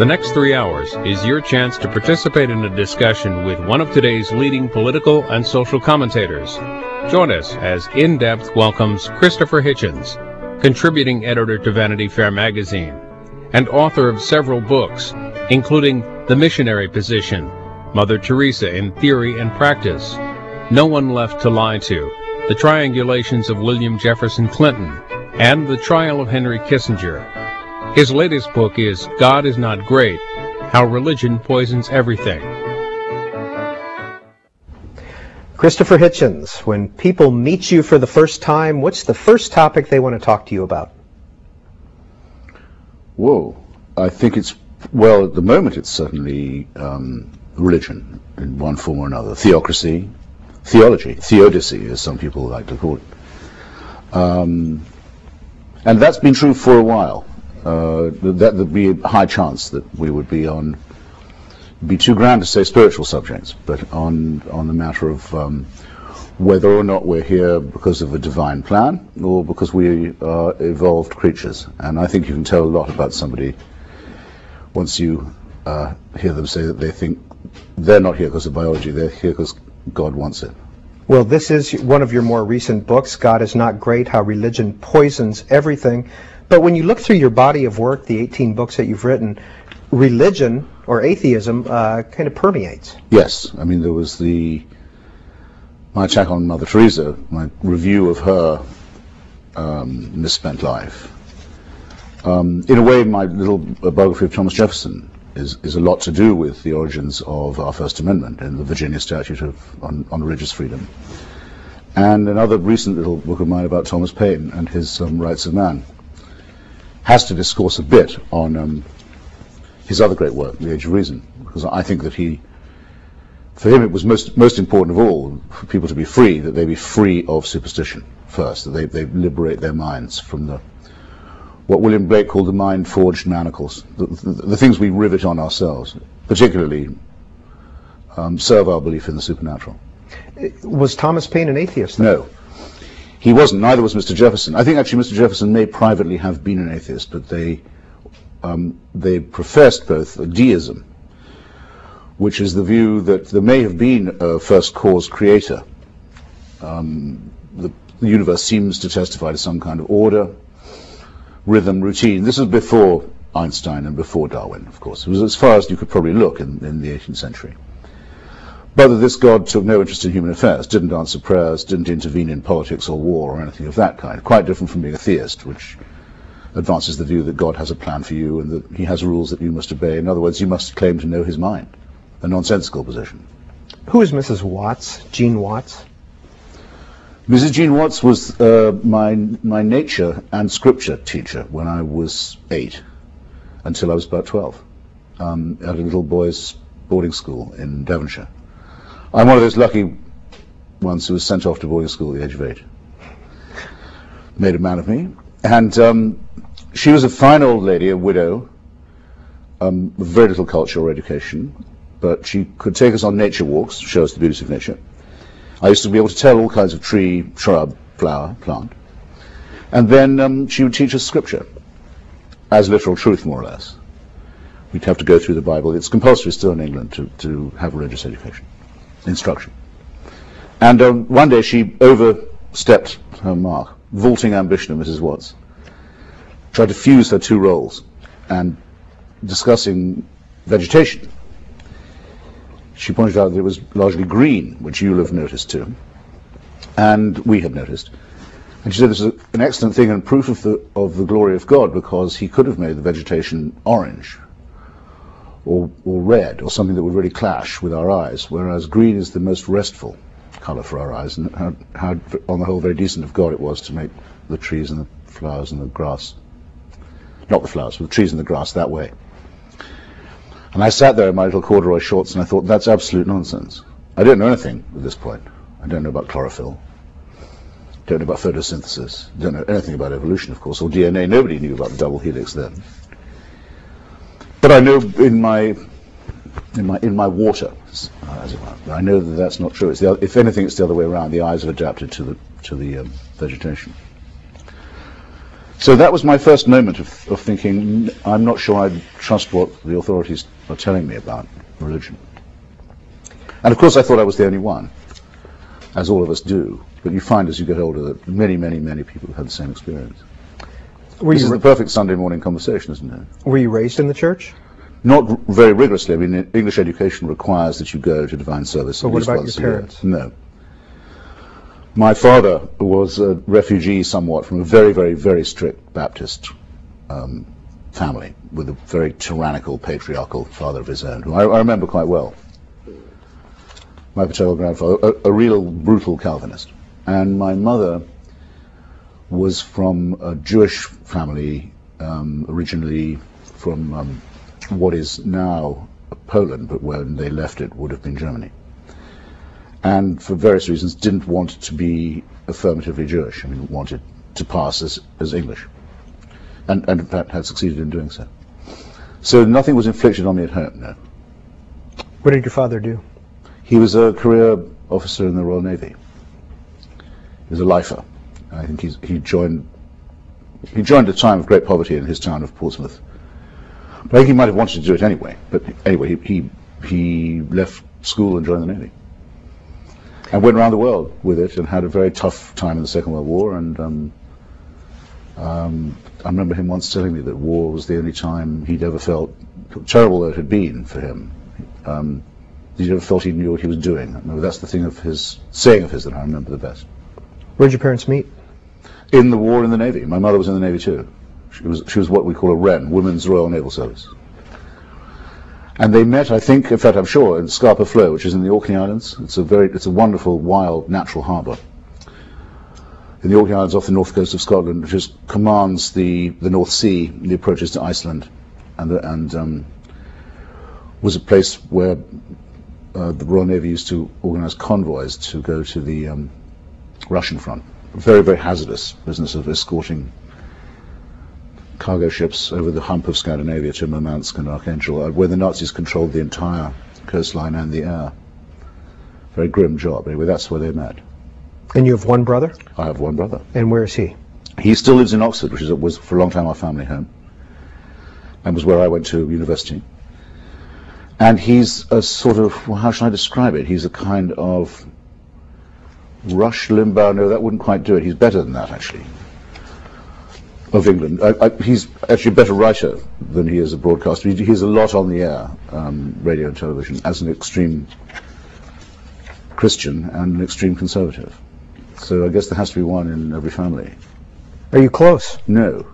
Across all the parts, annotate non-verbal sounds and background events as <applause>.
The next three hours is your chance to participate in a discussion with one of today's leading political and social commentators. Join us as In Depth welcomes Christopher Hitchens, contributing editor to Vanity Fair magazine and author of several books, including The Missionary Position, Mother Teresa in Theory and Practice, No One Left to Lie to, The Triangulations of William Jefferson Clinton, and The Trial of Henry Kissinger. His latest book is God is Not Great How Religion Poisons Everything. Christopher Hitchens, when people meet you for the first time, what's the first topic they want to talk to you about? Whoa. I think it's, well, at the moment it's certainly um, religion in one form or another. Theocracy, theology, theodicy, as some people like to call it. Um, and that's been true for a while uh, that would be a high chance that we would be on be too grand to say spiritual subjects, but on on the matter of um, whether or not we're here because of a divine plan or because we are evolved creatures. And I think you can tell a lot about somebody once you uh, hear them say that they think they're not here because of biology, they're here because God wants it. Well, this is one of your more recent books, God is Not Great How Religion Poisons Everything. But when you look through your body of work, the 18 books that you've written, religion or atheism uh, kind of permeates. Yes, I mean there was the my attack on Mother Teresa, my review of her um, misspent life. Um, in a way, my little biography of Thomas Jefferson is, is a lot to do with the origins of our First Amendment and the Virginia Statute of, on, on religious freedom. And another recent little book of mine about Thomas Paine and his um, Rights of Man has to discourse a bit on um, his other great work, The Age of Reason, because I think that he, for him, it was most most important of all for people to be free, that they be free of superstition first, that they, they liberate their minds from the what William Blake called the mind-forged manacles, the, the, the, things we rivet on ourselves, particularly um, serve our belief in the supernatural. Was Thomas Paine an atheist? Then? No. He wasn't. Neither was Mr. Jefferson. I think actually Mr. Jefferson may privately have been an atheist, but they um, they professed both deism, which is the view that there may have been a first cause creator. Um, the, the universe seems to testify to some kind of order, rhythm, routine. This is before Einstein and before Darwin, of course. It was as far as you could probably look in, in the 18th century. That this God took no interest in human affairs, didn't answer prayers, didn't intervene in politics or war or anything of that kind. Quite different from being a theist, which advances the view that God has a plan for you and that he has rules that you must obey. In other words, you must claim to know his mind. A nonsensical position. Who is Mrs. Watts, Jean Watts? Mrs. Jean Watts was uh, my, my nature and scripture teacher when I was eight until I was about 12 um, at a little boys' boarding school in Devonshire. I'm one of those lucky ones who was sent off to boarding school at the age of eight. Made a man of me. And um, she was a fine old lady, a widow, um, with very little culture or education, but she could take us on nature walks, show us the beauties of nature. I used to be able to tell all kinds of tree, shrub, flower, plant. And then um, she would teach us scripture as literal truth, more or less. We'd have to go through the Bible. It's compulsory still in England to, to have religious education instruction. And um, one day she overstepped her mark, vaulting ambition of Mrs. Watts, tried to fuse her two roles, and discussing vegetation. She pointed out that it was largely green, which you'll have noticed too, and we had noticed. And she said this is an excellent thing and proof of the, of the glory of God because he could have made the vegetation orange or, or red or something that would really clash with our eyes, whereas green is the most restful colour for our eyes, and how, how, on the whole, very decent of God it was to make the trees and the flowers and the grass, not the flowers, but the trees and the grass that way. And I sat there in my little corduroy shorts and I thought, that's absolute nonsense. I don't know anything at this point. I don't know about chlorophyll. Don't know about photosynthesis. Don't know anything about evolution, of course, or DNA. Nobody knew about the double helix then. But I know in my in my in my water, as it were, I know that that's not true. It's the, if anything, it's the other way around. The eyes have adapted to the to the um, vegetation. So that was my first moment of, of thinking, I'm not sure I trust what the authorities are telling me about religion. And of course I thought I was the only one, as all of us do. But you find as you get older that many, many, many people have had the same experience. Were this is the perfect Sunday morning conversation, isn't it? were you raised in the church? Not very rigorously. I mean, English education requires that you go to divine service But at what least about once your a year. parents? No. My father was a refugee somewhat from a very, very, very strict Baptist um, family with a very tyrannical, patriarchal father of his own, who I, I remember quite well. My paternal grandfather, a, a real brutal Calvinist. And my mother was from a Jewish family, um, originally from um, what is now Poland, but when they left it would have been Germany. And for various reasons didn't want to be affirmatively Jewish. I mean, wanted to pass as, as English. And, and in fact had succeeded in doing so. So nothing was inflicted on me at home, no. What did your father do? He was a career officer in the Royal Navy. He was a lifer. I think he's, he joined he joined a time of great poverty in his town of Portsmouth. But I think he might have wanted to do it anyway. But anyway, he he, he left school and joined the Navy. And went around the world with it and had a very tough time in the Second World War. And um, um, I remember him once telling me that war was the only time he'd ever felt, terrible though it had been for him, um, he never felt he knew what he was doing. That's the thing of his saying of his that I remember the best. Where'd your parents meet? In the war in the Navy. My mother was in the Navy too. She was she was what we call a WREN, Women's Royal Naval Service. And they met, I think, in fact, I'm sure, in Scapa Flow, which is in the Orkney Islands. It's a very, it's a wonderful, wild, natural harbour. In the Orkney Islands, off the north coast of Scotland, which is, commands the, the North Sea, the approaches to Iceland, and the, and um, was a place where uh, the Royal Navy used to organise convoys to go to the um, Russian front. Very, very hazardous business of escorting cargo ships over the hump of Scandinavia to Murmansk and Archangel, uh, where the Nazis controlled the entire coastline and the air. Very grim job. Anyway, that's where they met. And you have one brother? I have one brother. And where is he? He still lives in Oxford, which is, was for a long time our family home, and was where I went to university. And he's a sort of, well, how should I describe it? He's a kind of Rush Limbaugh. No, that wouldn't quite do it. He's better than that, actually. Of England, I, I, he's actually a better writer than he is a broadcaster. He, he's a lot on the air, um, radio and television, as an extreme Christian and an extreme conservative. So I guess there has to be one in every family. Are you close? No.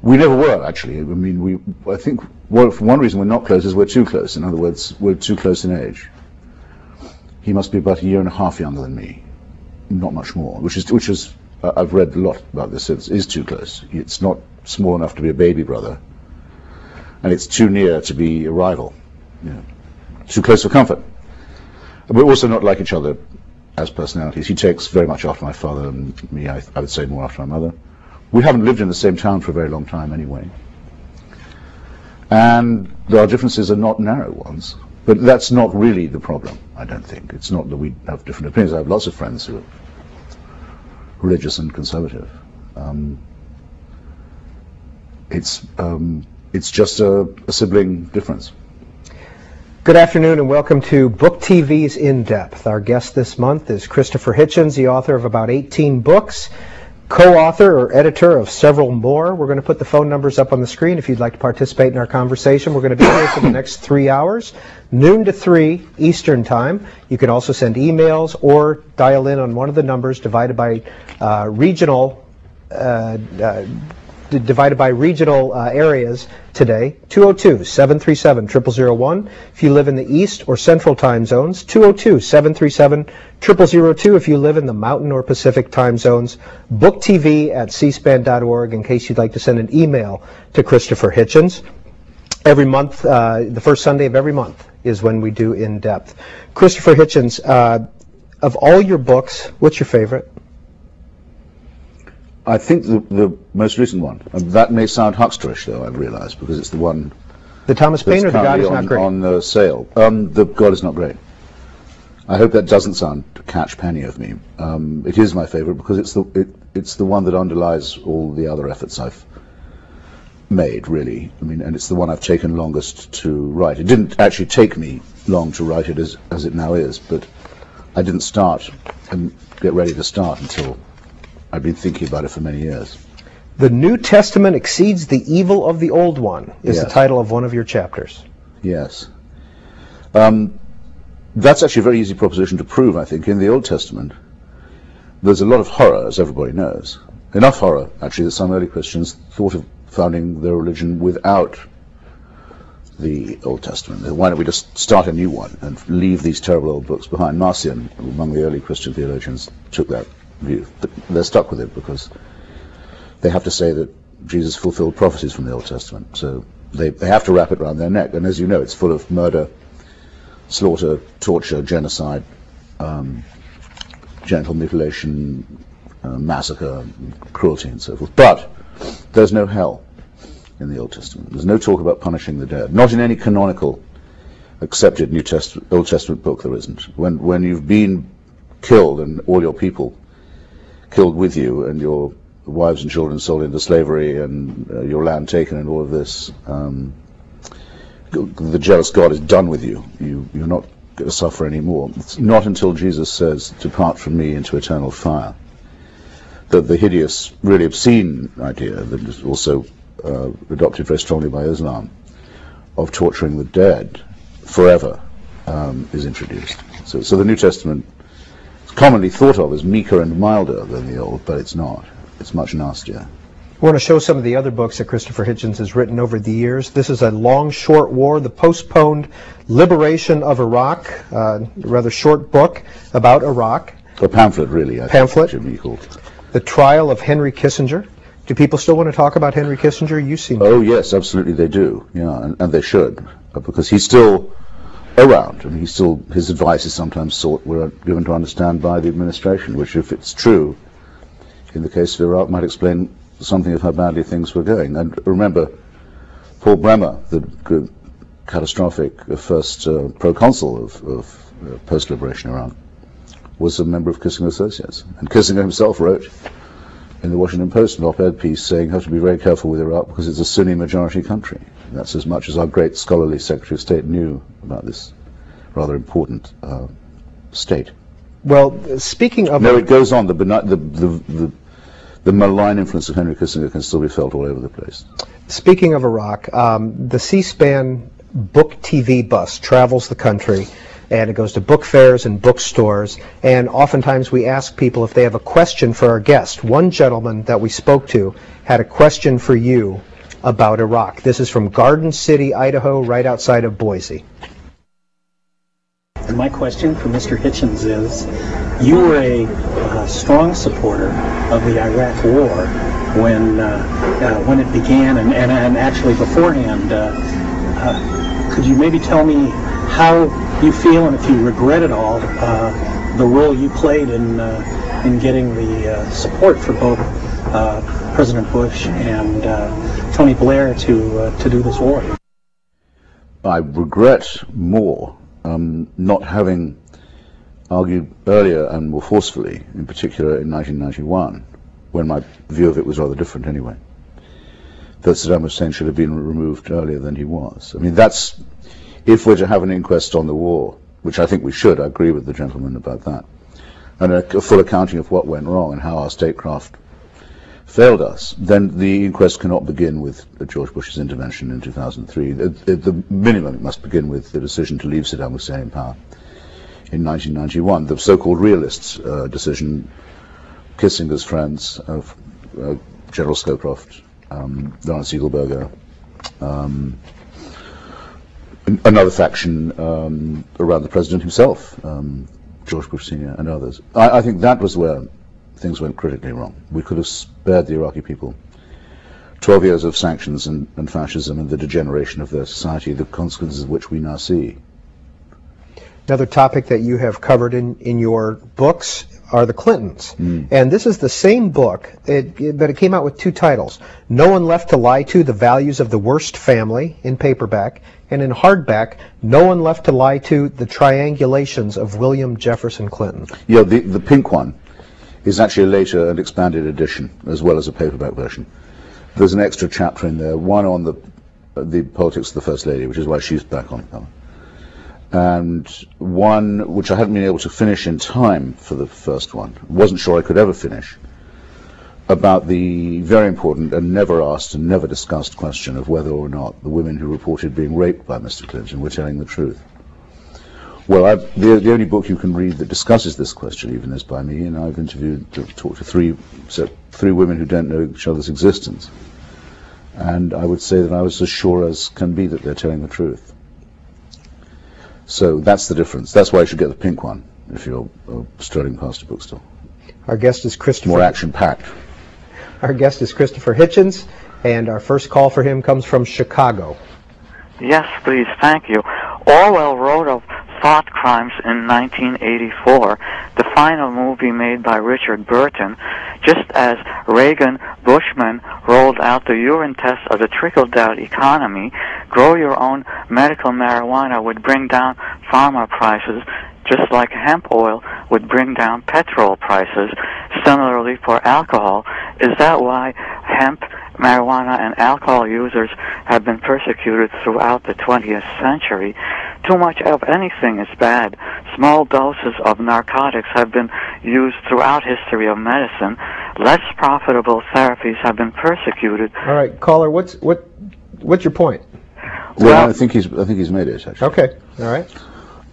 We never were, actually. I mean, we. I think well, for one reason we're not close is we're too close. In other words, we're too close in age. He must be about a year and a half younger than me, not much more. Which is, which is, uh, I've read a lot about this. It is too close. It's not small enough to be a baby brother, and it's too near to be a rival. You know, too close for comfort. We're also not like each other as personalities. He takes very much after my father, and me, I, I would say, more after my mother. We haven't lived in the same town for a very long time anyway. And our differences are not narrow ones. But that's not really the problem, I don't think. It's not that we have different opinions. I have lots of friends who are religious and conservative. Um, it's, um, it's just a, a sibling difference. Good afternoon and welcome to Book TV's In Depth. Our guest this month is Christopher Hitchens, the author of about 18 books, co-author or editor of several more. We're going to put the phone numbers up on the screen if you'd like to participate in our conversation. We're going to be here for the next three hours, noon to 3 Eastern Time. You can also send emails or dial in on one of the numbers divided by uh, regional uh, uh, divided by regional uh, areas today 202-737-0001 if you live in the east or central time zones 202-737-0002 if you live in the mountain or pacific time zones book tv at cspan.org in case you'd like to send an email to christopher hitchens. Every month uh, the first sunday of every month is when we do in depth christopher hitchens uh, of all your books what's your favorite I think the, the most recent one. That may sound hucksterish, though, I realise, because it's the one the thomas paine or the god is on, not great on uh, sale. Um, the God is not great. I hope that doesn't sound to catch penny of me. Um, it is my favourite because it's the it, it's the one that underlies all the other efforts I've made, really. I mean, and it's the one I've taken longest to write. It didn't actually take me long to write it as, as it now is, but I didn't start and get ready to start until I'd been thinking about it for many years. The New Testament exceeds the evil of the Old One is Yes. the title of one of your chapters. Yes. Um, that's actually a very easy proposition to prove, I think. In the Old Testament, there's a lot of horror, as everybody knows. Enough horror, actually, that some early Christians thought of founding their religion without the Old Testament. Why don't we just start a new one and leave these terrible old books behind? Marcion, among the early Christian theologians, took that view. But they're stuck with it because they have to say that Jesus fulfilled prophecies from the Old Testament. So they, they have to wrap it around their neck. And as you know, it's full of murder, slaughter, torture, genocide, um, genital mutilation, uh, massacre, cruelty, and so forth. But there's no hell in the Old Testament. There's no talk about punishing the dead. Not in any canonical, accepted New Testament, Old Testament book. There isn't. When when you've been killed and all your people killed with you, and your wives and children sold into slavery, and uh, your land taken, and all of this, um, the jealous God is done with you. You you're not going to suffer anymore. It's not until Jesus says, "Depart from me into eternal fire." that the hideous, really obscene idea that is also uh, adopted very strongly by Islam of torturing the dead forever um, is introduced. So, so the New Testament commonly thought of as meeker and milder than the Old, but it's not. It's much nastier. I want to show some of the other books that Christopher Hitchens has written over the years. This is a long, short war, the postponed liberation of Iraq, uh, a rather short book about Iraq, A pamphlet, really. I Pamphlet? Think, it should be called. the trial of Henry Kissinger. Do people still want to talk about Henry Kissinger? You seem Oh yes, absolutely they do. Yeah, and, and they should, uh, because he's still around, and he still his advice is sometimes sought, we're given to understand by the administration, which, if it's true, in the case of Iraq, might explain something of how badly things were going. And remember, Paul Bremer, the catastrophic uh, first uh, proconsul of, of uh, post-liberation Iraq, was a member of Kissinger Associates, and Kissinger himself wrote in the Washington Post an op-ed piece saying have to be very careful with Iraq because it's a Sunni majority country. That's as much as our great scholarly Secretary of State knew about this rather important uh, state. well. Speaking of No, it goes on. The, the, the, the, malign influence of Henry Kissinger can still be felt all over the place. Speaking of Iraq, um, the C-SPAN book TV bus travels the country, and it goes to book fairs and bookstores. And oftentimes we ask people if they have a question for our guest. One gentleman that we spoke to had a question for you about Iraq. This is from Garden City, Idaho, right outside of Boise. And my question for Mr. Hitchens is, you were a uh, strong supporter of the Iraq War when uh, uh, when it began, and, and, and actually beforehand. Uh, uh, could you maybe tell me how you feel, and if you regret at all, uh, the role you played in in getting the support for both President Bush and Tony Blair to uh, to do this war? I regret more um, not having argued earlier and more forcefully, in particular in 1991, when my view of it was rather different anyway, that Saddam Hussein should have been removed earlier than he was. I mean, that's, if we're to have an inquest on the war, which I think we should, I agree with the gentleman about that, and a, a full accounting of what went wrong and how our statecraft failed us, then the inquest cannot begin with George Bush's intervention in 2003. At, the minimum, it must begin with the decision to leave Saddam Hussein in power in 1991. The so-called realists' uh, decision, Kissinger's friends, uh, General Scowcroft, um, Lawrence um, another faction um, around the president himself, um, George Bush Sr. and others. I, I think that was where things went critically wrong. We could have spared the Iraqi people 12 years of sanctions and, and fascism and the degeneration of their society, the consequences of which we now see. Another topic that you have covered in, in your books are the Clintons. Hmm. And this is the same book, it, it- but it came out with two titles. No One Left to Lie To, The Values of the Worst Family in paperback, and in hardback, No One Left to Lie To, The Triangulations of William Jefferson Clinton. Yeah, the, the pink one is actually a later and expanded edition, as well as a paperback version. There's an extra chapter in there, one on the the politics of the First Lady, which is why she's back on cover, and one which I hadn't been able to finish in time for the first one. wasn't sure I could ever finish about the very important and never asked and never discussed question of whether or not the women who reported being raped by Mr. Clinton were telling the truth. Well, I've, the, the only book you can read that discusses this question even is by me, and I've interviewed, talked to three, so three women who don't know each other's existence. And I would say that I was as sure as can be that they're telling the truth. So that's the difference. That's why you should get the pink one if you're uh, strolling past a bookstore. Our guest is Christopher. More action-packed. Our guest is Christopher Hitchens, and our first call for him comes from Chicago. Yes, please. Thank you. Orwell wrote of thought crimes in 1984, the final movie made by Richard Burton, just as Reagan Bushman rolled out the urine test of the trickle-down economy, grow your own medical marijuana would bring down pharma prices just like hemp oil would bring down petrol prices. Similarly for alcohol, is that why hemp marijuana and alcohol users have been persecuted throughout the 20th century. Too much of anything is bad. Small doses of narcotics have been used throughout history of medicine. Less profitable therapies have been persecuted. All right, caller, what's what what's your point? Well, well I think he's I think he's made it actually. Okay, all right.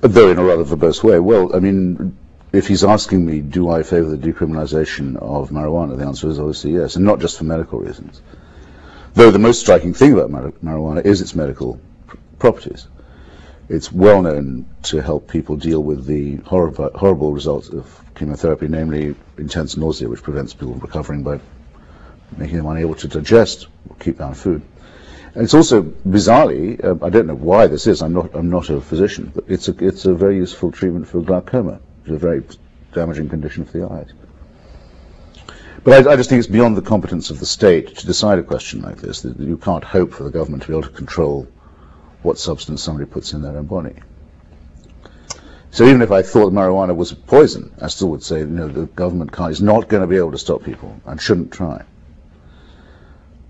Though in a rather verbose way. Well, I mean, if he's asking me, do I favor the decriminalization of marijuana, the answer is obviously yes, and not just for medical reasons. Though the most striking thing about mar marijuana is its medical pr properties. It's well known to help people deal with the horrible, horrible results of chemotherapy, namely intense nausea, which prevents people recovering by making them unable to digest or keep down food. And it's also bizarrely, uh, I don't know why this is. I'm not. I'm not a physician, but it's a it's a very useful treatment for glaucoma a very damaging condition for the eyes. But I, I, just think it's beyond the competence of the state to decide a question like this. That you can't hope for the government to be able to control what substance somebody puts in their own body. So even if I thought marijuana was a poison, I still would say, you know, the government can't, is not going to be able to stop people and shouldn't try.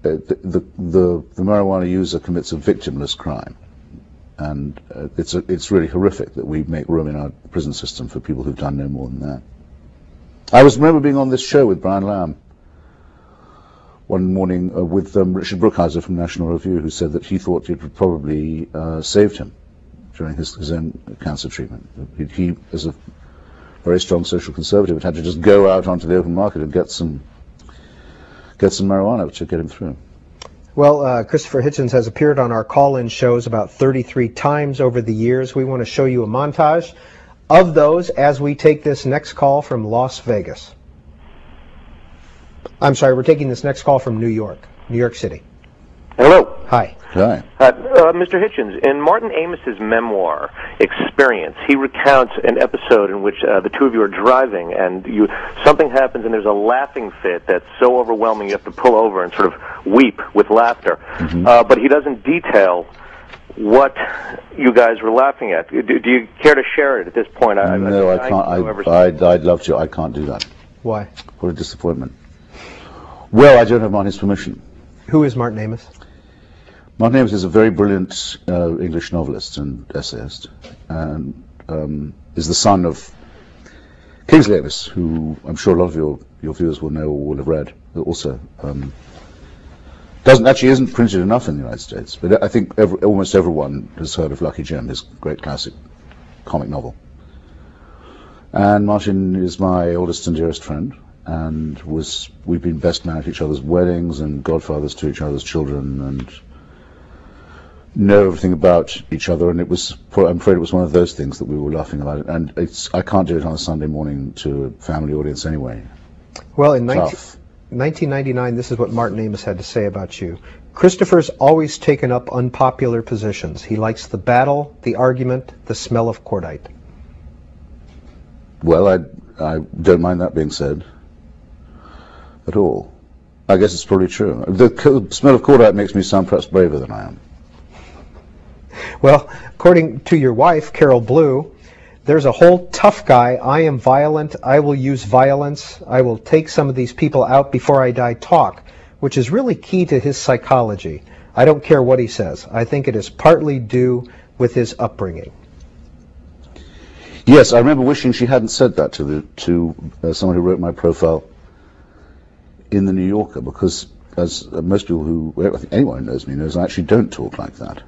Uh, the, the, the, marijuana user commits a victimless crime and uh, it's a, it's really horrific that we make room in our prison system for people who've done no more than that. I was remember being on this show with Brian Lamb one morning uh, with um, Richard Brookhiser from National Review, who said that he thought it would probably uh, saved him during his, his own cancer treatment. He, he, as a very strong social conservative, had to just go out onto the open market and get some get some marijuana to get him through. Well, uh, Christopher Hitchens has appeared on our call-in shows about 33 times over the years. We want to show you a montage of those as we take this next call from Las Vegas. I'm sorry, we're taking this next call from New York, New York City. Hello. Hi. Hi. Uh, uh, Mr. Hitchens, in Martin Amis's memoir, Experience, he recounts an episode in which uh, the two of you are driving and you something happens and there's a laughing fit that's so overwhelming you have to pull over and sort of weep with laughter. Mm-hmm. Uh, but he doesn't detail what you guys were laughing at. Do, do, you care to share it at this point? I, no, I, I can't. I, I'd, I'd love to. I can't do that. Why? What a disappointment. Well, I don't have Martin's permission. Who is Martin Amis? Martin Amis is a very brilliant uh, English novelist and essayist, and um, is the son of Kingsley Amis, who I'm sure a lot of your, your viewers will know or will have read. Also, um, doesn't actually isn't printed enough in the United States, but I think every, almost everyone has heard of Lucky Jim, his great classic comic novel. And Martin is my oldest and dearest friend, and was we've been best man at each other's weddings and godfathers to each other's children, and know everything about each other, and it was. I'm afraid it was one of those things that we were laughing about. And it's. I can't do it on a Sunday morning to a family audience anyway. Well, in 19, 1999, this is what Martin Amis had to say about you. Christopher's always taken up unpopular positions. He likes the battle, the argument, the smell of cordite. Well, I, I don't mind that being said at all. I guess it's probably true. The smell of cordite makes me sound perhaps braver than I am. Well, according to your wife, Carol Blue, there's a whole tough guy. I am violent. I will use violence. I will take some of these people out before I die talk, which is really key to his psychology. I don't care what he says. I think it is partly due with his upbringing. Yes, I remember wishing she hadn't said that to the, to uh, someone who wrote my profile in the New Yorker, because as uh, most people who, I think anyone who knows me knows, I actually don't talk like that.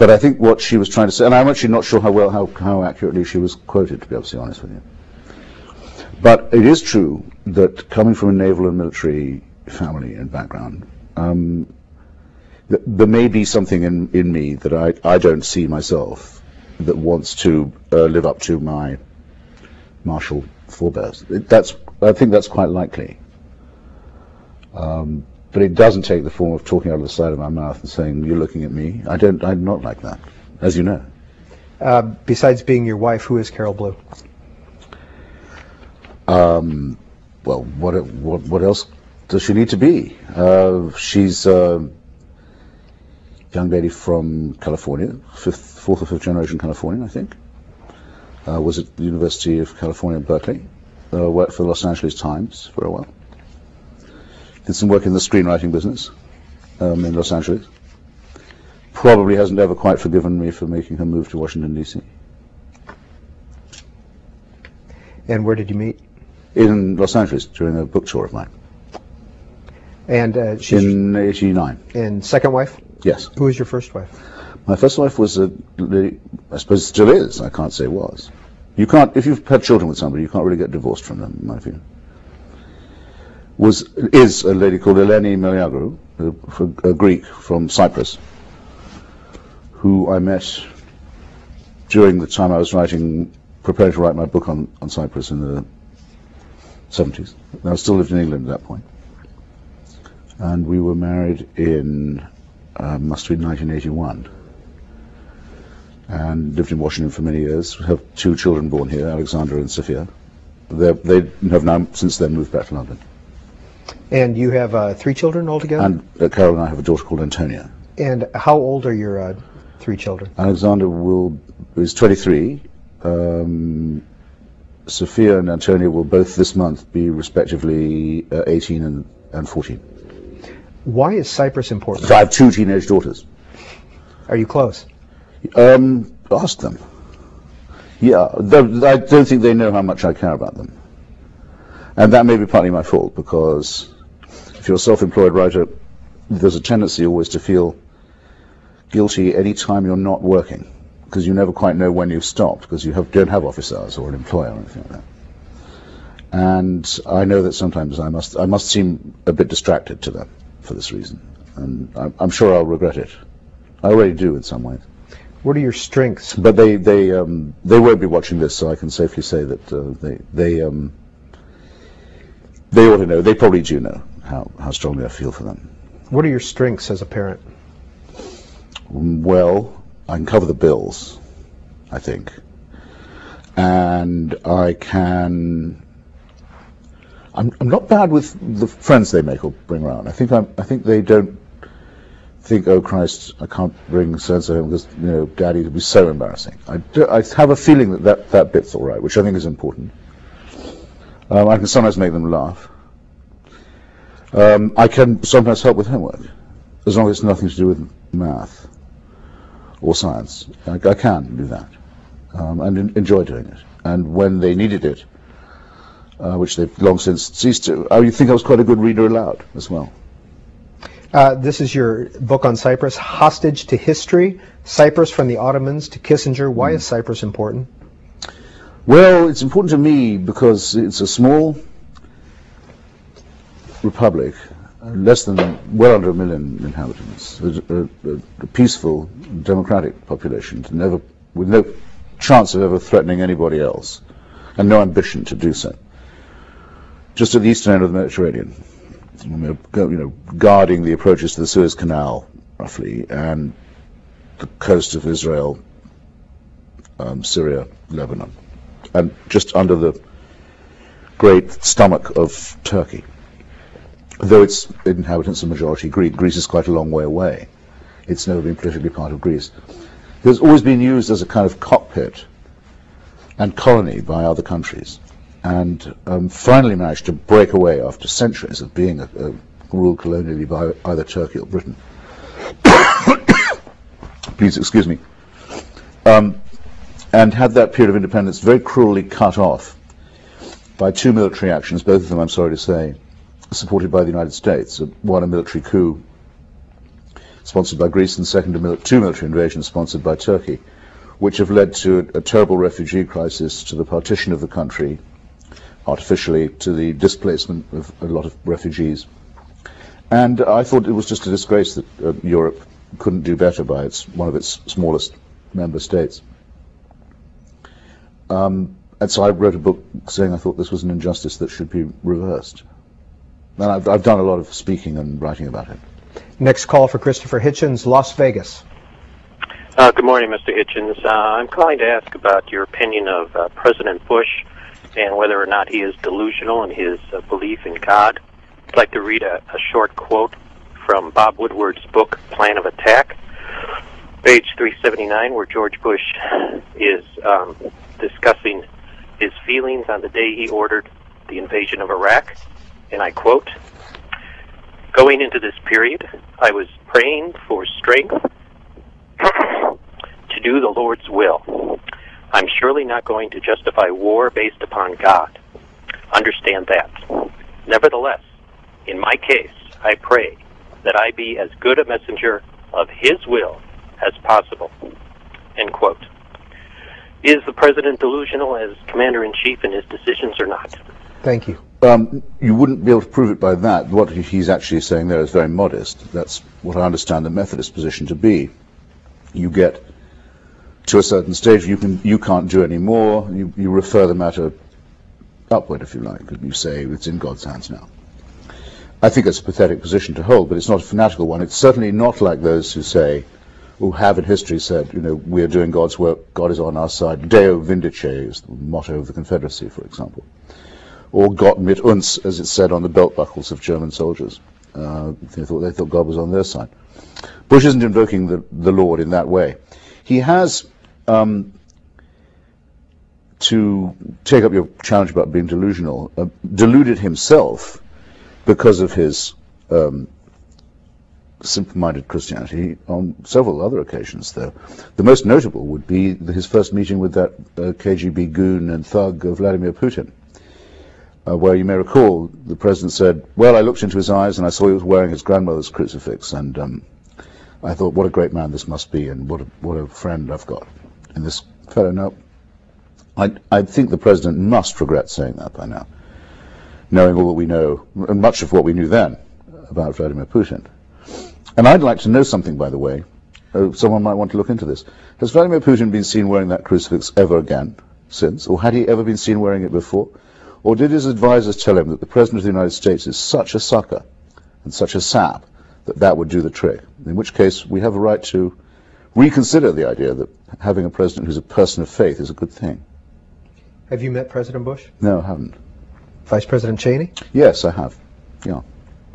But I think what she was trying to say, and I'm actually not sure how well, how, how accurately she was quoted, to be absolutely honest with you. But it is true that coming from a naval and military family and background, um, th- there may be something in, in me that I, I don't see myself that wants to uh, live up to my martial forebears. That's, I think that's quite likely. Um, but it doesn't take the form of talking out of the side of my mouth and saying, "You're looking at me." I don't. I'm not like that, as you know. Uh, besides being your wife, who is Carol Blue? Um, well, what what what else does she need to be? Uh, she's a young lady from California, fifth, fourth or fifth generation Californian, I think. Uh, was at the University of California Berkeley. Uh, worked for the Los Angeles Times for a while. Did some work in the screenwriting business um, in Los Angeles. Probably hasn't ever quite forgiven me for making her move to Washington D.C. And where did you meet? in Los Angeles during a book tour of mine And uh, she's in '89. and second wife. Yes. Who was your first wife? My first wife was a I suppose still is, I can't say was. You can't, if you've had children with somebody, you can't really get divorced from them, in my opinion. Was, is a lady called Eleni Meleagrou, a, Greek from Cyprus, who I met during the time I was writing, preparing to write my book on, on Cyprus in the 70s. I still lived in England at that point. And we were married in, uh, must have been 1981 and lived in Washington for many years. We have two children born here, Alexander and Sophia. They're, they have now since then moved back to London. And you have uh, three children altogether. And uh, Carol and I have a daughter called Antonia. And how old are your uh, three children? Alexander will is 23. Um, Sophia and Antonia will both this month be respectively uh, 18 and, and 14. Why is Cyprus important? So I have two teenage daughters. Are you close? Um, ask them. Yeah, I don't think they know how much I care about them. And that may be partly my fault because if you're a self-employed writer, there's a tendency always to feel guilty any time you're not working because you never quite know when you've stopped because you have, don't have office hours or an employer or anything like that. And I know that sometimes I must I must seem a bit distracted to them for this reason, and I'm, I'm sure I'll regret it. I already do in some ways. What are your strengths? But they they um, they won't be watching this, so I can safely say that uh, they they um, they ought to know. They probably do know how, how strongly I feel for them. What are your strengths as a parent? Well, I can cover the bills, I think, and I can. I'm I'm not bad with the friends they make or bring around. I think I'm I think they don't think, oh Christ, I can't bring so and so home because you know Daddy would be so embarrassing. I, do, I have a feeling that, that that bit's all right, which I think is important. Um, I can sometimes make them laugh. Um, I can sometimes help with homework, as long as it's nothing to do with math or science. I, I can do that, um, and en- enjoy doing it. And when they needed it, uh, which they've long since ceased to, I think I was quite a good reader aloud as well. Uh, this is your book on Cyprus, Hostage to History, Cyprus from the Ottomans to Kissinger. Why is Cyprus important? Well, it's important to me because it's a small republic, less than, well under a million inhabitants, a, a, a peaceful, democratic population, never, with no chance of ever threatening anybody else, and no ambition to do so. Just at the eastern end of the Mediterranean, you know, guarding the approaches to the Suez Canal, roughly, and the coast of Israel, um, Syria, Lebanon and just under the great stomach of Turkey. Though its inhabitants are majority Greek, Greece is quite a long way away. It's never been politically part of Greece. It's always been used as a kind of cockpit and colony by other countries, and um, finally managed to break away after centuries of being a, a ruled colonially by either Turkey or Britain. <coughs> Please excuse me. Um, and had that period of independence very cruelly cut off by two military actions, both of them, I'm sorry to say, supported by the United States. One, a military coup sponsored by Greece, and second, mil two military invasions sponsored by Turkey, which have led to a, a terrible refugee crisis, to the partition of the country, artificially, to the displacement of a lot of refugees. And I thought it was just a disgrace that uh, Europe couldn't do better by its one of its smallest member states. Um, and so I wrote a book saying I thought this was an injustice that should be reversed. And I've, I've done a lot of speaking and writing about it. Next call for Christopher Hitchens, Las Vegas. Uh, good morning, Mr. Hitchens. Uh, I'm calling to ask about your opinion of uh, President Bush and whether or not he is delusional in his uh, belief in God. I'd like to read a, a short quote from Bob Woodward's book, Plan of Attack, page 379, where George Bush is um, discussing his feelings on the day he ordered the invasion of Iraq. And I quote, Going into this period, I was praying for strength <coughs> to do the Lord's will. I'm surely not going to justify war based upon God. Understand that. Nevertheless, in my case, I pray that I be as good a messenger of His will as possible. End quote. Is the president delusional as commander in chief in his decisions or not? Thank you. Um, you wouldn't be able to prove it by that. What he's actually saying there is very modest. That's what I understand the Methodist position to be. You get to a certain stage, you can you can't do any more. You, you refer the matter upward, if you like, and you say it's in God's hands now. I think it's a pathetic position to hold, but it's not a fanatical one. It's certainly not like those who say, who have in history said, you know, we are doing God's work, God is on our side. Deo Vindice is the motto of the Confederacy, for example. Or Gott mit uns, as it's said on the belt buckles of German soldiers. Uh, they, thought, they thought God was on their side. Bush isn't invoking the, the Lord in that way. He has, um, to take up your challenge about being delusional, uh, deluded himself because of his um, simple-minded Christianity on several other occasions, though. The most notable would be his first meeting with that uh, KGB goon and thug Vladimir Putin, uh, where you may recall the president said, well, I looked into his eyes and I saw he was wearing his grandmother's crucifix, and um, I thought, what a great man this must be, and what a, what a friend I've got. And this fellow, no, I, I think the president must regret saying that by now, knowing all that we know, and much of what we knew then about Vladimir Putin. And I'd like to know something, by the way. Uh, someone might want to look into this. Has Vladimir Putin been seen wearing that crucifix ever again since? Or had he ever been seen wearing it before? Or did his advisors tell him that the President of the United States is such a sucker and such a sap that that would do the trick? In which case, we have a right to reconsider the idea that having a president who's a person of faith is a good thing. Have you met President Bush? No, I haven't. Vice President Cheney? Yes, I have. Yeah.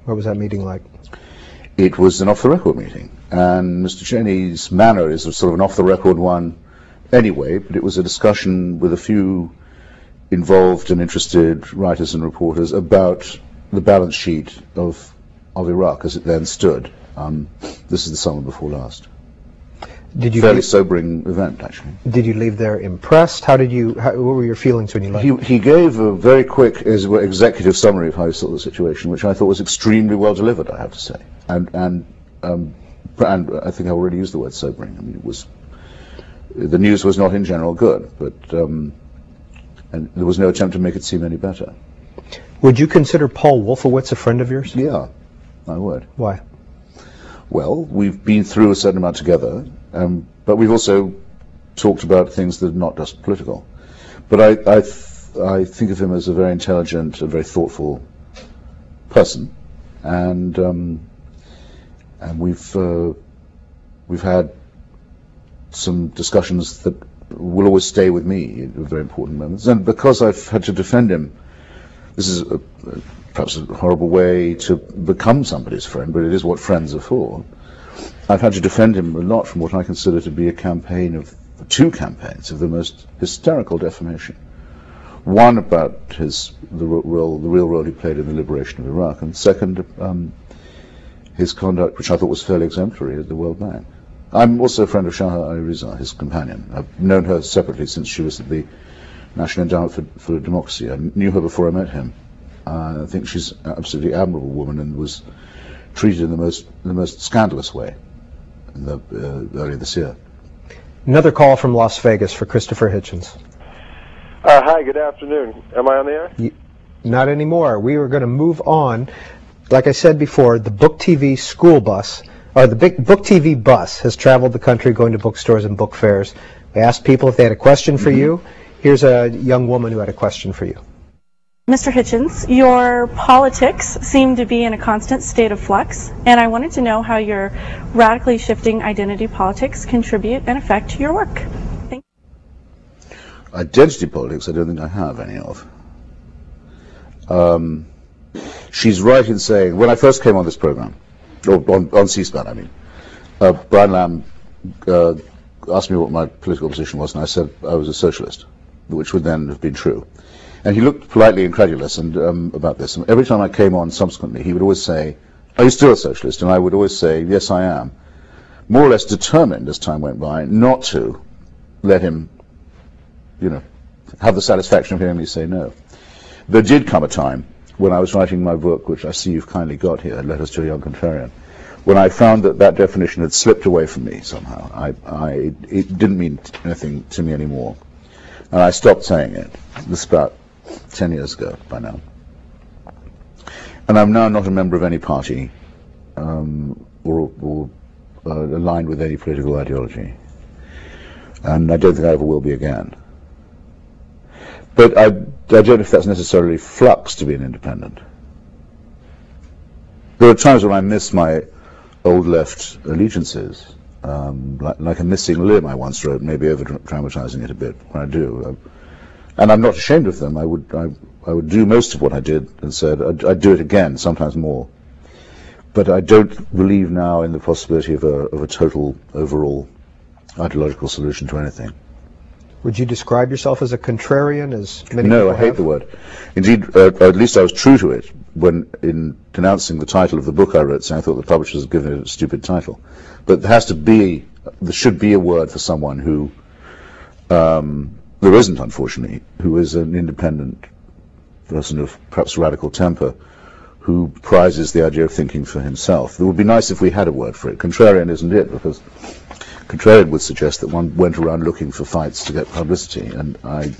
What was that meeting like? It was an off-the-record meeting, and Mr. Cheney's manner is sort of an off-the-record one anyway, but it was a discussion with a few involved and interested writers and reporters about the balance sheet of of Iraq as it then stood. Um, this is the summer before last. Did you Fairly leave, sobering event, actually. did you leave there impressed? How did you? How, what were your feelings when you left? He, he gave a very quick as it were, executive summary of how he saw the situation, which I thought was extremely well delivered, I have to say. And, and, um, and I think I already used the word sobering. I mean, it was, the news was not in general good, but um, and there was no attempt to make it seem any better. Would you consider Paul Wolfowitz a friend of yours? Yeah, I would. Why? Well, we've been through a certain amount together, um, but we've also talked about things that are not just political. But I, I, th- I think of him as a very intelligent, a very thoughtful person, and um, and we've uh, we've had some discussions that will always stay with me at very important moments. And because I've had to defend him, this is a, perhaps a horrible way to become somebody's friend, but it is what friends are for. I've had to defend him a lot from what I consider to be a campaign of two campaigns of the most hysterical defamation. One about his the role, the real role he played in the liberation of Iraq, and second, um, his conduct, which I thought was fairly exemplary at the World Bank. I'm also a friend of Shaha Ali Riza, his companion. I've known her separately since she was at the National Endowment for, for Democracy. I knew her before I met him. Uh, I think she's an absolutely admirable woman and was treated in the most the most scandalous way in the, uh, earlier this year. Another call from Las Vegas for Christopher Hitchens. Uh, hi, good afternoon. Am I on the air? You, not anymore. We were going to move on. Like I said before, the Book TV school bus, or the big Book TV bus, has traveled the country going to bookstores and book fairs. We asked people if they had a question for mm-hmm. you. Here's a young woman who had a question for you. Mr. Hitchens, your politics seem to be in a constant state of flux, and I wanted to know how your radically shifting identity politics contribute and affect your work. Thank you. Identity politics, I don't think I have any of. Um, she's right in saying, when I first came on this program, or on, on C-SPAN, I mean, uh, Brian Lamb uh, asked me what my political position was, and I said I was a socialist, which would then have been true. And he looked politely incredulous and, um, about this. And every time I came on subsequently, he would always say, Are you still a socialist? And I would always say, Yes, I am. More or less determined as time went by not to let him, you know, have the satisfaction of hearing me say no. There did come a time when I was writing my book, which I see you've kindly got here, Letters to a Young Contrarian, when I found that that definition had slipped away from me somehow. I, I, it didn't mean anything to me anymore. And I stopped saying it. This about 10 years ago by now. And I'm now not a member of any party um, or, or uh, aligned with any political ideology. And I don't think I ever will be again. But I, I don't know if that's necessarily flux to be an independent. There are times when I miss my old left allegiances, um, like, like, a missing limb I once wrote, maybe over dramatizing it a bit when I do and I'm not ashamed of them. I would I, I would do most of what I did and said I'd, I'd, do it again, sometimes more. But I don't believe now in the possibility of a of a total overall ideological solution to anything. Would you describe yourself as a contrarian, as many No, I hate have? the word. Indeed, uh, at least I was true to it when, in denouncing the title of the book I wrote, saying I thought the publishers had given it a stupid title. But there has to be, there should be a word for someone who um, there isn't, unfortunately, who is an independent person of perhaps radical temper who prizes the idea of thinking for himself. It would be nice if we had a word for it. Contrarian isn't it, because contrarian would suggest that one went around looking for fights to get publicity, and I,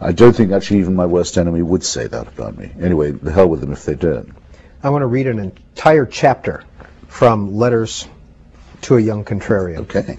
I don't think actually even my worst enemy would say that about me. Anyway, the hell with them if they did. I want to read an entire chapter from Letters to a Young Contrarian. Okay.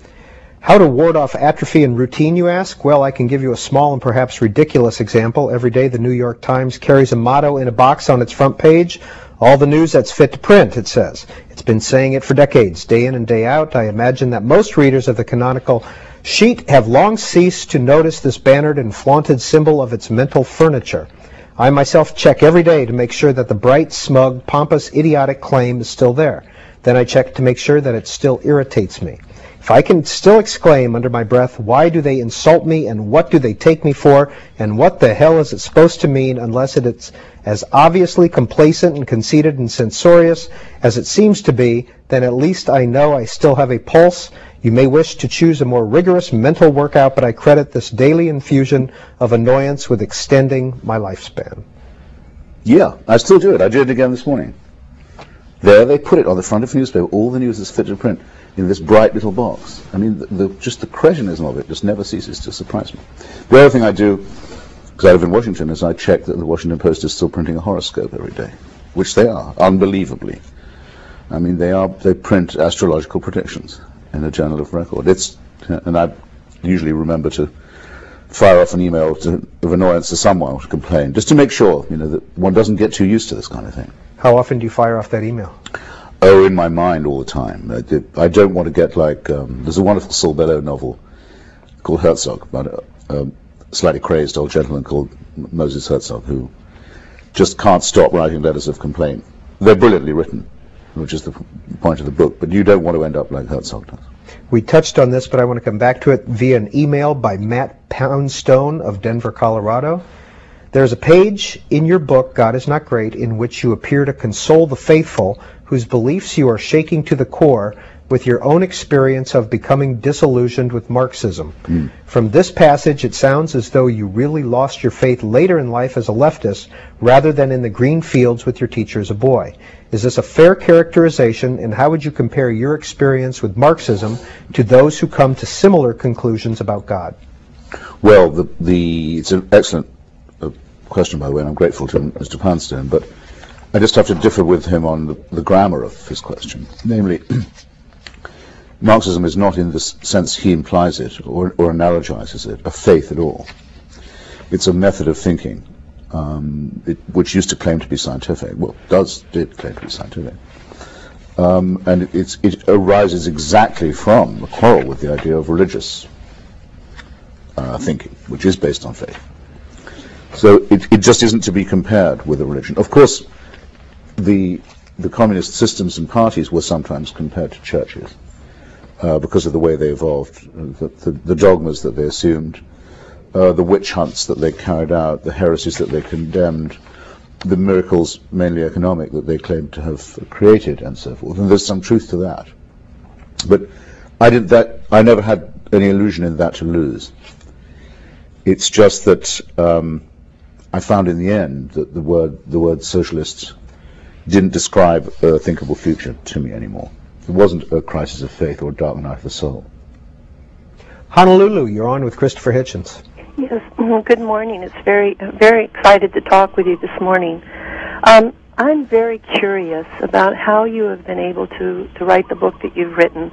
How to ward off atrophy and routine, you ask? Well, I can give you a small and perhaps ridiculous example. Every day, the New York Times carries a motto in a box on its front page. All the news that's fit to print, it says. It's been saying it for decades, day in and day out. I imagine that most readers of the canonical sheet have long ceased to notice this bannered and flaunted symbol of its mental furniture. I myself check every day to make sure that the bright, smug, pompous, idiotic claim is still there. Then I check to make sure that it still irritates me. If I can still exclaim under my breath, why do they insult me and what do they take me for and what the hell is it supposed to mean unless it's as obviously complacent and conceited and censorious as it seems to be, then at least I know I still have a pulse. You may wish to choose a more rigorous mental workout, but I credit this daily infusion of annoyance with extending my lifespan. Yeah, I still do it. I did it again this morning. There they put it on the front of the newspaper. All the news is fit to print in this bright little box. I mean, the, the, just the cretinism of it just never ceases to surprise me. The other thing I do, because I live in Washington, is I check that the Washington Post is still printing a horoscope every day, which they are, unbelievably. I mean, they are they print astrological predictions in a journal of record. It's and I usually remember to fire off an email to, of annoyance to someone to complain, just to make sure, you know, that one doesn't get too used to this kind of thing. How often do you fire off that email? Oh, in my mind all the time. I, don't want to get like, um, there's a wonderful Saul Bellow novel called Herzog about a, a slightly crazed old gentleman called Moses Herzog who just can't stop writing letters of complaint. They're brilliantly written, which is the point of the book, but you don't want to end up like Herzog does. We touched on this, but I want to come back to it via an email by Matt Poundstone of Denver, Colorado. There's a page in your book, God is Not Great, in which you appear to console the faithful whose beliefs you are shaking to the core with your own experience of becoming disillusioned with Marxism. Mm. From this passage, it sounds as though you really lost your faith later in life as a leftist rather than in the green fields with your teacher as a boy. Is this a fair characterization, and how would you compare your experience with Marxism to those who come to similar conclusions about God? Well, the, the it's an excellent question, by the way, and I'm grateful to Mr. Poundstone, but I just have to differ with him on the, the grammar of his question. Namely, <clears throat> Marxism is not, in the sense he implies it or, or analogizes it, a faith at all. It's a method of thinking, um, it, which used to claim to be scientific. Well, does did claim to be scientific, um, and it, it, arises exactly from a quarrel with the idea of religious uh, thinking, which is based on faith. So it, it just isn't to be compared with a religion. Of course, the the communist systems and parties were sometimes compared to churches uh, because of the way they evolved, the, the, the dogmas that they assumed, uh, the witch hunts that they carried out, the heresies that they condemned, the miracles, mainly economic, that they claimed to have created, and so forth. And there's some truth to that. But I did that. I never had any illusion in that to lose. It's just that um, I found in the end that the word the word socialist didn't describe a thinkable future to me anymore. It wasn't a crisis of faith or a dark night of the soul. Honolulu, you're on with Christopher Hitchens. Yes, good morning. It's very, very excited to talk with you this morning. Um, I'm very curious about how you have been able to, to write the book that you've written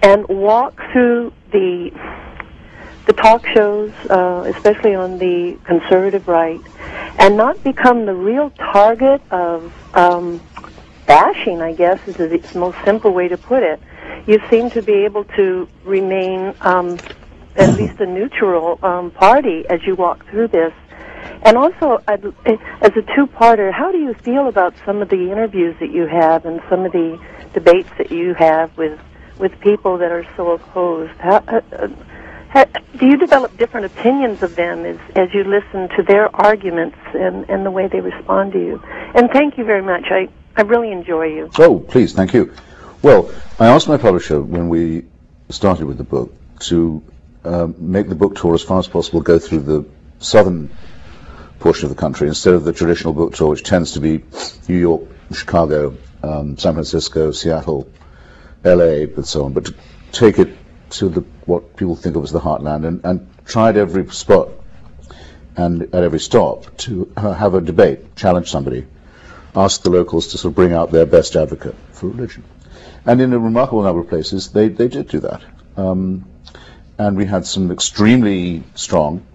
and walk through the the talk shows, uh, especially on the conservative right, and not become the real target of um, bashing, I guess, is the most simple way to put it. You seem to be able to remain um, at least a neutral um, party as you walk through this. And also, I'd, as a two-parter, how do you feel about some of the interviews that you have and some of the debates that you have with with people that are so opposed? How, uh, uh do you develop different opinions of them as, as you listen to their arguments and, and the way they respond to you? And thank you very much. I, I really enjoy you. Oh, please, thank you. Well, I asked my publisher when we started with the book to um, make the book tour as far as possible go through the southern portion of the country instead of the traditional book tour, which tends to be New York, Chicago, um, San Francisco, Seattle, L.A., and so on, but to take it to the what people think of as the heartland and, and at every spot and at every stop to uh, have a debate, challenge somebody, ask the locals to sort of bring out their best advocate for religion. And in a remarkable number of places, they, they did do that. Um, and we had some extremely strong,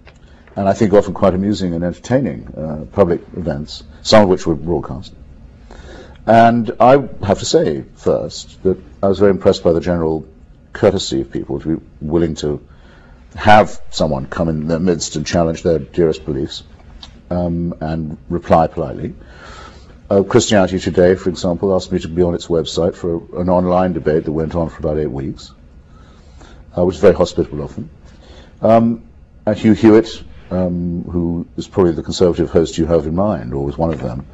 and I think often quite amusing and entertaining uh, public events, some of which were broadcast. And I have to say, first, that I was very impressed by the general courtesy of people to be willing to have someone come in their midst and challenge their dearest beliefs um, and reply politely. Uh, Christianity Today, for example, asked me to be on its website for a, an online debate that went on for about eight weeks, uh, which was very hospitable of them. Um, and Hugh Hewitt, um, who is probably the conservative host you have in mind, or was one of them,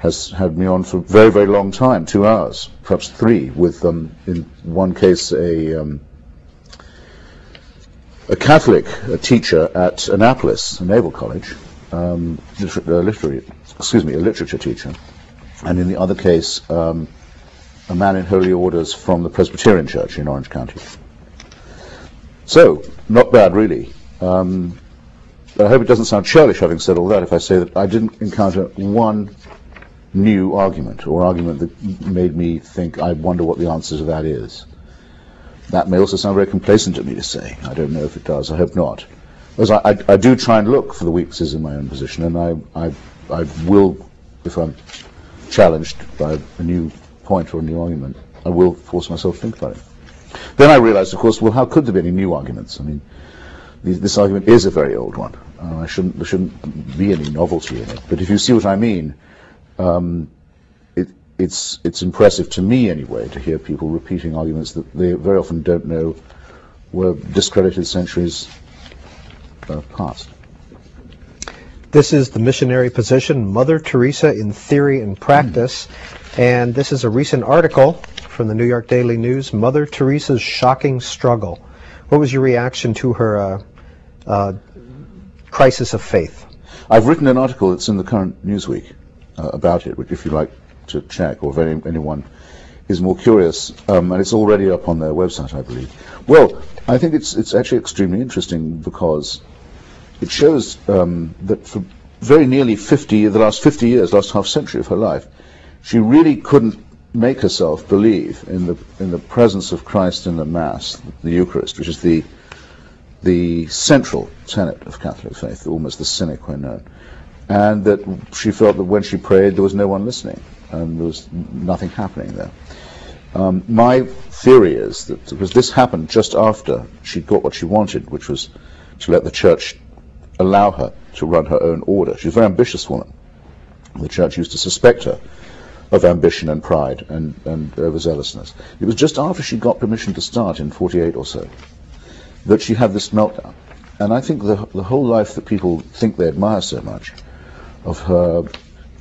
has had me on for a very, very long time, two hours, perhaps three, with, um, in one case, a, um, a Catholic a teacher at Annapolis, a naval college, um, liter- uh, literary, excuse me, a literature teacher, and in the other case, um, a man in holy orders from the Presbyterian Church in Orange County. So, not bad, really. Um, I hope it doesn't sound churlish having said all that if I say that I didn't encounter one new argument or argument that made me think, I wonder what the answer to that is. That may also sound very complacent to me to say. I don't know if it does. I hope not. As I, I, I do try and look for the weaknesses in my own position, and I, I, I will, if I'm challenged by a new point or a new argument, I will force myself to think about it. Then I realized, of course, well, how could there be any new arguments? I mean, this argument is a very old one. Uh, I shouldn't, there shouldn't be any novelty in it. But if you see what I mean, um, it, it's it's impressive to me anyway to hear people repeating arguments that they very often don't know were discredited centuries uh, past. This is the missionary position, Mother Teresa in Theory and Practice. And this is a recent article from the New York Daily News, Mother Teresa's Shocking Struggle. What was your reaction to her uh, uh, crisis of faith? I've written an article that's in the current Newsweek about it, which if you like to check, or if any, anyone is more curious, um, and it's already up on their website, I believe. Well, I think it's it's actually extremely interesting because it shows um, that for very nearly 50, the last 50 years, last half century of her life, she really couldn't make herself believe in the in the presence of Christ in the Mass, the Eucharist, which is the the central tenet of Catholic faith, almost the sine qua non, and that she felt that when she prayed there was no one listening and there was nothing happening there. Um, my theory is that because this happened just after she got what she wanted, which was to let the church allow her to run her own order. She's a very ambitious woman. The church used to suspect her of ambition and pride and, and overzealousness. It was just after she got permission to start in 48 or so that she had this meltdown. And I think the, the whole life that people think they admire so much, of her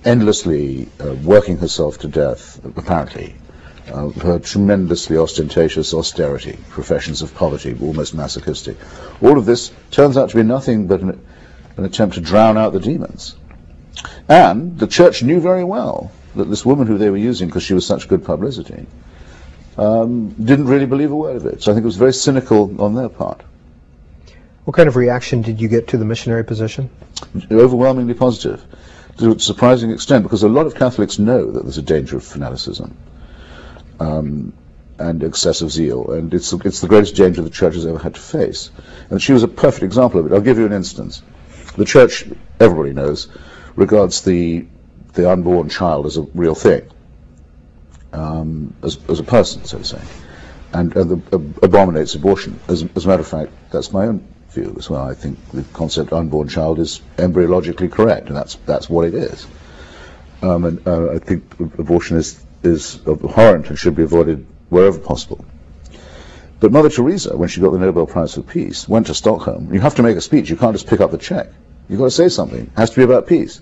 endlessly uh, working herself to death, apparently, uh, her tremendously ostentatious austerity, professions of poverty, almost masochistic. All of this turns out to be nothing but an, an attempt to drown out the demons. And the church knew very well that this woman who they were using, because she was such good publicity, um, didn't really believe a word of it. So I think it was very cynical on their part. What kind of reaction did you get to the missionary position? Overwhelmingly positive, to a surprising extent, because a lot of Catholics know that there's a danger of fanaticism um, and excessive zeal, and it's it's the greatest danger the church has ever had to face. And she was a perfect example of it. I'll give you an instance. The church, everybody knows, regards the the unborn child as a real thing, um, as, as a person, so to say, and, and the, abominates abortion. As, as a matter of fact, that's my own view as well. I think the concept unborn child is embryologically correct, and that's that's what it is. Um, and uh, I think abortion is is abhorrent and should be avoided wherever possible. But Mother Teresa, when she got the Nobel Prize for Peace, went to Stockholm. You have to make a speech. You can't just pick up the check. You've got to say something. It has to be about peace.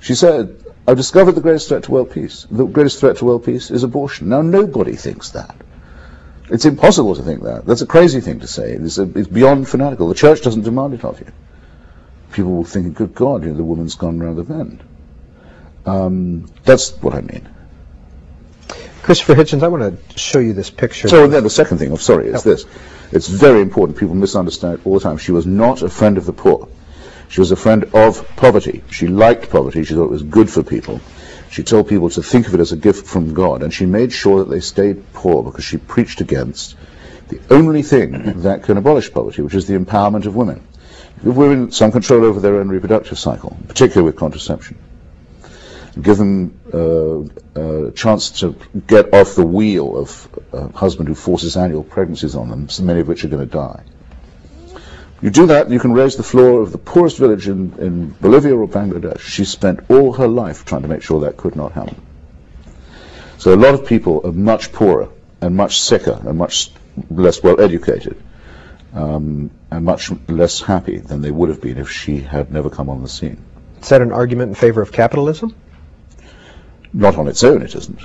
She said, I've discovered the greatest threat to world peace. The greatest threat to world peace is abortion. Now, nobody thinks that. It's impossible to think that. That's a crazy thing to say. It's, a, it's beyond fanatical. The church doesn't demand it of you. People will think, good God, you know, the woman's gone round the bend. Um, that's what I mean. Christopher Hitchens, I want to show you this picture. So then the second thing, I'm oh, sorry, is oh. this. It's very important. People misunderstand it all the time. She was not a friend of the poor. She was a friend of poverty. She liked poverty. She thought it was good for people. She told people to think of it as a gift from God, and she made sure that they stayed poor because she preached against the only thing that can abolish poverty, which is the empowerment of women. Give women some control over their own reproductive cycle, particularly with contraception. Give them uh, a chance to get off the wheel of a husband who forces annual pregnancies on them, many of which are going to die. You do that, you can raise the floor of the poorest village in, in Bolivia or Bangladesh. She spent all her life trying to make sure that could not happen. So a lot of people are much poorer and much sicker and much less well educated um, and much less happy than they would have been if she had never come on the scene. Is that an argument in favor of capitalism? Not on its own, it isn't.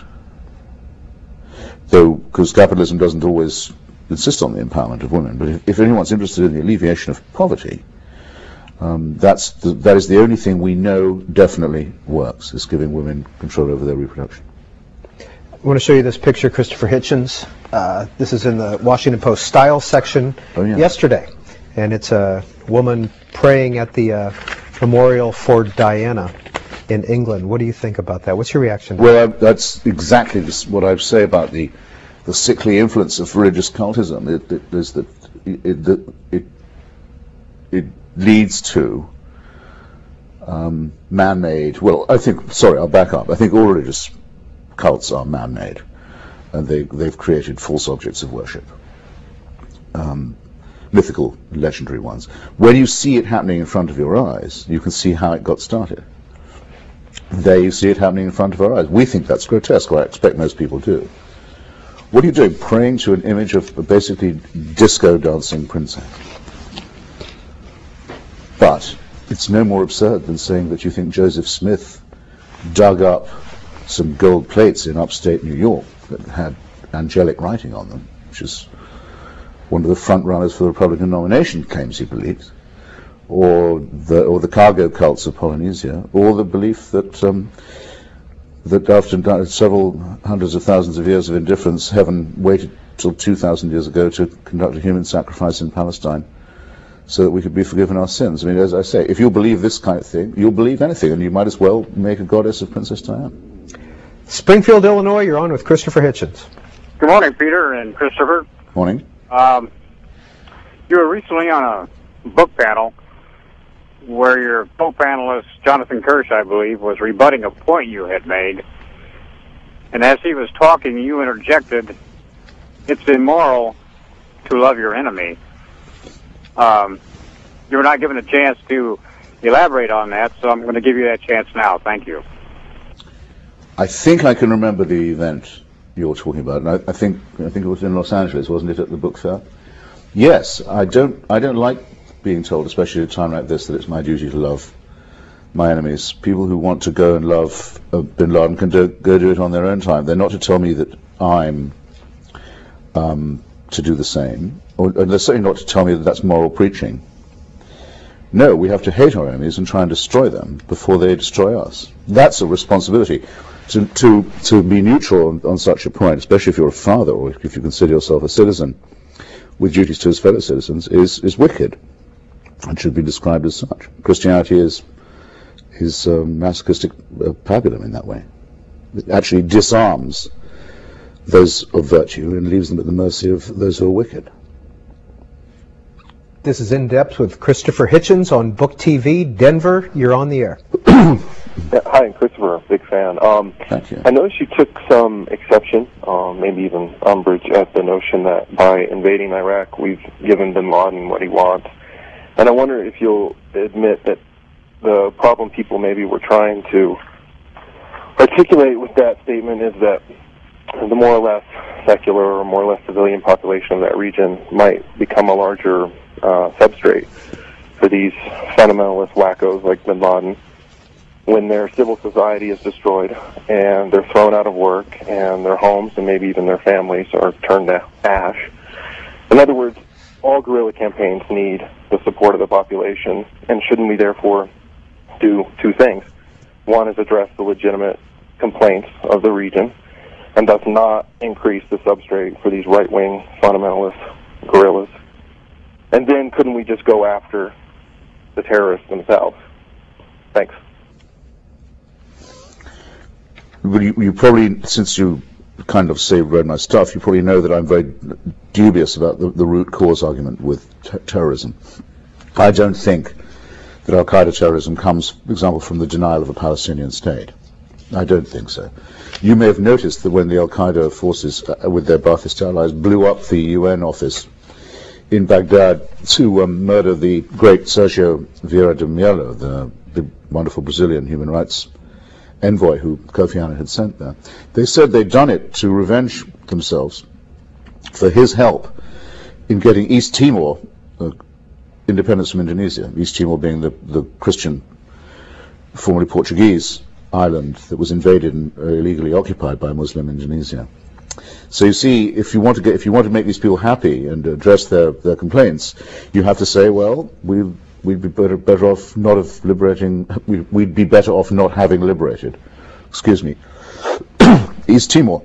Though, because capitalism doesn't always insist on the empowerment of women. But if, if anyone's interested in the alleviation of poverty, um, that's the, that is the only thing we know definitely works, is giving women control over their reproduction. I want to show you this picture, Christopher Hitchens. Uh, this is in the Washington Post style section oh, yeah. yesterday. And it's a woman praying at the uh, memorial for Diana in England. What do you think about that? What's your reaction? well, that's exactly what I say about the the sickly influence of religious cultism. It, it, is that it, it, it leads to um, man-made. Well, I think. Sorry, I'll back up. I think all religious cults are man-made, and they they've created false objects of worship. Um, mythical, legendary ones. When you see it happening in front of your eyes, you can see how it got started. there you see it happening in front of our eyes. We think that's grotesque, I expect most people do. What are you doing? Praying to an image of a basically disco dancing princess. But it's no more absurd than saying that you think Joseph Smith dug up some gold plates in upstate New York that had angelic writing on them, which is one of the front runners for the Republican nomination, claims he believes, or the or the cargo cults of Polynesia, or the belief that um, that after several hundreds of thousands of years of indifference, heaven waited till 2,000 years ago to conduct a human sacrifice in Palestine so that we could be forgiven our sins. I mean, as I say, if you believe this kind of thing, you'll believe anything, and you might as well make a goddess of Princess Diana. Springfield, Illinois, you're on with Christopher Hitchens. Good morning, Peter and Christopher. Morning. Um, you were recently on a book panel where your co-panelist, Jonathan Kirsch, I believe, was rebutting a point you had made. And as he was talking, you interjected, it's immoral to love your enemy. Um, you were not given a chance to elaborate on that, so I'm going to give you that chance now. Thank you. I think I can remember the event you're talking about, and I, I think I think it was in Los Angeles, wasn't it, at the book fair? Yes, I don't I don't like being told, especially at a time like this, that it's my duty to love my enemies. People who want to go and love uh, Bin Laden can do, go do it on their own time. They're not to tell me that I'm um, to do the same, or, and they're certainly not to tell me that that's moral preaching. No, we have to hate our enemies and try and destroy them before they destroy us. That's a responsibility. To, to, to be neutral on, on such a point, especially if you're a father or if you consider yourself a citizen with duties to his fellow citizens, is, is wicked and should be described as such. Christianity is is um, masochistic uh, pabulum in that way. It actually disarms those of virtue and leaves them at the mercy of those who are wicked. This is In Depth with Christopher Hitchens on Book TV. Denver, you're on the air. <clears throat> yeah, hi, I'm Christopher. Big fan. Um, Thank you. I noticed you took some exception, um, maybe even umbrage at the notion that by invading Iraq, we've given bin Laden what he wants. And I wonder if you'll admit that the problem people maybe were trying to articulate with that statement is that the more or less secular or more or less civilian population of that region might become a larger uh, substrate for these fundamentalist wackos like bin Laden when their civil society is destroyed and they're thrown out of work and their homes and maybe even their families are turned to ash. In other words, all guerrilla campaigns need the support of the population, and shouldn't we therefore do two things? One is address the legitimate complaints of the region, and thus not increase the substrate for these right-wing fundamentalist guerrillas. And then couldn't we just go after the terrorists themselves? Thanks. You, you probably, since you kind of say read my stuff, you probably know that I'm very dubious about the, the root cause argument with terrorism. I don't think that Al Qaeda terrorism comes, for example, from the denial of a Palestinian state. I don't think so. You may have noticed that when the Al Qaeda forces, uh, with their Ba'athist allies, blew up the UN office in Baghdad to um, murder the great Sergio Vieira de Mello, the, the wonderful Brazilian human rights envoy who Kofi Annan had sent there. They said they'd done it to revenge themselves for his help in getting East Timor uh, independence from Indonesia. East Timor being the, the Christian, formerly Portuguese island that was invaded and uh, illegally occupied by Muslim Indonesia. So you see, if you want to get, if you want to make these people happy and address their, their complaints, you have to say, well, we we'd be better, better off not of liberating, we'd, we'd be better off not having liberated, excuse me, <coughs> East Timor,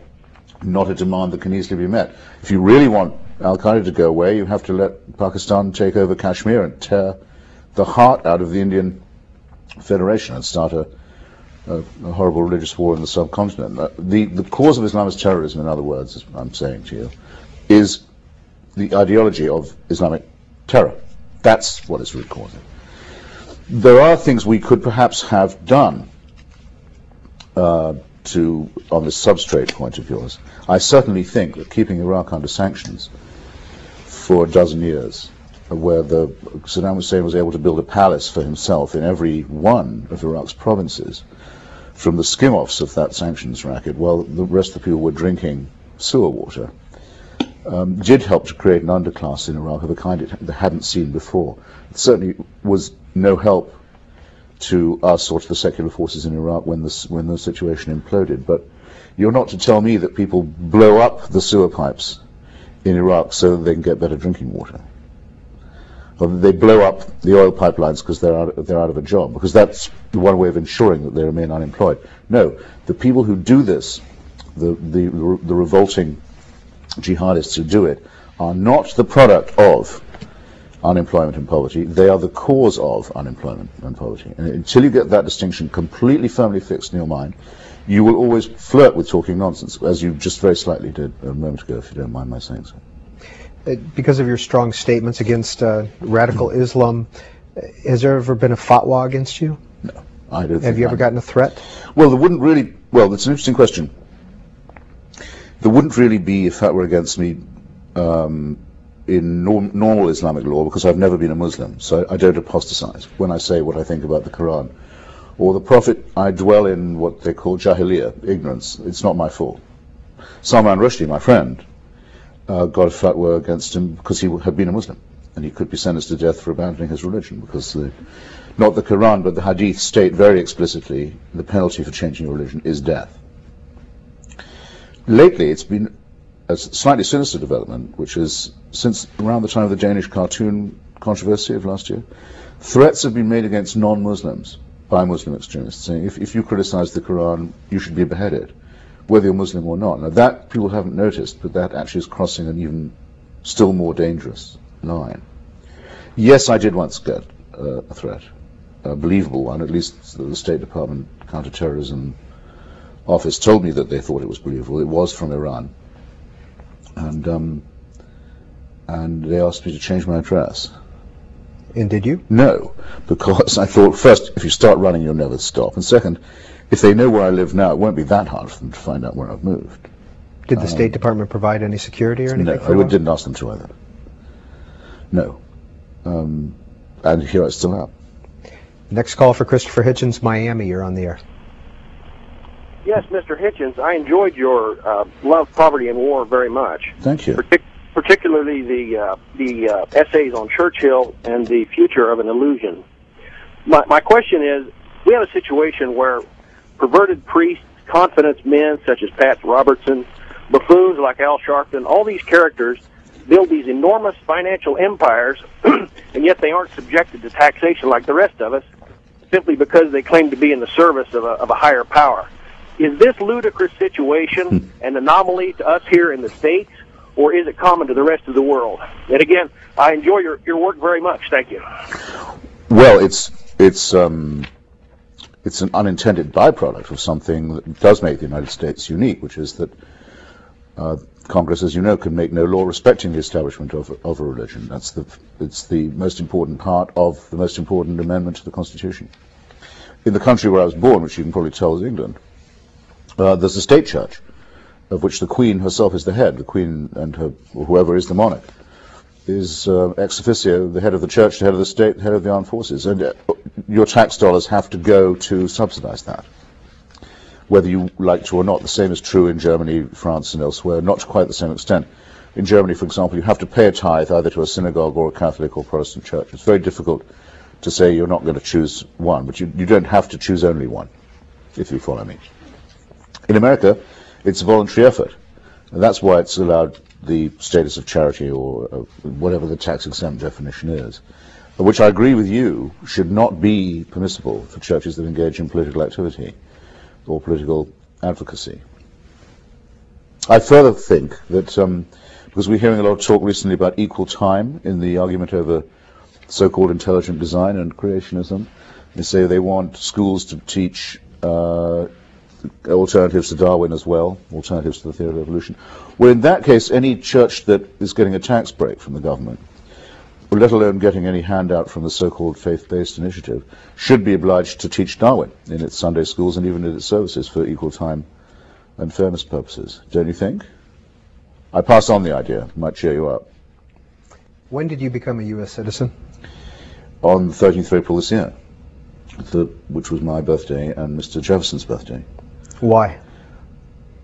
not a demand that can easily be met. If you really want Al-Qaeda to go away, you have to let Pakistan take over Kashmir and tear the heart out of the Indian Federation and start a, a, a horrible religious war in the subcontinent. Uh, the, the cause of Islamist terrorism, in other words, I'm saying to you, is the ideology of Islamic terror. That's what is root causing. There are things we could perhaps have done uh, to, on the substrate point of yours. I certainly think that keeping Iraq under sanctions for a dozen years, where the Saddam Hussein was able to build a palace for himself in every one of Iraq's provinces, from the skim-offs of that sanctions racket while the rest of the people were drinking sewer water um, did help to create an underclass in Iraq of a kind it they hadn't seen before. It certainly was no help to us or to the secular forces in Iraq when the, when the situation imploded. But you're not to tell me that people blow up the sewer pipes in Iraq so that they can get better drinking water. Or they blow up the oil pipelines because they're out, they're out of a job, because that's one way of ensuring that they remain unemployed. No, the people who do this, the, the, the revolting jihadists who do it, are not the product of unemployment and poverty. They are the cause of unemployment and poverty. And until you get that distinction completely firmly fixed in your mind, you will always flirt with talking nonsense, as you just very slightly did a moment ago, if you don't mind my saying so. Uh, because of your strong statements against uh, radical Islam, has there ever been a fatwa against you? No, I don't. Have you ever gotten a threat? Well, there wouldn't really. Well, that's an interesting question. There wouldn't really be if that were against me um, in norm, normal Islamic law because I've never been a Muslim, so I don't apostatize when I say what I think about the Quran. Or the Prophet, I dwell in what they call jahiliyyah, ignorance. It's not my fault. Salman Rushdie, my friend, uh, got a fatwa against him because he had been a Muslim, and he could be sentenced to death for abandoning his religion because the, not the Quran but the Hadith state very explicitly the penalty for changing your religion is death. Lately, it's been a slightly sinister development, which is since around the time of the Danish cartoon controversy of last year, threats have been made against non-Muslims by Muslim extremists, saying if, if you criticize the Quran, you should be beheaded, whether you're Muslim or not. Now that people haven't noticed, but that actually is crossing an even still more dangerous line. Yes, I did once get uh, a threat, a believable one, at least the State Department counterterrorism office told me that they thought it was believable. It was from Iran and um, and they asked me to change my address. And did you? No, because I thought first, if you start running, you'll never stop, and second, if they know where I live now, it won't be that hard for them to find out where I've moved. Did the um, State Department provide any security or anything? No, I didn't ask them to either. No, um, and here I still am. Next call for Christopher Hitchens, Miami. You're on the air. Yes, Mr. Hitchens, I enjoyed your uh, Love, Poverty, and War very much. Thank you. Partic- particularly the uh, the uh, essays on Churchill and the future of an illusion. My, my question is, we have a situation where perverted priests, confidence men such as Pat Robertson, buffoons like Al Sharpton, all these characters build these enormous financial empires, <clears throat> and yet they aren't subjected to taxation like the rest of us, simply because they claim to be in the service of a, of a higher power. Is this ludicrous situation hmm. an anomaly to us here in the States, or is it common to the rest of the world? And again, I enjoy your, your work very much. Thank you. Well, it's it's um, it's an unintended byproduct of something that does make the United States unique, which is that uh, Congress, as you know, can make no law respecting the establishment of, of a religion. That's the it's the most important part of the most important amendment to the Constitution. In the country where I was born, which you can probably tell is England, uh, there's a state church, of which the Queen herself is the head. The Queen and her, whoever is the monarch is uh, ex officio the head of the church, the head of the state, the head of the armed forces. And uh, your tax dollars have to go to subsidize that, whether you like to or not. The same is true in Germany, France, and elsewhere, not to quite the same extent. In Germany, for example, you have to pay a tithe either to a synagogue or a Catholic or Protestant church. It's very difficult to say you're not going to choose one, but you, you don't have to choose only one, if you follow me. In America, it's a voluntary effort. And that's why it's allowed the status of charity or uh, whatever the tax exempt definition is, which I agree with you should not be permissible for churches that engage in political activity or political advocacy. I further think that um, because we're hearing a lot of talk recently about equal time in the argument over so-called intelligent design and creationism, they say they want schools to teach uh, alternatives to Darwin as well, alternatives to the theory of evolution. Well, in that case, any church that is getting a tax break from the government, let alone getting any handout from the so-called faith-based initiative, should be obliged to teach Darwin in its Sunday schools and even in its services for equal time and fairness purposes. Don't you think? I pass on the idea. It might cheer you up. When did you become a U.S. citizen? On the 13th of April this year. the, which was my birthday and Mr. Jefferson's birthday. Why?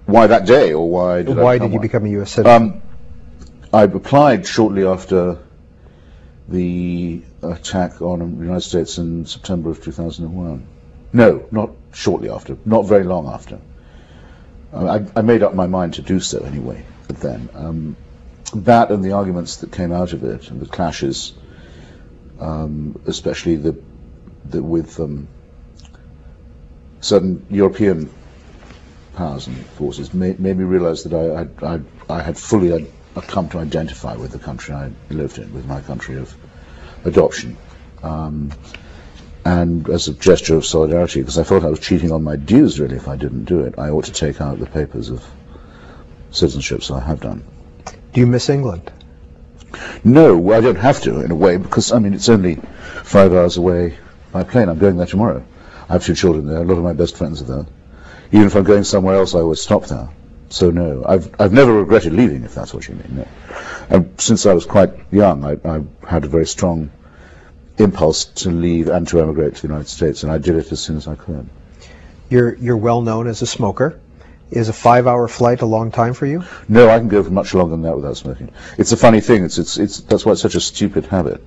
Why that day, or why did Why did you one? become a U.S. citizen? Um, I applied shortly after the attack on the United States in September of 2001. No, not shortly after, not very long after. I, I made up my mind to do so anyway, but then. Um, that and the arguments that came out of it, and the clashes, um, especially the, the with um, certain European powers and forces, made, made me realize that I, I, I, I had fully ad- come to identify with the country I lived in, with my country of adoption. Um, and as a gesture of solidarity, because I felt I was cheating on my dues really if I didn't do it, I ought to take out the papers of citizenship, so I have done. Do you miss England? No, well, I don't have to in a way because I mean it's only five hours away by plane. I'm going there tomorrow. I have two children there. A lot of my best friends are there. Even if I'm going somewhere else, I always stop there. So no, I've I've never regretted leaving, if that's what you mean. No. And since I was quite young, I, I had a very strong impulse to leave and to emigrate to the United States, and I did it as soon as I could. You're you're well known as a smoker. Is a five-hour flight a long time for you? No, I can go for much longer than that without smoking. It's a funny thing. It's it's it's that's why it's such a stupid habit,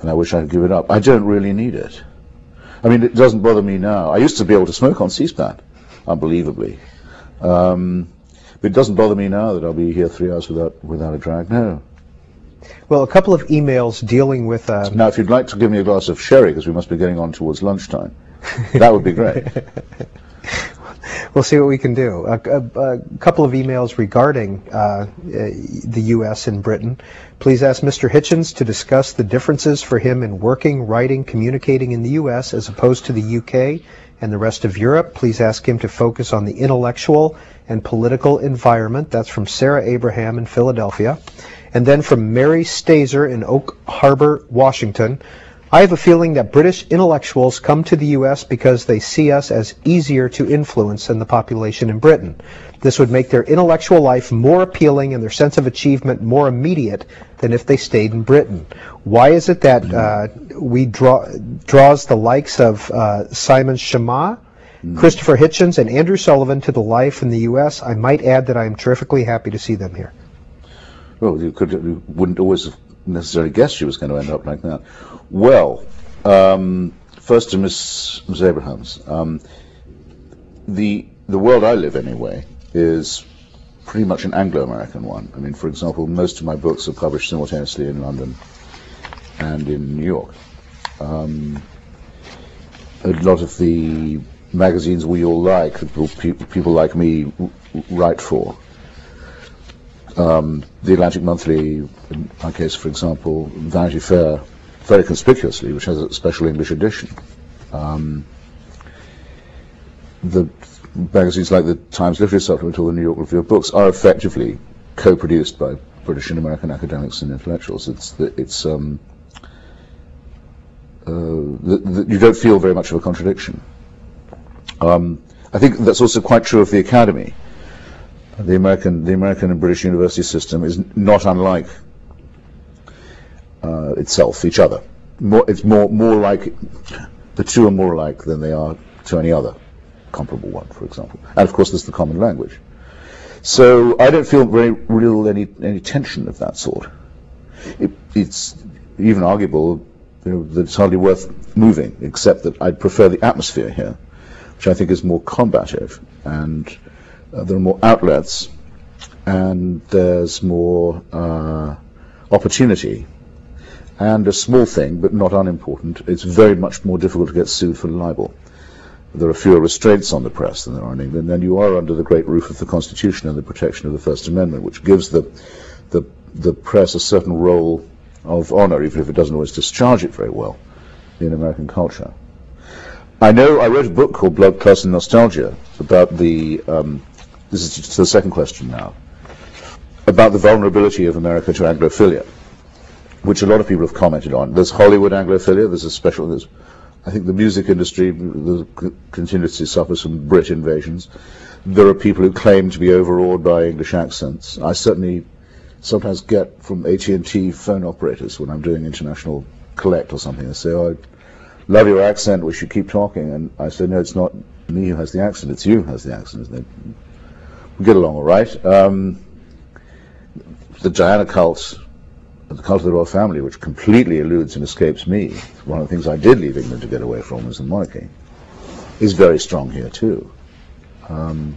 and I wish I could give it up. I don't really need it. I mean, it doesn't bother me now. I used to be able to smoke on C-SPAN, unbelievably, um, but it doesn't bother me now that I'll be here three hours without without a drag. No. Well, a couple of emails dealing with. Uh, Now, if you'd like to give me a glass of sherry, because we must be getting on towards lunchtime, that would be great. <laughs> We'll see what we can do. A, a, a couple of emails regarding uh, the U.S. and Britain. Please ask Mr. Hitchens to discuss the differences for him in working, writing, communicating in the U.S. as opposed to the U.K. and the rest of Europe. Please ask him to focus on the intellectual and political environment. That's from Sarah Abraham in Philadelphia. And then from Mary Stazer in Oak Harbor, Washington. I have a feeling that British intellectuals come to the U.S. because they see us as easier to influence than the population in Britain. This would make their intellectual life more appealing and their sense of achievement more immediate than if they stayed in Britain. Why is it that uh, we draw draws the likes of uh, Simon Schama, Christopher Hitchens, and Andrew Sullivan to the life in the U.S.? I might add that I am terrifically happy to see them here. Well, you could you wouldn't always have necessarily guessed she was going to end up like that. Well, um, first to Miss, Miss Abrahams, um, the the world I live anyway is pretty much an Anglo-American one. I mean, for example, most of my books are published simultaneously in London and in New York. Um, a lot of the magazines we all like, people, people like me write for, um, the Atlantic Monthly, in my case, for example, Vanity Fair, very conspicuously, which has a special English edition. Um, the magazines like the Times Literary Supplement or the New York Review of Books are effectively co-produced by British and American academics and intellectuals. It's it's um, uh, the, the, you don't feel very much of a contradiction. Um, I think that's also quite true of the Academy the American, the American and British university system is not unlike uh, itself, each other. More, it's more, more like the two are more alike than they are to any other comparable one, for example. And of course, there's the common language. So I don't feel very real any any tension of that sort. It, it's even arguable you know, that it's hardly worth moving, except that I'd prefer the atmosphere here, which I think is more combative and uh, there are more outlets and there's more uh, opportunity. And a small thing, but not unimportant, it's very much more difficult to get sued for libel. There are fewer restraints on the press than there are in England, and you are under the great roof of the Constitution and the protection of the First Amendment, which gives the, the, the press a certain role of honor, even if it doesn't always discharge it very well in American culture. I know I wrote a book called Blood, Class and Nostalgia about the um, this is to the second question now, about the vulnerability of America to Anglophilia, which a lot of people have commented on. There's Hollywood Anglophilia, there's a special, there's, I think the music industry continues to suffer some Brit invasions. There are people who claim to be overawed by English accents. I certainly sometimes get from AT&T phone operators when I'm doing international collect or something, they say, oh, love your accent, we should keep talking. And I say, no, it's not me who has the accent, it's you who has the accent. And we get along all right. Um, the Diana cult, the cult of the royal family, which completely eludes and escapes me, one of the things I did leave England to get away from was the monarchy, is very strong here too. Um,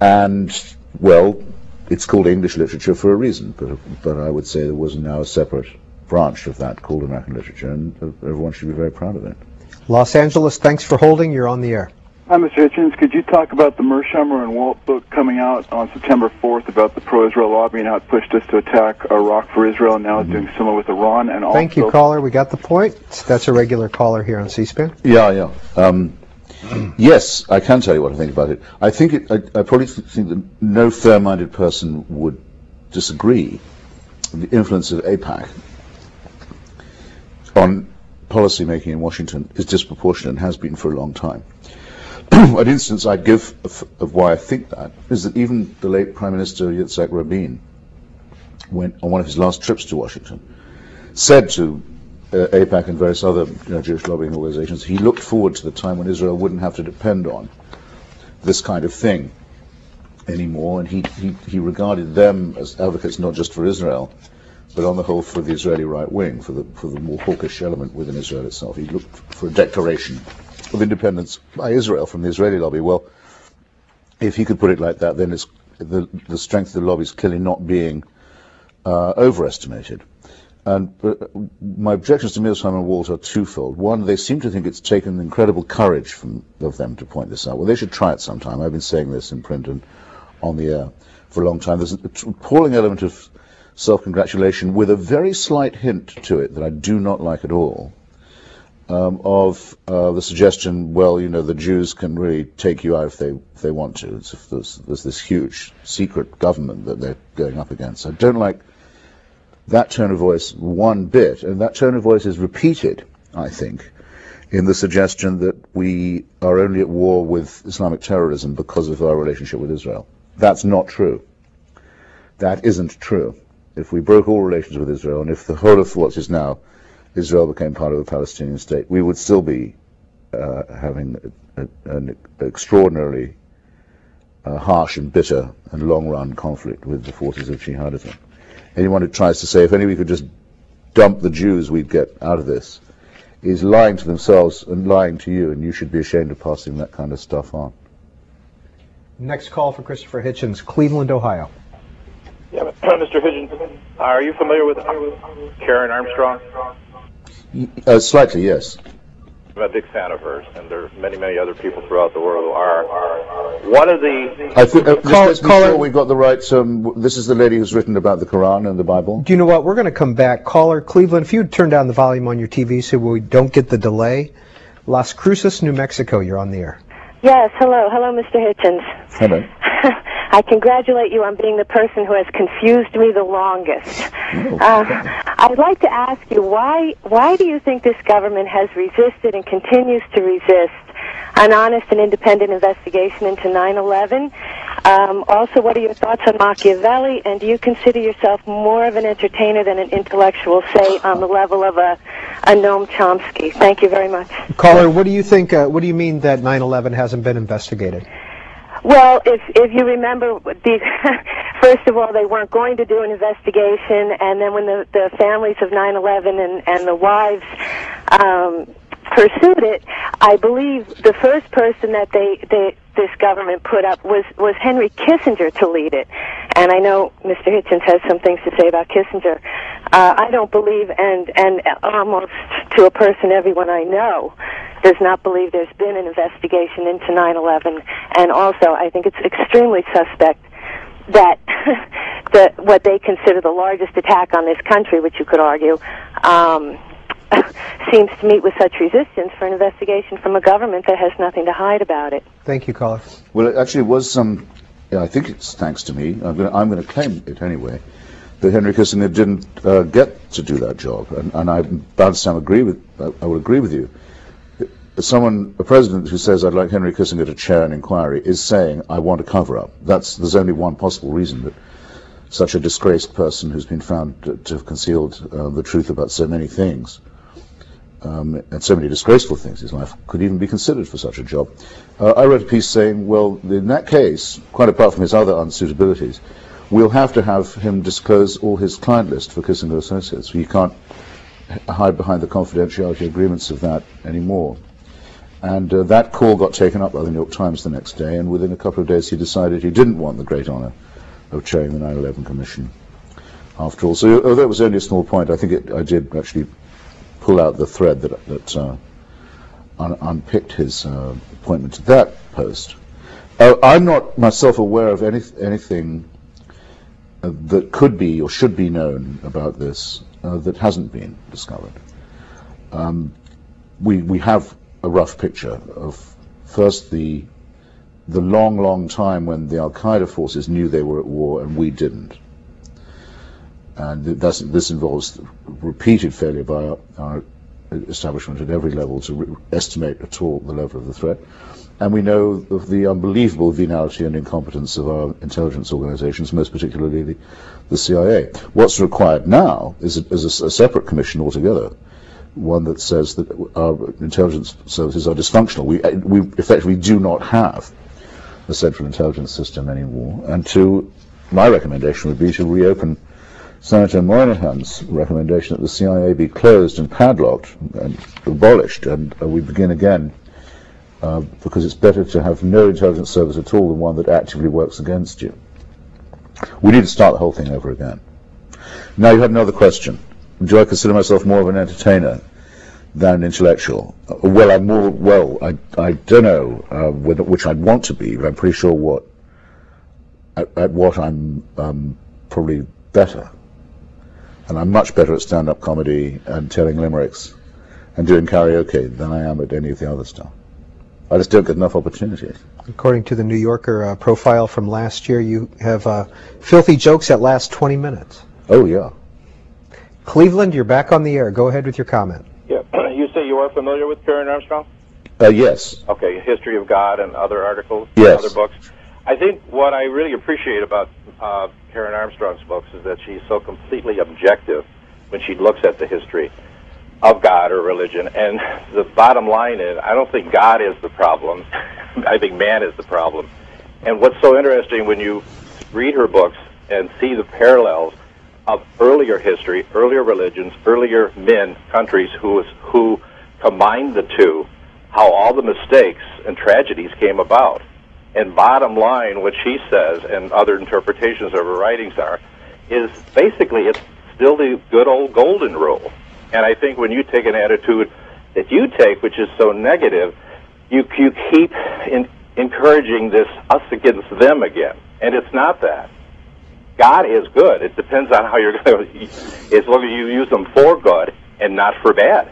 and, well, it's called English literature for a reason, but, but I would say there was now a separate branch of that called American literature, and everyone should be very proud of it. Los Angeles, thanks for holding. You're on the air. Hi, Mr. Hitchens. Could you talk about the Mearsheimer and Walt book coming out on September 4th about the pro-Israel lobby and how it pushed us to attack Iraq for Israel and now it's doing similar with Iran and also... Thank you, caller. We got the point. That's a regular caller here on C-SPAN. Yeah, yeah. Um, yes, I can tell you what I think about it. I think it, I, I probably think that no fair-minded person would disagree with the influence of AIPAC on policy making in Washington is disproportionate and has been for a long time. <clears throat> An instance I'd give of, of, why I think that is that even the late Prime Minister Yitzhak Rabin, went on one of his last trips to Washington, said to uh, AIPAC and various other you know, Jewish lobbying organizations, he looked forward to the time when Israel wouldn't have to depend on this kind of thing anymore, and he, he, he regarded them as advocates not just for Israel, but on the whole for the Israeli right wing, for the, for the more hawkish element within Israel itself. He looked for a declaration of independence by Israel from the Israeli lobby. Well, if he could put it like that, then it's, the, the strength of the lobby is clearly not being uh, overestimated. And my objections to Mearsheimer and Walt are twofold. One, they seem to think it's taken incredible courage from, of them to point this out. Well, they should try it sometime. I've been saying this in print and on the air for a long time. There's an appalling element of self-congratulation with a very slight hint to it that I do not like at all, um, of uh, the suggestion, well, you know, the Jews can really take you out if they if they want to. There's, there's, this huge secret government that they're going up against. I don't like that tone of voice one bit, and that tone of voice is repeated, I think, in the suggestion that we are only at war with Islamic terrorism because of our relationship with Israel. That's not true. That isn't true if we broke all relations with Israel, and if the whole of what is now Israel became part of the Palestinian state, we would still be uh, having a, a, an extraordinarily uh, harsh and bitter and long-run conflict with the forces of jihadism. Anyone who tries to say if only we could just dump the Jews, we'd get out of this, is lying to themselves and lying to you, and you should be ashamed of passing that kind of stuff on. Next call for Christopher Hitchens, Cleveland, Ohio. Yeah, Mr. Hitchens, are you familiar with Karen Armstrong? Uh, slightly, yes. I'm a big fan of hers, and there are many, many other people throughout the world who are. One of the. I think, uh, call, just call sure we've got the right. Um, this is the lady who's written about the Quran and the Bible. Do you know what? We're going to come back. Caller Cleveland, if you'd turn down the volume on your TV so we don't get the delay. Las Cruces, New Mexico, you're on the air. Yes, hello. Hello, Mr. Hitchens. Hello. <laughs> I congratulate you on being the person who has confused me the longest. Oh, <laughs> uh, I'd like to ask you why why do you think this government has resisted and continues to resist an honest and independent investigation into 9/11? Um, also, what are your thoughts on Machiavelli? And do you consider yourself more of an entertainer than an intellectual, say, on the level of a, a Noam Chomsky? Thank you very much. Caller, what do you think? Uh, what do you mean that 9/11 hasn't been investigated? Well, if if you remember, the, <laughs> first of all, they weren't going to do an investigation, and then when the the families of 9/11 and and the wives um, pursued it, I believe the first person that they they this government put up was was Henry Kissinger to lead it, and I know Mr. Hitchens has some things to say about Kissinger. Uh, I don't believe, and and almost to a person, everyone I know does not believe there's been an investigation into 9/11, and also I think it's extremely suspect that <laughs> the what they consider the largest attack on this country, which you could argue. Um, <laughs> seems to meet with such resistance for an investigation from a government that has nothing to hide about it. Thank you, caller. Well, it actually was some. Yeah, I think it's thanks to me. I'm going. I'm going to claim it anyway. That Henry Kissinger didn't uh, get to do that job, and, and I, bound to agree with. I, I would agree with you someone, a president who says, I'd like Henry Kissinger to chair an inquiry, is saying, I want a cover up. That's, there's only one possible reason that such a disgraced person who's been found to, to have concealed uh, the truth about so many things um, and so many disgraceful things in his life, could even be considered for such a job. Uh, I wrote a piece saying, well, in that case, quite apart from his other unsuitabilities, we'll have to have him disclose all his client list for Kissinger Associates. He can't hide behind the confidentiality agreements of that anymore. And uh, that call got taken up by the New York Times the next day, and within a couple of days he decided he didn't want the great honor of chairing the 9-11 Commission after all. So although it was only a small point, I think it, I did actually pull out the thread that, that uh, un unpicked his uh, appointment to that post. Uh, I'm not myself aware of any, anything uh, that could be or should be known about this uh, that hasn't been discovered. Um, we, we have a rough picture of first the the long, long time when the Al Qaeda forces knew they were at war and we didn't. And this involves repeated failure by our, our, establishment at every level to estimate at all the level of the threat. And we know of the unbelievable venality and incompetence of our intelligence organizations, most particularly the, the CIA. What's required now is a, is a, a separate commission altogether one that says that our intelligence services are dysfunctional. We, we effectively do not have a central intelligence system anymore. And to my recommendation would be to reopen Senator Moynihan's recommendation that the CIA be closed and padlocked and abolished, and uh, we begin again uh, because it's better to have no intelligence service at all than one that actively works against you. We need to start the whole thing over again. Now you had another question do I consider myself more of an entertainer than an intellectual? Uh, well, I'm more, well, I, I don't know uh, whether, which I'd want to be, but I'm pretty sure what, at, at what I'm um, probably better. And I'm much better at stand-up comedy and telling limericks and doing karaoke than I am at any of the other stuff. I just don't get enough opportunities. According to the New Yorker uh, profile from last year, you have uh, filthy jokes that last 20 minutes. Oh, yeah. Cleveland, you're back on the air. Go ahead with your comment. Yeah, <clears throat> you say you are familiar with Karen Armstrong? Uh, yes. Okay, History of God and other articles, yes. other books. I think what I really appreciate about uh, Karen Armstrong's books is that she's so completely objective when she looks at the history of God or religion. And the bottom line is, I don't think God is the problem. <laughs> I think man is the problem. And what's so interesting when you read her books and see the parallels of earlier history, earlier religions, earlier men, countries who who combined the two, how all the mistakes and tragedies came about. And bottom line, what she says and other interpretations of her writings are, is basically it's still the good old golden rule. And I think when you take an attitude that you take, which is so negative, you you keep in, encouraging this us against them again, and it's not that. God is good. It depends on how you're going <laughs> to, as long as you use them for good and not for bad.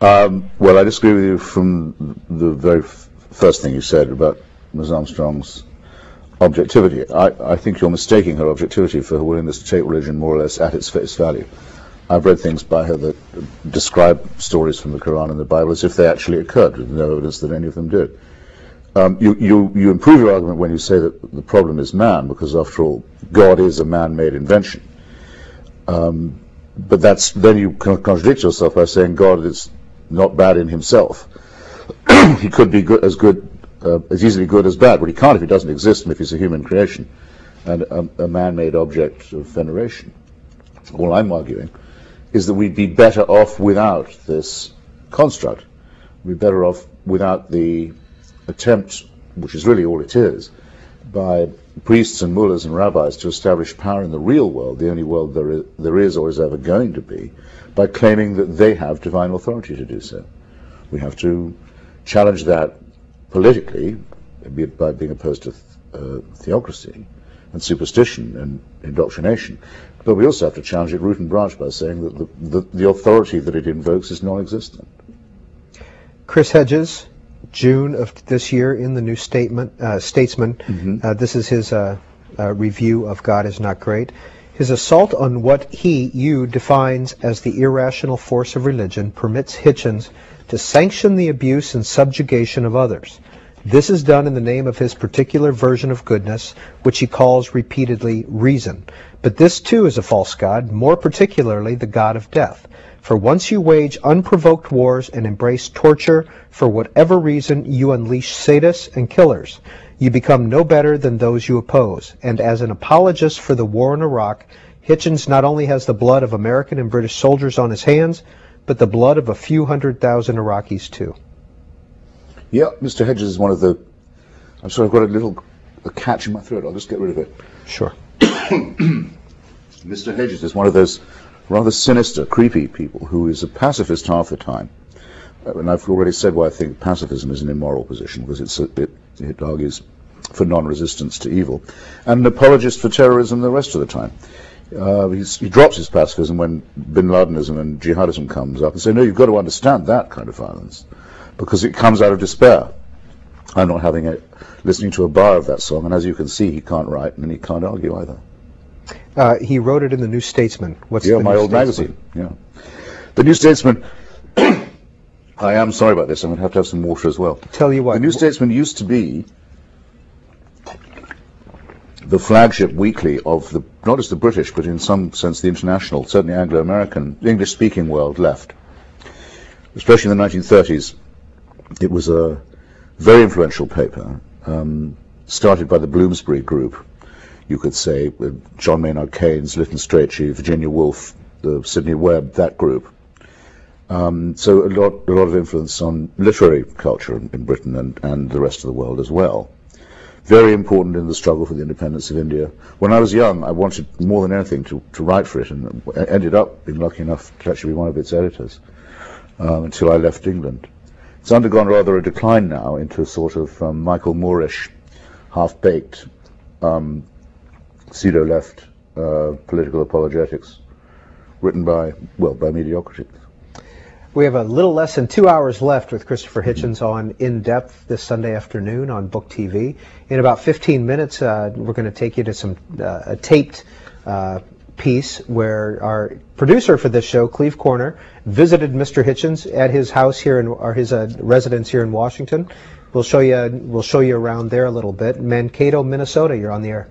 Um, well, I disagree with you from the very first thing you said about Ms. Armstrong's objectivity. I, I think you're mistaking her objectivity for her willingness to take religion more or less at its face value. I've read things by her that describe stories from the Quran and the Bible as if they actually occurred, with no evidence that any of them did. Um, you, you, you improve your argument when you say that the problem is man, because after all, God is a man-made invention. Um, but that's then you contradict yourself by saying God is not bad in himself. <clears throat> he could be good, as good, uh, as easily good as bad, but he can't if he doesn't exist and if he's a human creation and a, a man-made object of veneration. All I'm arguing is that we'd be better off without this construct. We'd be better off without the attempt, which is really all it is, by priests and mullahs and rabbis to establish power in the real world, the only world there is, there is or is ever going to be, by claiming that they have divine authority to do so. We have to challenge that politically, by being opposed to uh, theocracy and superstition and indoctrination. But we also have to challenge it root and branch by saying that the, the, the authority that it invokes is non-existent. Chris Hedges, June of this year in the New Statement, uh, Statesman. Mm-hmm. Uh, this is his uh, uh, review of God is Not Great. His assault on what he, you, defines as the irrational force of religion permits Hitchens to sanction the abuse and subjugation of others. This is done in the name of his particular version of goodness, which he calls repeatedly reason. But this too is a false god, more particularly the god of death. For once you wage unprovoked wars and embrace torture, for whatever reason you unleash sadists and killers. You become no better than those you oppose. And as an apologist for the war in Iraq, Hitchens not only has the blood of American and British soldiers on his hands, but the blood of a few hundred thousand Iraqis too. Yeah, Mr. Hedges is one of the. I'm sorry, I've got a little a catch in my throat. I'll just get rid of it. Sure. <coughs> Mr. Hedges is one of those rather sinister, creepy people who is a pacifist half the time. Uh, And I've already said why I think pacifism is an immoral position, because it's a, it, it argues for non-resistance to evil, and an apologist for terrorism the rest of the time. Uh, he's, he drops his pacifism when bin Ladenism and jihadism comes up and say, no, you've got to understand that kind of violence, because it comes out of despair. I'm not having it, listening to a bar of that song, and as you can see, he can't write and he can't argue either. Uh, he wrote it in the New Statesman. What's yeah, the my old Statesman? magazine. Yeah, the New Statesman. I am sorry about this. I'm going to have to have some water as well. Tell you what, the New Statesman used to be the flagship weekly of the not just the British, but in some sense the international, certainly Anglo-American, English-speaking world left. Especially in the 1930s, it was a very influential paper, um, started by the Bloomsbury Group, you could say, with John Maynard Keynes, Lytton Strachey, Virginia Woolf, the Sidney Webb, that group. Um, so a lot, a lot of influence on literary culture in, in Britain and, and the rest of the world as well. Very important in the struggle for the independence of India. When I was young, I wanted more than anything to, to write for it, and ended up being lucky enough to actually be one of its editors um, until I left England. It's undergone rather a decline now into a sort of um, Michael Moorish, half-baked, um, pseudo-left uh, political apologetics, written by, well, by mediocrity. We have a little less than two hours left with Christopher Hitchens on In Depth this Sunday afternoon on Book TV. In about 15 minutes, uh, we're going to take you to some uh, a taped uh, piece where our producer for this show, Cleve Corner, visited Mr. Hitchens at his house here in or his uh, residence here in Washington. We'll show you we'll show you around there a little bit. Mankato, Minnesota. You're on the air.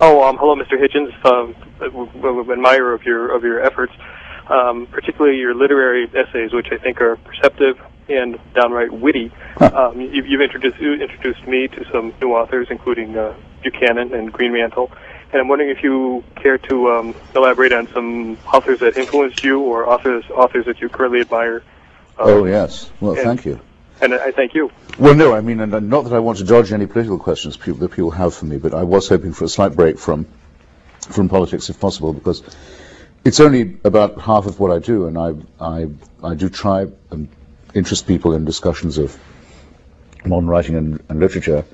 Oh, um, hello, Mr. Hitchens. Um, admirer of your of your efforts, um, particularly your literary essays, which I think are perceptive and downright witty. Um, you, you've introduced you introduced me to some new authors, including uh, Buchanan and Greenmantle. And I'm wondering if you care to um, elaborate on some authors that influenced you, or authors authors that you currently admire. oh, yes. Well, and- thank you. And I thank you. Well, no, I mean, and not that I want to dodge any political questions people, that people have for me, but I was hoping for a slight break from from politics, if possible, because it's only about half of what I do, and I I I do try and interest people in discussions of modern writing and, and literature.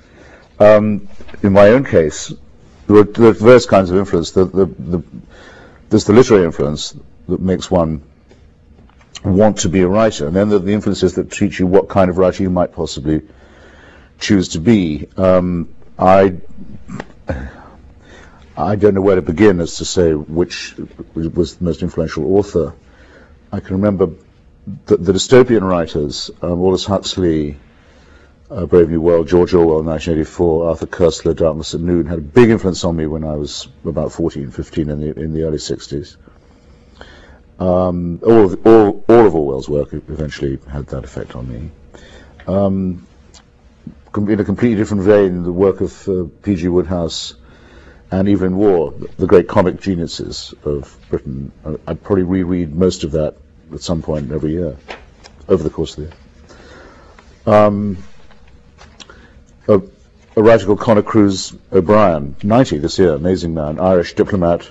Um, in my own case, there are, there are various kinds of influence. The, the, the, there's the literary influence that makes one want to be a writer, and then there are the influences that teach you what kind of writer you might possibly choose to be. Um, I I don't know where to begin as to say which was the most influential author. I can remember the, the dystopian writers, um, Aldous Huxley, uh, Brave New World, George Orwell, 1984, Arthur Koestler, Darkness at Noon, had a big influence on me when I was about 14, 15 in the, in the early 60s. Um, all, of, all, all of Orwell's work eventually had that effect on me. Um, in a completely different vein, the work of uh, P.G. Wodehouse and Evelyn Waugh, the great comic geniuses of Britain. I'd probably reread most of that at some point every year, over the course of the year. Um, a, a called Conor Cruise O'Brien, 90 this year, amazing man, Irish diplomat,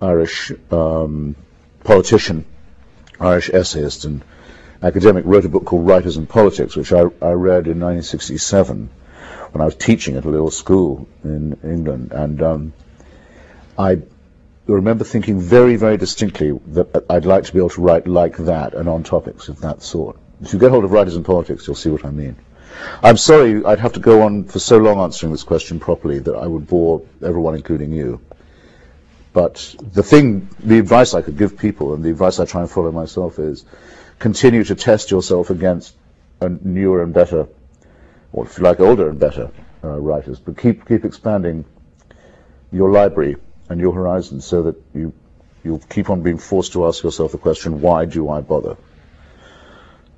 Irish um, politician, Irish essayist and academic, wrote a book called Writers and Politics, which I, I read in 1967 when I was teaching at a little school in England. And um, I remember thinking very, very distinctly that I'd like to be able to write like that and on topics of that sort. If you get hold of Writers and Politics, you'll see what I mean. I'm sorry I'd have to go on for so long answering this question properly that I would bore everyone, including you. But the thing, the advice I could give people, and the advice I try and follow myself is, continue to test yourself against a newer and better, or if you like, older and better uh, writers. But keep keep expanding your library and your horizons so that you you'll keep on being forced to ask yourself the question, why do I bother?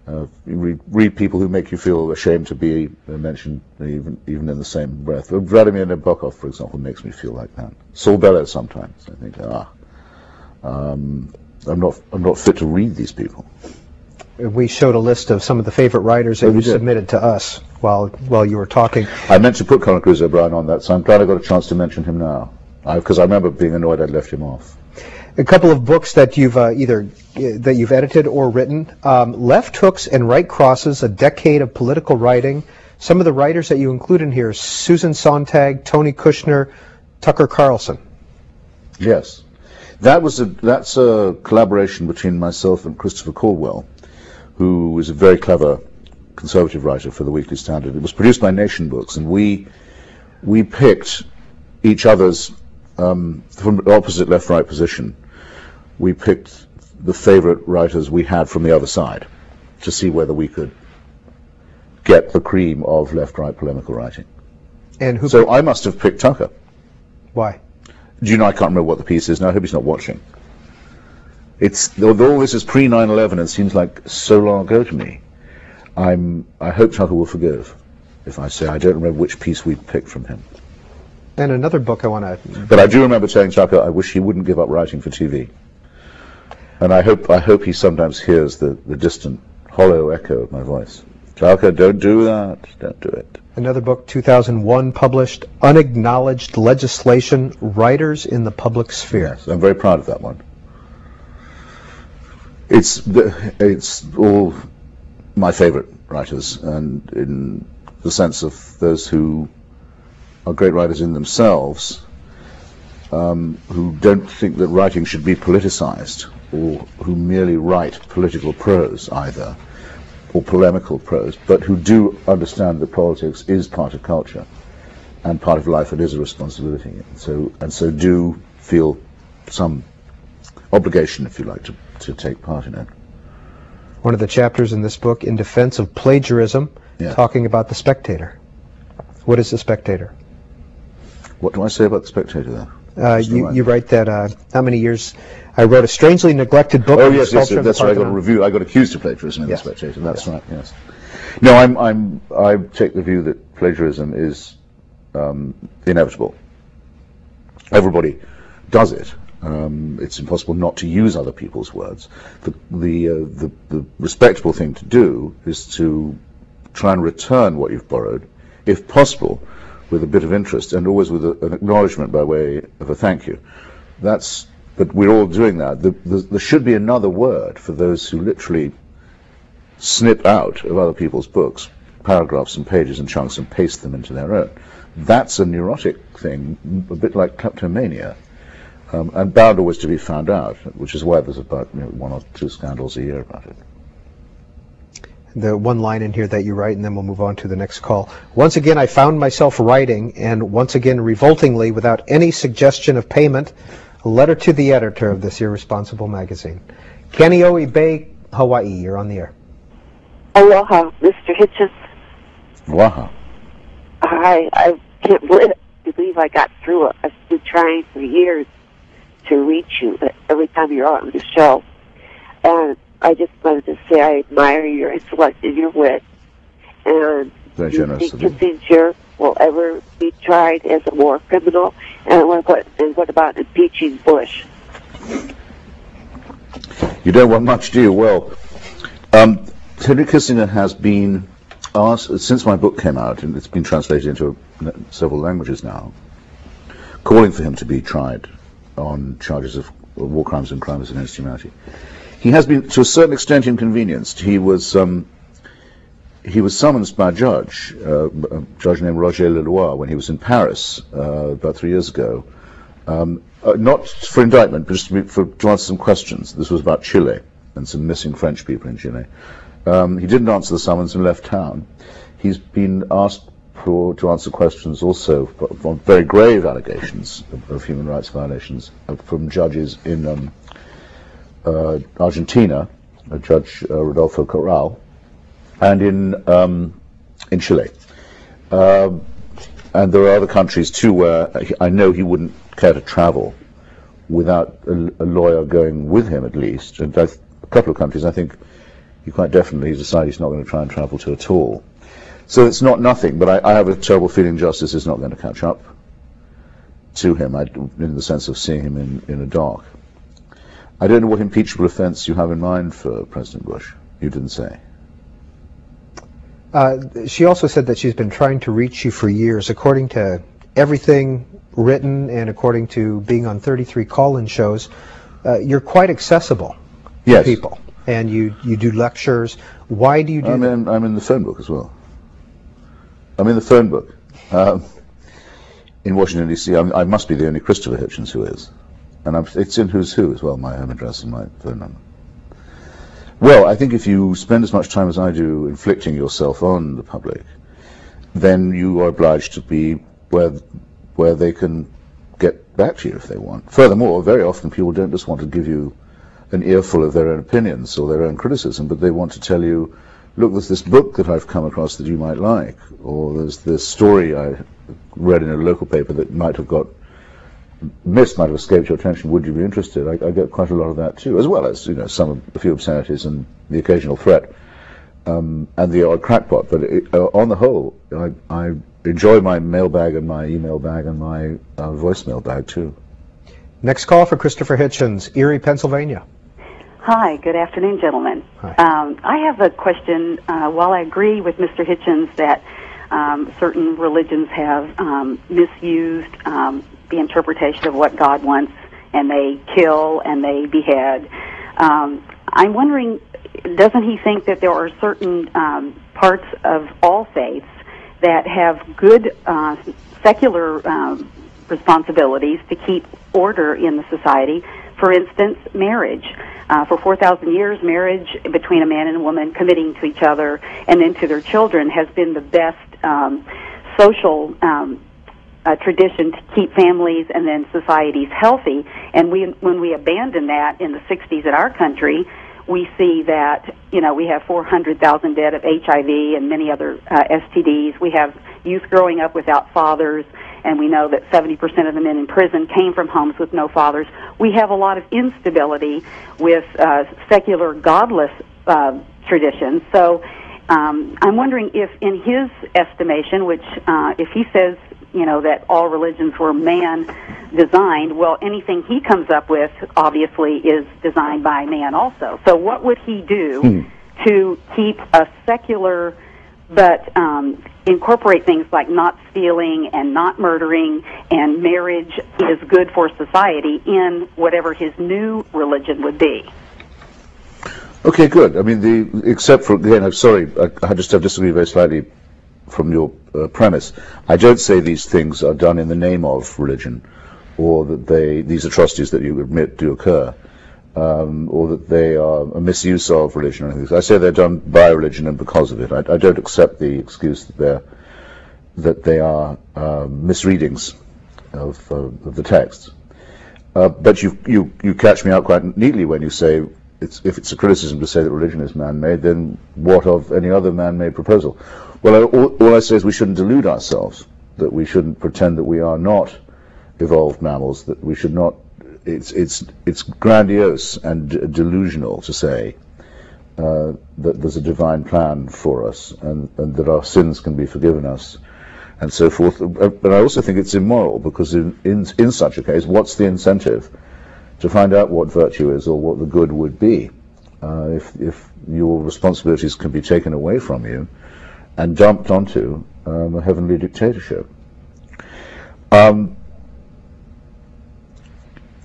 Uh, you read, read, people who make you feel ashamed to be mentioned even even in the same breath. Vladimir Nabokov, for example, makes me feel like that. Saul Bellow sometimes. I think, ah, um, I'm not I'm not fit to read these people. We showed a list of some of the favorite writers that Oh, you submitted to us while while you were talking. I meant to put Conor Cruise O'Brien on that, so I'm glad I got a chance to mention him now. Because I, remember being annoyed I'd left him off. A couple of books that you've uh, either uh, that you've edited or written: um, Left Hooks and Right Crosses: A Decade of Political Writing. Some of the writers that you include in here: Susan Sontag, Tony Kushner, Tucker Carlson. Yes, that was a that's a collaboration between myself and Christopher Caldwell, who is a very clever conservative writer for the Weekly Standard. It was produced by Nation Books, and we we picked each other's um, from opposite left-right position. We picked the favorite writers we had from the other side to see whether we could get the cream of left-right polemical writing. And who? So I must have picked Tucker. Why? Do you know I can't remember what the piece is now? I hope he's not watching. It's although all this is pre 9/11 and seems like so long ago to me. I'm I hope Tucker will forgive if I say I don't remember which piece we picked from him. And another book I want to. But I do remember telling Tucker I wish he wouldn't give up writing for TV. And I hope I hope he sometimes hears the, the distant hollow echo of my voice. Tucker, don't do that. Don't do it. Another book, 2001, published, Unacknowledged Legislation, Writers in the Public Sphere. Yes, I'm very proud of that one. It's it's all my favorite writers, and in the sense of those who are great writers in themselves, um, who don't think that writing should be politicized, or who merely write political prose either, or polemical prose, but who do understand that politics is part of culture and part of life and is a responsibility. And so and so do feel some obligation, if you like, to, to take part in it. One of the chapters in this book, in defense of plagiarism, Yeah. talking about the spectator. What is the spectator? What do I say about the Spectator then? Uh, you, you write that uh, how many years? I wrote a strangely neglected book. Oh yes, yes, that's right. I got a review. I got accused of plagiarism in Yes. the Spectator. That's right. Yes. No, I'm, I'm, I take the view that plagiarism is um, inevitable. Everybody does it. Um, it's impossible not to use other people's words. The, the, uh, the, the respectable thing to do is to try and return what you've borrowed, if possible, with a bit of interest and always with a, an acknowledgement by way of a thank you. That's, but we're all doing that. The, the, there should be another word for those who literally snip out of other people's books paragraphs and pages and chunks and paste them into their own. That's a neurotic thing, a bit like kleptomania, um, and bound always to be found out, which is why there's about you know, one or two scandals a year about it. the one line in here that you write, and then we'll move on to the next call. Once again, I found myself writing, and once again, revoltingly, without any suggestion of payment, a letter to the editor of this irresponsible magazine. Kaneohe Bay, Hawaii, you're on the air. Aloha, Mr. Hitchens. Wow. I I can't believe, believe I got through it. I've been trying for years to reach you but every time you're on the show. And I just wanted to say I admire your intellect and your wit. And Very do you think. Kissinger will ever be tried as a war criminal? And what, and what about impeaching Bush? You don't want much, do you? Well, um, Henry Kissinger has been asked, since my book came out, and it's been translated into uh, several languages now, calling for him to be tried on charges of war crimes and crimes against humanity. He has been, to a certain extent, inconvenienced. He was um, he was summoned by a judge, uh, a judge named Roger Le Loire, when he was in Paris uh, about three years ago, um, uh, not for indictment, but just to, be, for, to answer some questions. This was about Chile and some missing French people in Chile. Um, he didn't answer the summons and left town. He's been asked for, to answer questions also on very grave allegations of, of human rights violations uh, from judges in um, uh, Argentina, uh, Judge uh, Rodolfo Corral, and in um, in Chile. Um and there are other countries too where I know he wouldn't care to travel without a, a lawyer going with him at least. And a couple of countries, I think he quite definitely decided he's not going to try and travel to at all. So it's not nothing, but I, I have a terrible feeling justice is not going to catch up to him I, in the sense of seeing him in, in a dock. I don't know what impeachable offense you have in mind for President Bush. You didn't say. Uh, she also said that she's been trying to reach you for years. According to everything written and according to being on 33 call-in shows, uh, you're quite accessible yes. to people, and you you do lectures. Why do you do I'm that? In, I'm in the phone book as well. I'm in the phone book. Um, in Washington, D.C., i must be the only Christopher Hitchens who is. And I'm, it's in Who's Who as well, my home address and my phone number. Well, I think if you spend as much time as I do inflicting yourself on the public, then you are obliged to be where where they can get back to you if they want. Furthermore, very often people don't just want to give you an earful of their own opinions or their own criticism, but they want to tell you, look, there's this book that I've come across that you might like, or there's this story I read in a local paper that might have got missed, might have escaped your attention. Would you be interested? I, I get quite a lot of that too, as well as you know some of, a few obscenities and the occasional threat. Um, and the odd crackpot, but it, uh, on the whole, I, I enjoy my mailbag and my email bag and my uh, voicemail bag too. Next call for Christopher Hitchens, Erie, Pennsylvania. Hi, good afternoon, gentlemen. Um, I have a question. Uh, while I agree with Mr. Hitchens that um, certain religions have um, misused um, the interpretation of what God wants, and they kill and they behead, um, I'm wondering, doesn't he think that there are certain um, parts of all faiths that have good uh, secular um, responsibilities to keep order in the society? For instance, marriage. Uh, for 4,000 years, marriage between a man and a woman committing to each other and then to their children has been the best um, social um, uh, tradition to keep families and then societies healthy. And we, when we abandon that in the 60s in our country, we see that you know we have 400,000 dead of HIV and many other uh, STDs. We have youth growing up without fathers, and we know that 70% of the men in prison came from homes with no fathers. We have a lot of instability with uh, secular, godless uh, traditions. So um, I'm wondering if, in his estimation, which uh, if he says you know that all religions were man designed well anything he comes up with obviously is designed by man also so what would he do Hmm. to keep a secular but um, incorporate things like not stealing and not murdering and marriage is good for society in whatever his new religion would be Okay, good. I mean, the except for again, I'm sorry, I, I just have disagreed very slightly from your uh, premise. I don't say these things are done in the name of religion, or that they these atrocities that you admit do occur, um, or that they are a misuse of religion or anything. I say they're done by religion and because of it. I, I don't accept the excuse that they're that they are uh, misreadings of, uh, of the text. Uh, but you, you you catch me out quite neatly when you say it's, if it's a criticism to say that religion is man-made, then what of any other man-made proposal? Well, I, all, all I say is we shouldn't delude ourselves, that we shouldn't pretend that we are not evolved mammals, that we should not, it's, it's, it's grandiose and delusional to say uh, that there's a divine plan for us and, and that our sins can be forgiven us and so forth. Uh, But I also think it's immoral because in, in, in such a case, what's the incentive to find out what virtue is or what the good would be uh, if, if your responsibilities can be taken away from you and dumped onto um, a heavenly dictatorship? Um,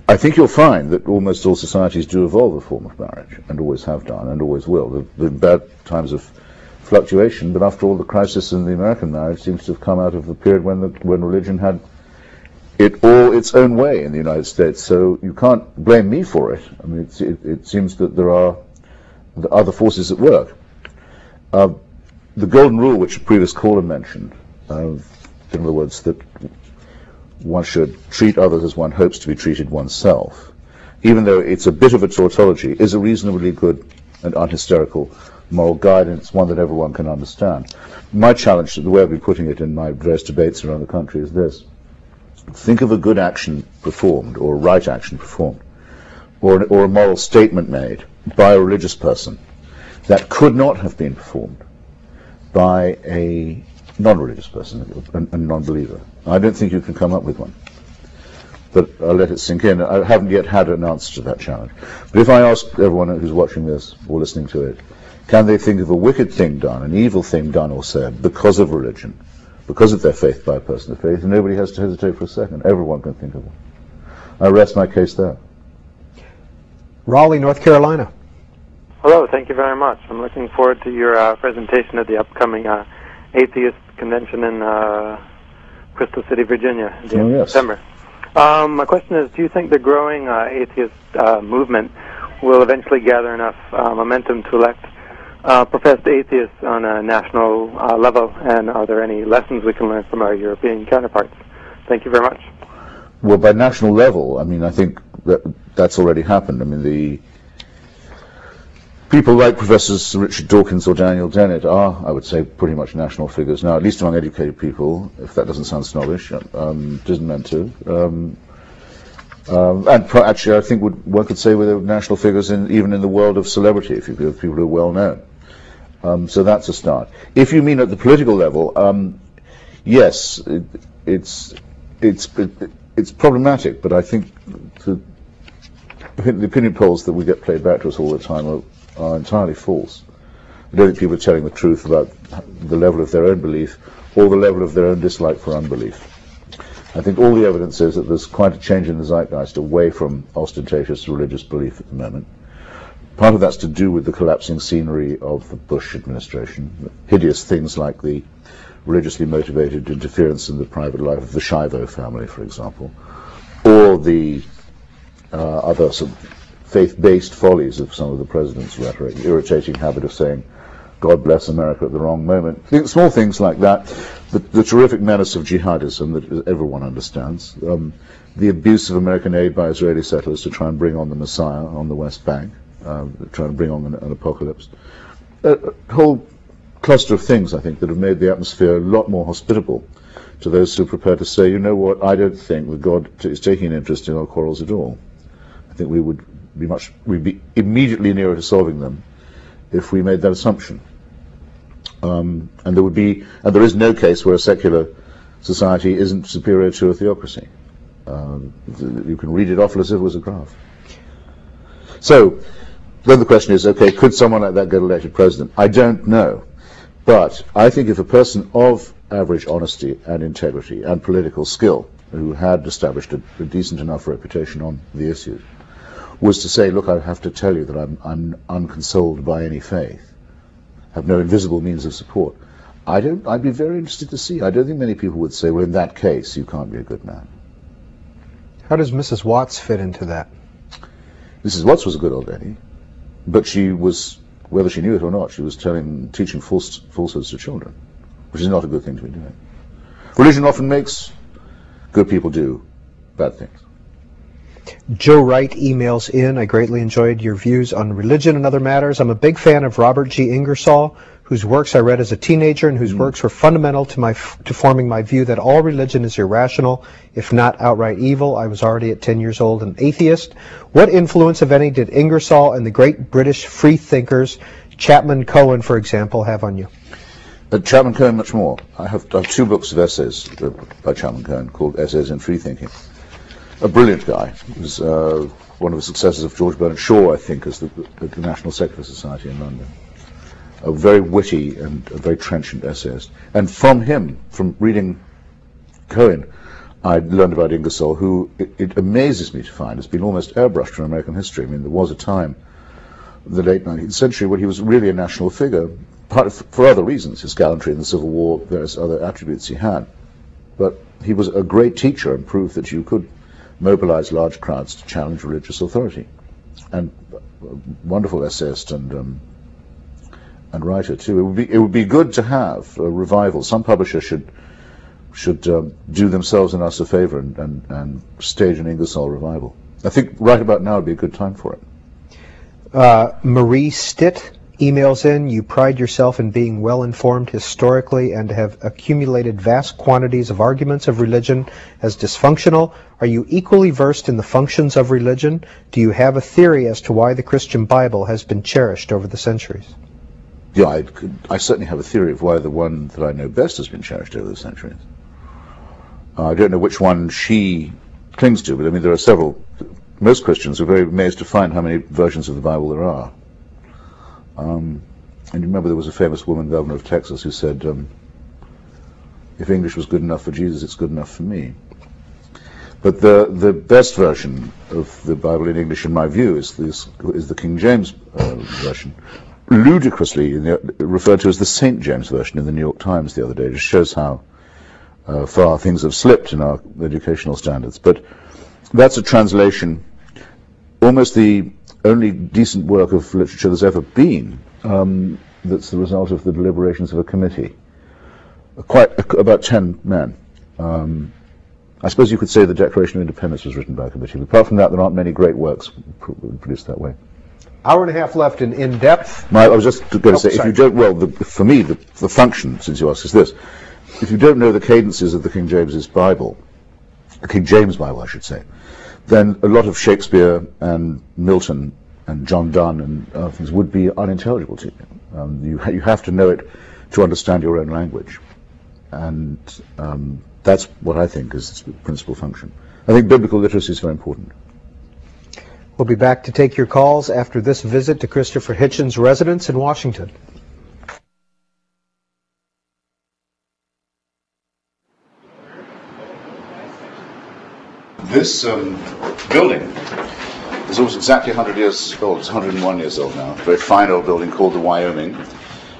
I think you'll find that almost all societies do evolve a form of marriage, and always have done, and always will. There have been bad times of fluctuation, but after all, the crisis in the American marriage seems to have come out of the period when the, when religion had it all its own way in the United States. So you can't blame me for it. I mean, it, it seems that there are the other forces at work. Uh, the golden rule, which a previous caller mentioned, uh, in other words, that one should treat others as one hopes to be treated oneself, even though it's a bit of a tautology, is a reasonably good and unhysterical moral guidance, one that everyone can understand. My challenge, the way I've been putting it in my various debates around the country, is this. Think of a good action performed, or a right action performed, or, or a moral statement made by a religious person that could not have been performed by a non-religious person, a, a non-believer. I don't think you can come up with one. But I'll let it sink in. I haven't yet had an answer to that challenge. But if I ask everyone who's watching this or listening to it, can they think of a wicked thing done, an evil thing done or said because of religion, because of their faith by a person of faith? And nobody has to hesitate for a second. Everyone can think of it. I rest my case there. Raleigh, North Carolina. Hello, thank you very much. I'm looking forward to your uh, presentation at the upcoming uh, Atheist Convention in uh, Crystal City, Virginia, in Oh, yes. September. Um, my question is, do you think the growing uh, atheist uh, movement will eventually gather enough uh, momentum to elect uh, professed atheists on a national uh, level, and are there any lessons we can learn from our European counterparts? Thank you very much. Well, by national level, I mean, I think that that's already happened. I mean, the people like Professors Richard Dawkins or Daniel Dennett are, I would say, pretty much national figures now, at least among educated people, if that doesn't sound snobbish, um, doesn't meant to. Um, um, and actually, I think would, one could say we're national figures in, even in the world of celebrity, if you could, people who are well known. Um, so that's a start. If you mean at the political level, um, yes, it, it's it's it, it's problematic, but I think the, the opinion polls that we get played back to us all the time are, are entirely false. I don't think people are telling the truth about the level of their own belief or the level of their own dislike for unbelief. I think all the evidence is that there's quite a change in the zeitgeist away from ostentatious religious belief at the moment. Part of that's to do with the collapsing scenery of the Bush administration. Hideous things like the religiously motivated interference in the private life of the Schiavo family, for example, or the uh, other sort of faith-based follies of some of the president's rhetoric, the irritating habit of saying, God bless America at the wrong moment. Small things like that. The, the terrific menace of jihadism that everyone understands. Um, the abuse of American aid by Israeli settlers to try and bring on the Messiah on the West Bank, uh, trying to bring on an, an apocalypse. A, a whole cluster of things, I think, that have made the atmosphere a lot more hospitable to those who are prepared to say, you know what, I don't think that God is taking an interest in our quarrels at all. I think we would be much, we'd be immediately nearer to solving them if we made that assumption. Um, and there would be, and there is no case where a secular society isn't superior to a theocracy. Um, you can read it off as if it was a graph. So, then the question is, okay, could someone like that get elected president? I don't know. But I think if a person of average honesty and integrity and political skill, who had established a, a decent enough reputation on the issue, was to say, look, I have to tell you that I'm, I'm unconsoled by any faith, have no invisible means of support. I don't, I'd be very interested to see. I don't think many people would say, well, in that case, you can't be a good man. How does Mrs. Watts fit into that? Mrs. Watts was a good old lady, but she was, whether she knew it or not, she was telling, teaching false, falsehoods to children, which is not a good thing to be doing. Religion often makes good people do bad things. Joe Wright emails in. I greatly enjoyed your views on religion and other matters. I'm a big fan of Robert G. Ingersoll, whose works I read as a teenager and whose works were fundamental to my to forming my view that all religion is irrational, if not outright evil. I was already at 10 years old an atheist. What influence, if any, did Ingersoll and the great British free thinkers, Chapman Cohen, for example, have on you? Uh, Chapman Cohen, much more. I have, I have two books of essays uh, by Chapman Cohen called Essays in Free Thinking. A brilliant guy. He was uh, one of the successors of George Bernard Shaw, I think, as the, the National Secular Society in London. A very witty and a very trenchant essayist. And from him, from reading Cohen, I learned about Ingersoll, who it, it amazes me to find has been almost airbrushed from American history. I mean, there was a time, the late 19th century, when he was really a national figure, part of, for other reasons, his gallantry in the Civil War, various other attributes he had. But he was a great teacher and proved that you could mobilize large crowds to challenge religious authority. And a wonderful essayist and um, and writer too. It would be it would be good to have a revival. Some publishers should should um, do themselves and us a favor and, and, and stage an Ingersoll revival. I think right about now would be a good time for it. Uh, Marie Stitt emails in, you pride yourself in being well informed historically and have accumulated vast quantities of arguments of religion as dysfunctional. Are you equally versed in the functions of religion? Do you have a theory as to why the Christian Bible has been cherished over the centuries? Yeah, I, could, I certainly have a theory of why the one that I know best has been cherished over the centuries. Uh, I don't know which one she clings to, but I mean, there are several. Most Christians are very amazed to find how many versions of the Bible there are. Um, and you remember there was a famous woman governor of Texas who said, um, if English was good enough for Jesus, it's good enough for me. But the, the best version of the Bible in English, in my view, is, this, is the King James uh, version. Ludicrously the, referred to as the St. James version in the New York Times the other day. It just shows how uh, far things have slipped in our educational standards. But that's a translation, almost the only decent work of literature there's ever been um, that's the result of the deliberations of a committee. Quite about ten men. Um, I suppose you could say the Declaration of Independence was written by a committee. But apart from that, there aren't many great works produced that way. Hour and a half left in in depth. My, I was just going to oh, say, sorry. if you don't, well, the, for me, the, the function, since you asked, is this: if you don't know the cadences of the King James's Bible, the King James Bible, I should say, then a lot of Shakespeare and Milton and John Donne and other things would be unintelligible to you. Um, you, you have to know it to understand your own language. And um, that's what I think is its principal function. I think biblical literacy is very important. We'll be back to take your calls after this visit to Christopher Hitchens' residence in Washington. This um, building is almost exactly 100 years old. It's 101 years old now. A very fine old building called the Wyoming,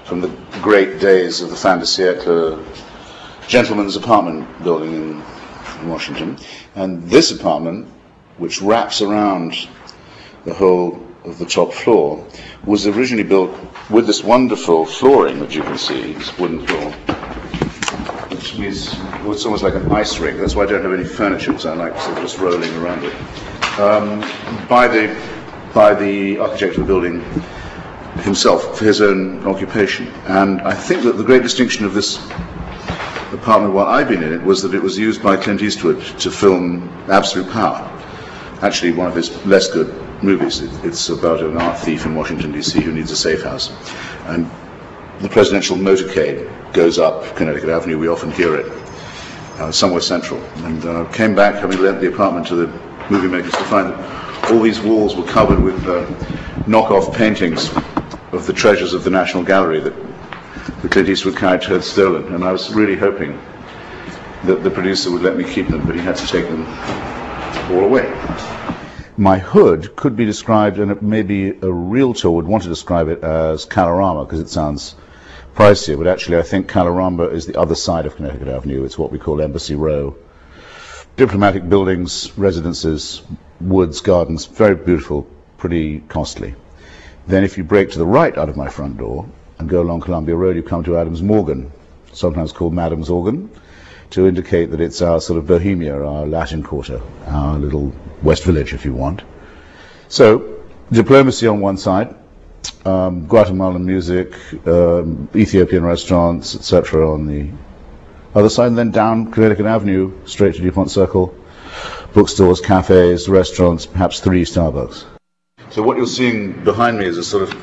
from the great days of the fin de siècle gentleman's apartment building in, in Washington. And this apartment, which wraps around the whole of the top floor, was originally built with this wonderful flooring that you can see, this wooden floor which means it's almost like an ice rink. That's why I don't have any furniture, because I like sort of just rolling around it. Um, by the by the architect of the building himself for his own occupation. And I think that the great distinction of this apartment while I've been in it was that it was used by Clint Eastwood to film Absolute Power. Actually, one of his less good movies. It, it's about an art thief in Washington, D.C. who needs a safe house. And the presidential motorcade goes up Connecticut Avenue. We often hear it uh, somewhere central. And uh, came back, having lent the apartment to the movie makers, to find that all these walls were covered with uh, knockoff paintings of the treasures of the National Gallery that the Clint Eastwood character had stolen. And I was really hoping that the producer would let me keep them, but he had to take them all away. My hood could be described, and maybe a realtor would want to describe it as Kalorama because it sounds pricier, but actually I think Kalorama is the other side of Connecticut Avenue. It's what we call Embassy Row. Diplomatic buildings, residences, woods, gardens, very beautiful, pretty costly. Then if you break to the right out of my front door and go along Columbia Road, you come to Adams Morgan, sometimes called Madam's Organ, to indicate that it's our sort of Bohemia, our Latin Quarter, our little West Village, if you want. So, diplomacy on one side, um, Guatemalan music, um, Ethiopian restaurants, etc. on the other side, and then down Connecticut Avenue, straight to DuPont Circle, bookstores, cafes, restaurants, perhaps three Starbucks. So what you're seeing behind me is a sort of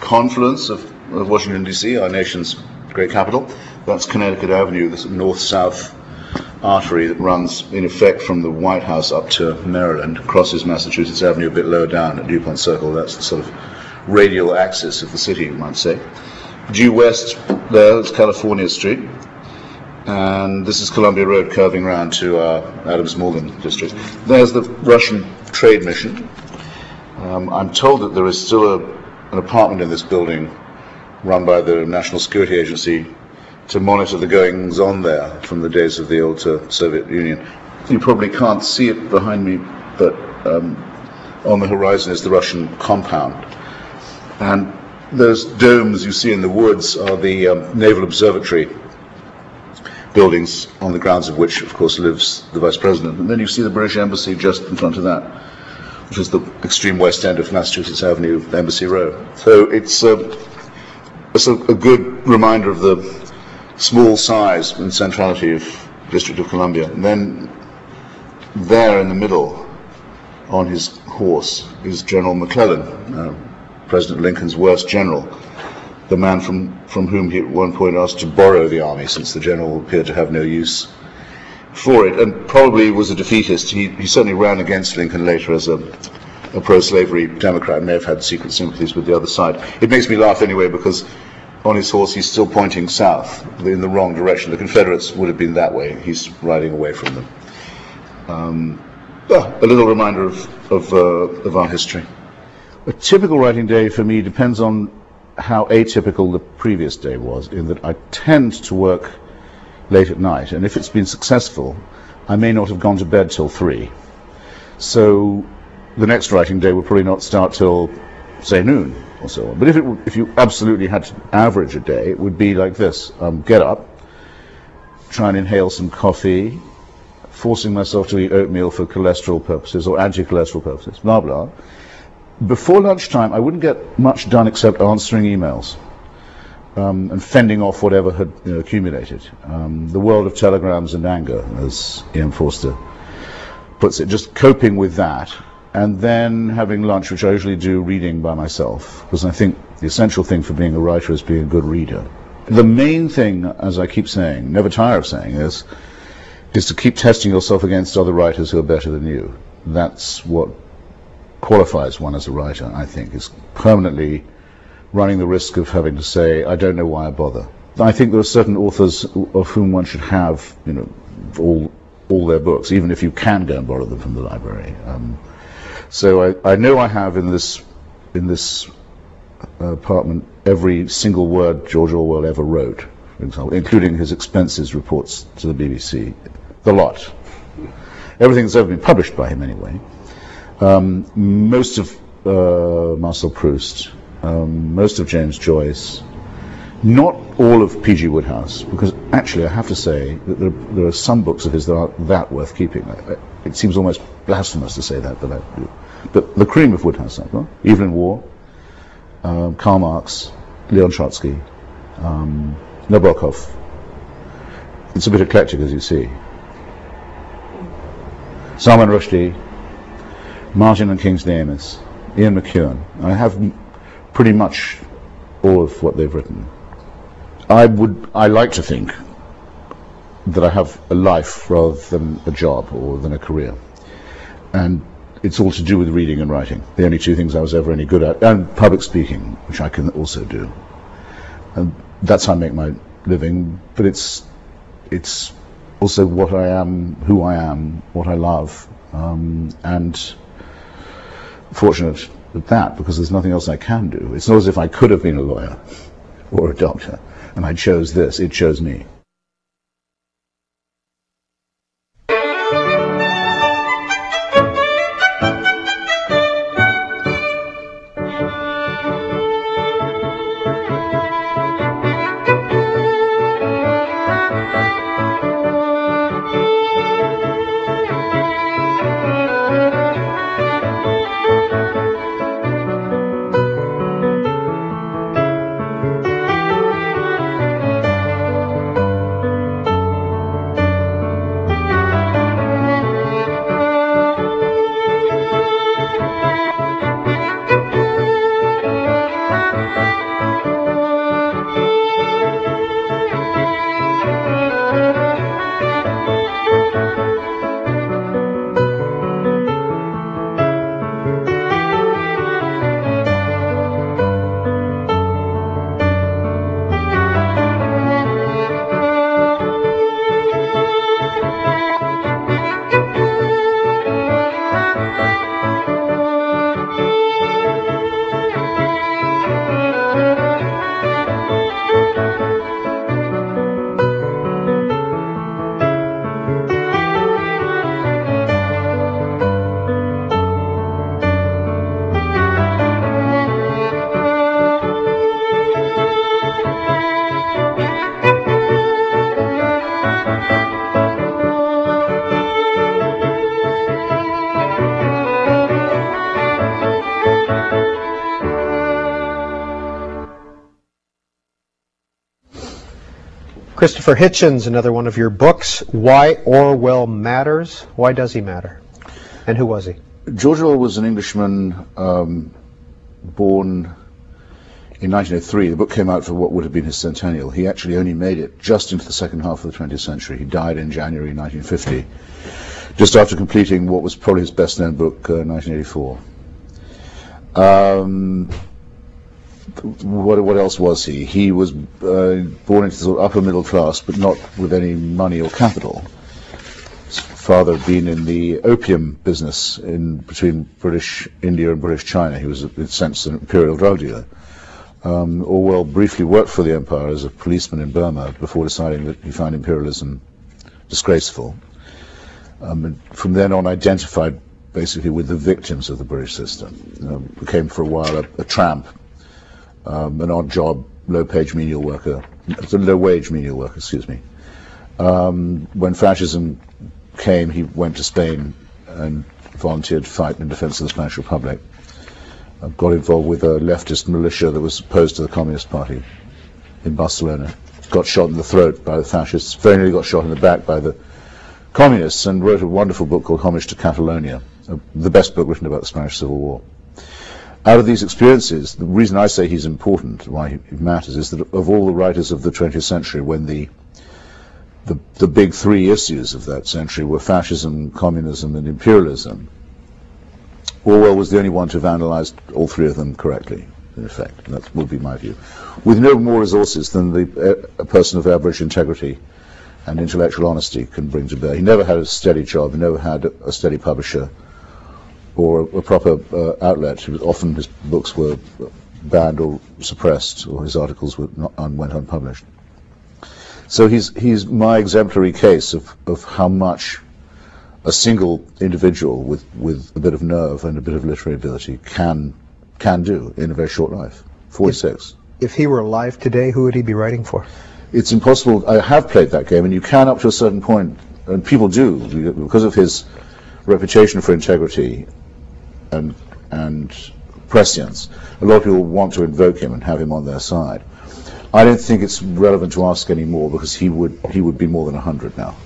confluence of, of Washington, D.C., our nation's great capital. That's Connecticut Avenue, this north-south artery that runs, in effect, from the White House up to Maryland, crosses Massachusetts Avenue a bit lower down at DuPont Circle. That's the sort of radial axis of the city, you might say. Due west there is California Street, and this is Columbia Road curving round to uh, Adams Morgan district. There's the Russian trade mission. Um, I'm told that there is still a, an apartment in this building run by the National Security Agency to monitor the goings on there from the days of the old uh, Soviet Union. You probably can't see it behind me, but um, on the horizon is the Russian compound. And those domes you see in the woods are the um, Naval Observatory buildings, on the grounds of which, of course, lives the Vice President. And then you see the British Embassy just in front of that. which is the extreme west end of Massachusetts Avenue, Embassy Row. So it's, uh, it's a, a good reminder of the small size and centrality of District of Columbia. And then there in the middle, on his horse, is General McClellan, uh, President Lincoln's worst general, the man from, from whom he at one point asked to borrow the army, since the general appeared to have no use for it, and probably was a defeatist. He, he certainly ran against Lincoln later as a, a pro-slavery Democrat, may have had secret sympathies with the other side. It makes me laugh anyway because on his horse he's still pointing south in the wrong direction. The Confederates would have been that way. He's riding away from them. Um, ah, a little reminder of, of, uh, of our history. A typical writing day for me depends on how atypical the previous day was, in that I tend to work late at night, and if it's been successful, I may not have gone to bed till three. So the next writing day will probably not start till, say, noon or so on. But if, it, if you absolutely had to average a day, it would be like this. Um, get up, try and inhale some coffee, forcing myself to eat oatmeal for cholesterol purposes or anti-cholesterol purposes, blah, blah. Before lunchtime, I wouldn't get much done except answering emails um, and fending off whatever had you know, accumulated. Um, the world of telegrams and anger, as E.M. Forster puts it, just coping with that, and then having lunch, which I usually do reading by myself, because I think the essential thing for being a writer is being a good reader. The main thing, as I keep saying, never tire of saying, is is to keep testing yourself against other writers who are better than you. That's what qualifies one as a writer, I think, is permanently running the risk of having to say, I don't know why I bother. I think there are certain authors of whom one should have, you know, all all their books, even if you can go and borrow them from the library. Um, so I, I know I have in this in this apartment every single word George Orwell ever wrote, for example, including his expenses reports to the BBC, the lot. Everything that's ever been published by him, anyway. Um, most of uh, Marcel Proust, um, most of James Joyce, not all of P.G. Wodehouse, because actually I have to say that there, there, are some books of his that aren't that worth keeping. It seems almost blasphemous to say that, but I do. But the cream of Wodehouse, like, well, Evelyn Waugh, um, Karl Marx, Leon Trotsky, um, Nabokov. It's a bit eclectic, as you see. Salman Rushdie, Martin and Kingsley Amis, Ian McEwan. I have pretty much all of what they've written. I would, I like to think that I have a life rather than a job or than a career. And it's all to do with reading and writing. The only two things I was ever any good at, and public speaking, which I can also do. And that's how I make my living. But it's it's also what I am, who I am, what I love, um, and fortunate at that because there's nothing else I can do. It's not as if I could have been a lawyer or a doctor and I chose this. It chose me. Christopher Hitchens, another one of your books, Why Orwell Matters. Why does he matter? And who was he? George Orwell was an Englishman um, born in 1903. The book came out for what would have been his centennial. He actually only made it just into the second half of the 20th century. He died in January 1950, just after completing what was probably his best known book, uh, 1984. Um, what, what else was he? He was uh, born into the sort of upper middle class, but not with any money or capital. His father had been in the opium business in between British India and British China. He was, in a sense, an imperial drug dealer. Um, Orwell briefly worked for the empire as a policeman in Burma before deciding that he found imperialism disgraceful. Um, and from then on, identified basically with the victims of the British system. You know, became for a while a, a tramp um, an odd job, low page menial worker, low wage menial worker, excuse me. Um, when fascism came, he went to Spain and volunteered to fight in defense of the Spanish Republic. Uh, got involved with a leftist militia that was opposed to the Communist Party in Barcelona. Got shot in the throat by the fascists. Very nearly got shot in the back by the communists and wrote a wonderful book called Homage to Catalonia, uh, the best book written about the Spanish Civil War out of these experiences, the reason I say he's important, why he matters, is that of all the writers of the 20th century, when the the, the big three issues of that century were fascism, communism, and imperialism, Orwell was the only one to have analyzed all three of them correctly, in effect. And that would be my view. With no more resources than the, a person of average integrity and intellectual honesty can bring to bear. He never had a steady job, he never had a steady publisher or a proper uh, outlet. Often his books were banned or suppressed, or his articles were not, went unpublished. So he's he's my exemplary case of, of how much a single individual with, with a bit of nerve and a bit of literary ability can can do in a very short life. 46. If, if he were alive today, who would he be writing for? It's impossible. I have played that game, and you can up to a certain point, and people do because of his reputation for integrity and and prescience. A lot of people want to invoke him and have him on their side. I don't think it's relevant to ask anymore because he would he would be more than hundred now.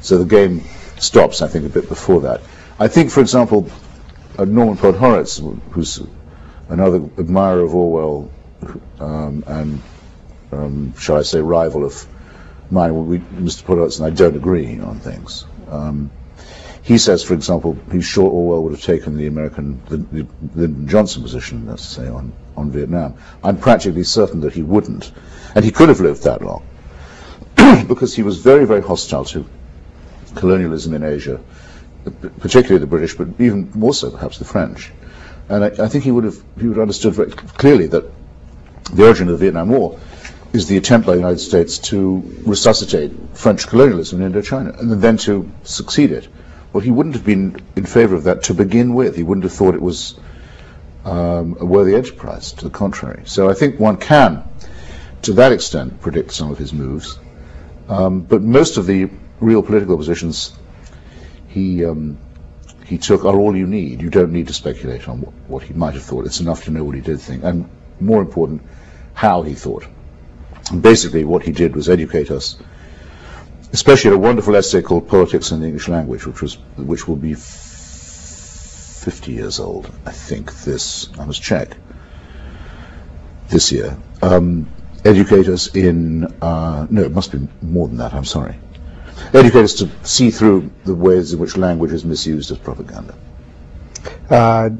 So the game stops, I think, a bit before that. I think, for example, uh, Norman Podhoretz, who's another admirer of Orwell um, and, um, shall I say, rival of mine. We, Mr. Podhoretz and I don't agree on things. Um, he says, for example, he's sure Orwell would have taken the American, the, the Lyndon Johnson position, let's say, on, on Vietnam. I'm practically certain that he wouldn't. And he could have lived that long. <clears throat> because he was very, very hostile to colonialism in Asia, particularly the British, but even more so perhaps the French. And I, I think he would have he would have understood very clearly that the origin of the Vietnam War is the attempt by the United States to resuscitate French colonialism in Indochina and then to succeed it. Well, he wouldn't have been in favor of that to begin with. He wouldn't have thought it was um, a worthy enterprise, to the contrary. So I think one can, to that extent, predict some of his moves. Um, but most of the real political positions he um, he took are all you need. You don't need to speculate on what, what, he might have thought. It's enough to know what he did think, and more important, how he thought. And basically, what he did was educate us especially a wonderful essay called Politics and the English Language, which was which will be 50 years old, I think. This I must check this year. Um, educate us in uh, no, it must be more than that. I'm sorry. Educators to see through the ways in which language is misused as propaganda. Uh,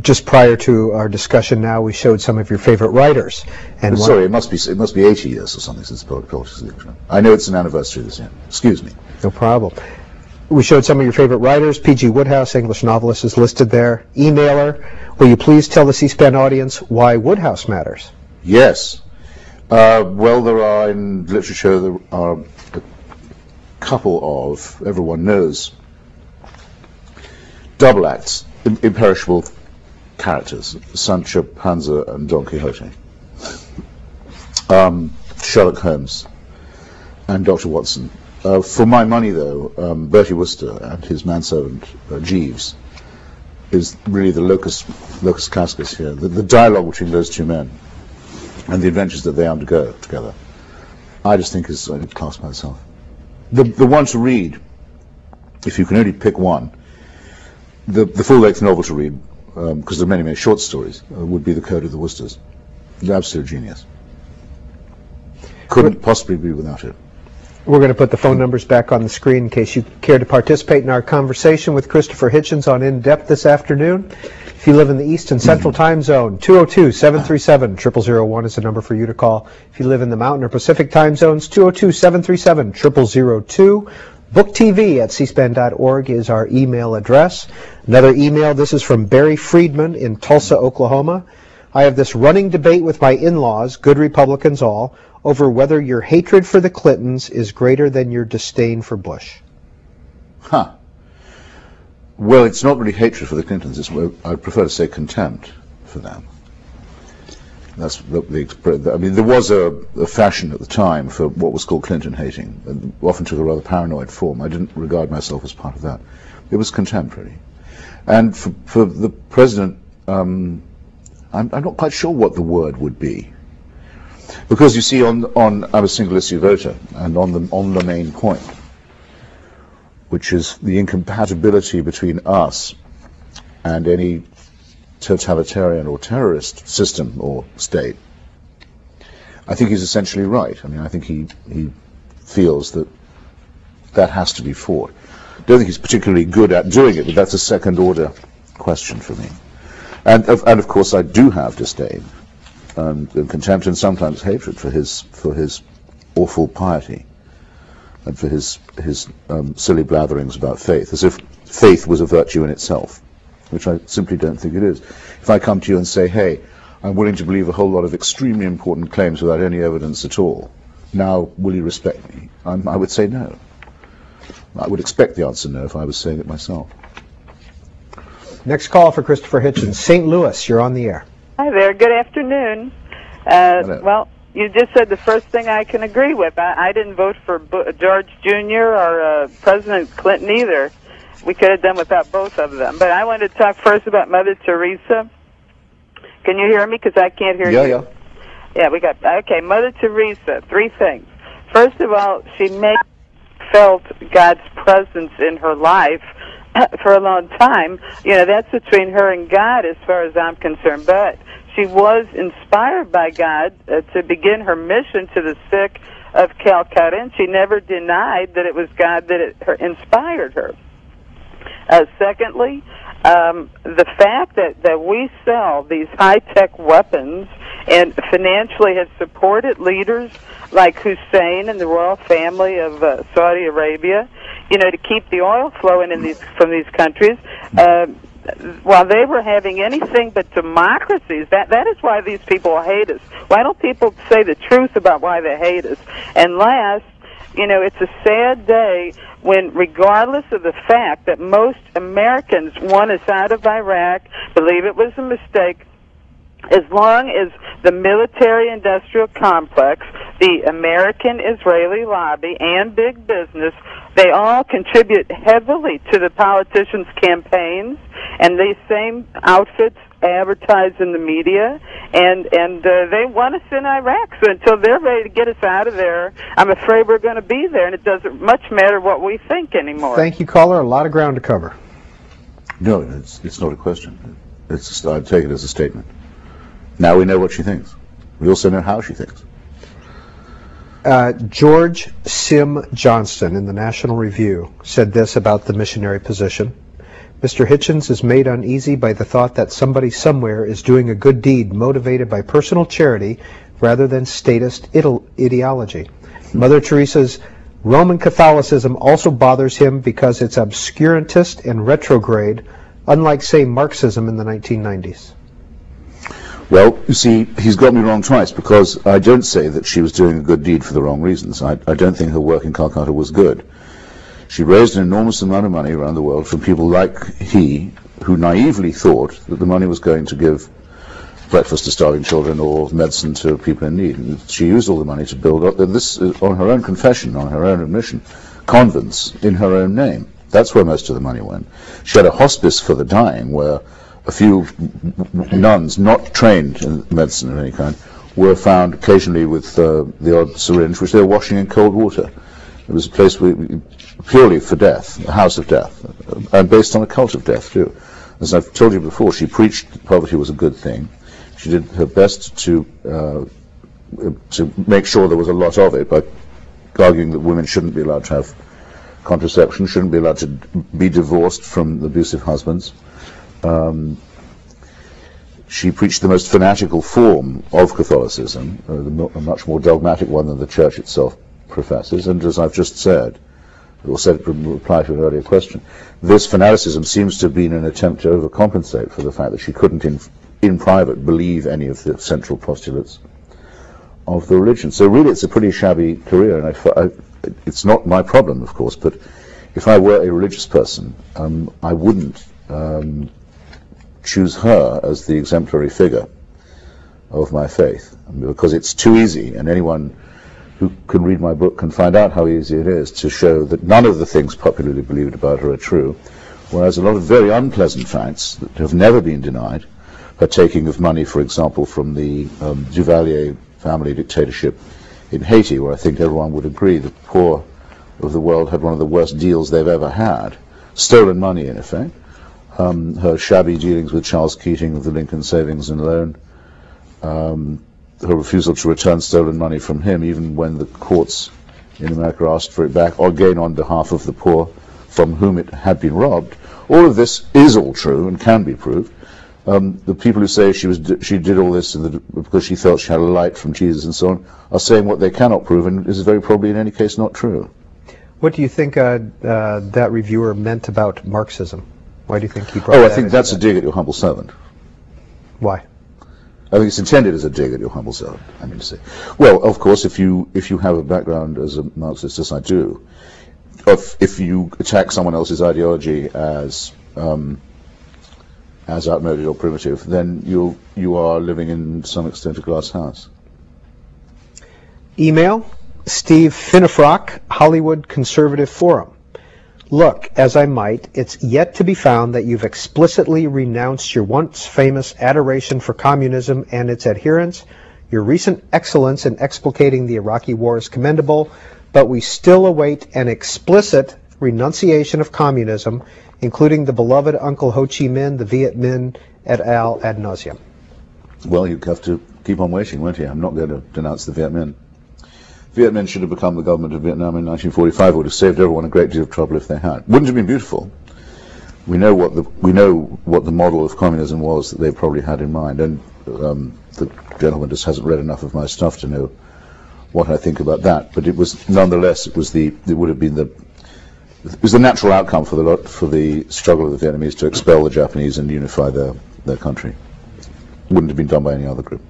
just prior to our discussion now, we showed some of your favorite writers. And sorry, it must be it must be 80 years or something since Politics I know it's an anniversary this year. Excuse me. No problem. We showed some of your favorite writers. P.G. Wodehouse, English novelist, is listed there. Emailer. Will you please tell the C-SPAN audience why Wodehouse matters? Yes. Uh, well, there are in literature there are a couple of everyone knows double acts imperishable characters, Sancho Panza and Don Quixote. Um, Sherlock Holmes and Dr. Watson. Uh, for my money, though, um, Bertie Wooster and his manservant uh, Jeeves is really the locus, locus classicus here. The, the, dialogue between those two men and the adventures that they undergo together I just think is a class by itself. The the one to read, if you can only pick one, the the full length novel to read, because um, there are many many short stories, uh, would be the Code of the Woosters. The absolute genius. Couldn't possibly be without it. We're going to put the phone numbers back on the screen in case you care to participate in our conversation with Christopher Hitchens on In Depth this afternoon. If you live in the East and Central time zone, 202-737-0001 is the number for you to call. If you live in the Mountain or Pacific time zones, 202-737-0002. BookTV at cspan.org is our email address. Another email, this is from Barry Friedman in Tulsa, Oklahoma. I have this running debate with my in-laws, good Republicans all, over whether your hatred for the Clintons is greater than your disdain for Bush? Huh. Well, it's not really hatred for the Clintons. It's, I'd prefer to say contempt for them. That's the, I mean, there was a, a, fashion at the time for what was called Clinton hating, often took a rather paranoid form. I didn't regard myself as part of that. It was contemporary. And for, for the president, um, I'm, I'm, not quite sure what the word would be. Because you see, on, on I'm a single issue voter, and on the, on the main point, which is the incompatibility between us and any totalitarian or terrorist system or state, I think he's essentially right. I mean, I think he, he feels that that has to be fought. I don't think he's particularly good at doing it, but that's a second order question for me. And, and of course, I do have disdain and, and contempt and sometimes hatred for his for his awful piety and for his his um, silly blatherings about faith, as if faith was a virtue in itself, which I simply don't think it is. If I come to you and say, "Hey, I'm willing to believe a whole lot of extremely important claims without any evidence at all," now will you respect me? I'm, I would say no. I would expect the answer no if I was saying it myself. Next call for Christopher Hitchens, St. Louis. You're on the air. Hi there. Good afternoon. Uh, well, you just said the first thing I can agree with. I, I didn't vote for B- George Jr. or uh, President Clinton either. We could have done without both of them. But I wanted to talk first about Mother Teresa. Can you hear me? Because I can't hear yeah, you. Yeah, yeah. Yeah, we got okay. Mother Teresa. Three things. First of all, she made felt God's presence in her life <laughs> for a long time. You know, that's between her and God as far as I'm concerned. But she was inspired by God uh, to begin her mission to the sick of Calcutta, and she never denied that it was God that it, her, inspired her. Uh, secondly, um, the fact that, that we sell these high tech weapons and financially have supported leaders like Hussein and the royal family of uh, Saudi Arabia, you know, to keep the oil flowing in these from these countries. Uh, while they were having anything but democracies, that that is why these people hate us. Why don't people say the truth about why they hate us? And last, you know, it's a sad day when, regardless of the fact that most Americans want us out of Iraq, believe it was a mistake, as long as the military industrial complex, the American Israeli lobby, and big business, they all contribute heavily to the politicians' campaigns, and these same outfits advertise in the media, and and uh, they want us in Iraq. So until they're ready to get us out of there, I'm afraid we're going to be there, and it doesn't much matter what we think anymore. Thank you, caller. A lot of ground to cover. No, it's it's not a question. It's I take it as a statement. Now we know what she thinks. We also know how she thinks. Uh, George Sim Johnston in the National Review said this about the missionary position. Mr. Hitchens is made uneasy by the thought that somebody somewhere is doing a good deed motivated by personal charity rather than statist ideology. Mother Teresa's Roman Catholicism also bothers him because it's obscurantist and retrograde, unlike, say, Marxism in the 1990s. Well, you see, he's got me wrong twice because I don't say that she was doing a good deed for the wrong reasons. I, I don't think her work in Calcutta was good. She raised an enormous amount of money around the world from people like he, who naively thought that the money was going to give breakfast to starving children or medicine to people in need. And she used all the money to build up, this uh, on her own confession, on her own admission, convents in her own name. That's where most of the money went. She had a hospice for the dying where a few nuns not trained in medicine of any kind were found occasionally with uh, the odd syringe, which they were washing in cold water. It was a place purely for death, a house of death, and based on a cult of death too. As I've told you before, she preached poverty was a good thing. She did her best to uh, to make sure there was a lot of it by arguing that women shouldn't be allowed to have contraception, shouldn't be allowed to be divorced from abusive husbands. Um, she preached the most fanatical form of Catholicism, uh, a much more dogmatic one than the Church itself professes. And as I've just said, or said in reply to an earlier question, this fanaticism seems to have been an attempt to overcompensate for the fact that she couldn't, in, in private, believe any of the central postulates of the religion. So really, it's a pretty shabby career, and I, I, it's not my problem, of course. But if I were a religious person, um, I wouldn't um, choose her as the exemplary figure of my faith, because it's too easy, and anyone who can read my book can find out how easy it is to show that none of the things popularly believed about her are true, whereas a lot of very unpleasant facts that have never been denied, her taking of money, for example, from the um, Duvalier family dictatorship in Haiti, where I think everyone would agree the poor of the world had one of the worst deals they've ever had. Stolen money, in effect. Um, her shabby dealings with Charles Keating of the Lincoln Savings and Loan. Um, her refusal to return stolen money from him, even when the courts in America asked for it back, or again on behalf of the poor from whom it had been robbed. All of this is all true and can be proved. Um, the people who say she was she did all this the, because she felt she had a light from Jesus and so on are saying what they cannot prove, and is very probably in any case not true. What do you think uh, uh, that reviewer meant about Marxism? Why do you think he brought? Oh, I that think that's that? a dig at your humble servant. Why? I think it's intended as a dig at your humble servant. I mean to say, well, of course, if you if you have a background as a Marxist, as I do, if if you attack someone else's ideology as um, as outmoded or primitive, then you you are living in some extent a glass house. Email Steve Finnefrock, Hollywood Conservative Forum. Look, as I might, it's yet to be found that you've explicitly renounced your once famous adoration for communism and its adherents. Your recent excellence in explicating the Iraqi war is commendable, but we still await an explicit renunciation of communism, including the beloved Uncle Ho Chi Minh, the Viet Minh et al. ad nauseum. Well, you have to keep on waiting, won't you? I'm not going to denounce the Viet Minh. Viet Minh should have become the government of Vietnam in 1945. It would have saved everyone a great deal of trouble if they had. Wouldn't it have been beautiful? We know what the we know what the model of communism was that they probably had in mind, and um, the gentleman just hasn't read enough of my stuff to know what I think about that. But it was nonetheless it was the it would have been the it was the natural outcome for the for the struggle of the Vietnamese to expel the Japanese and unify their their country. Wouldn't have been done by any other group.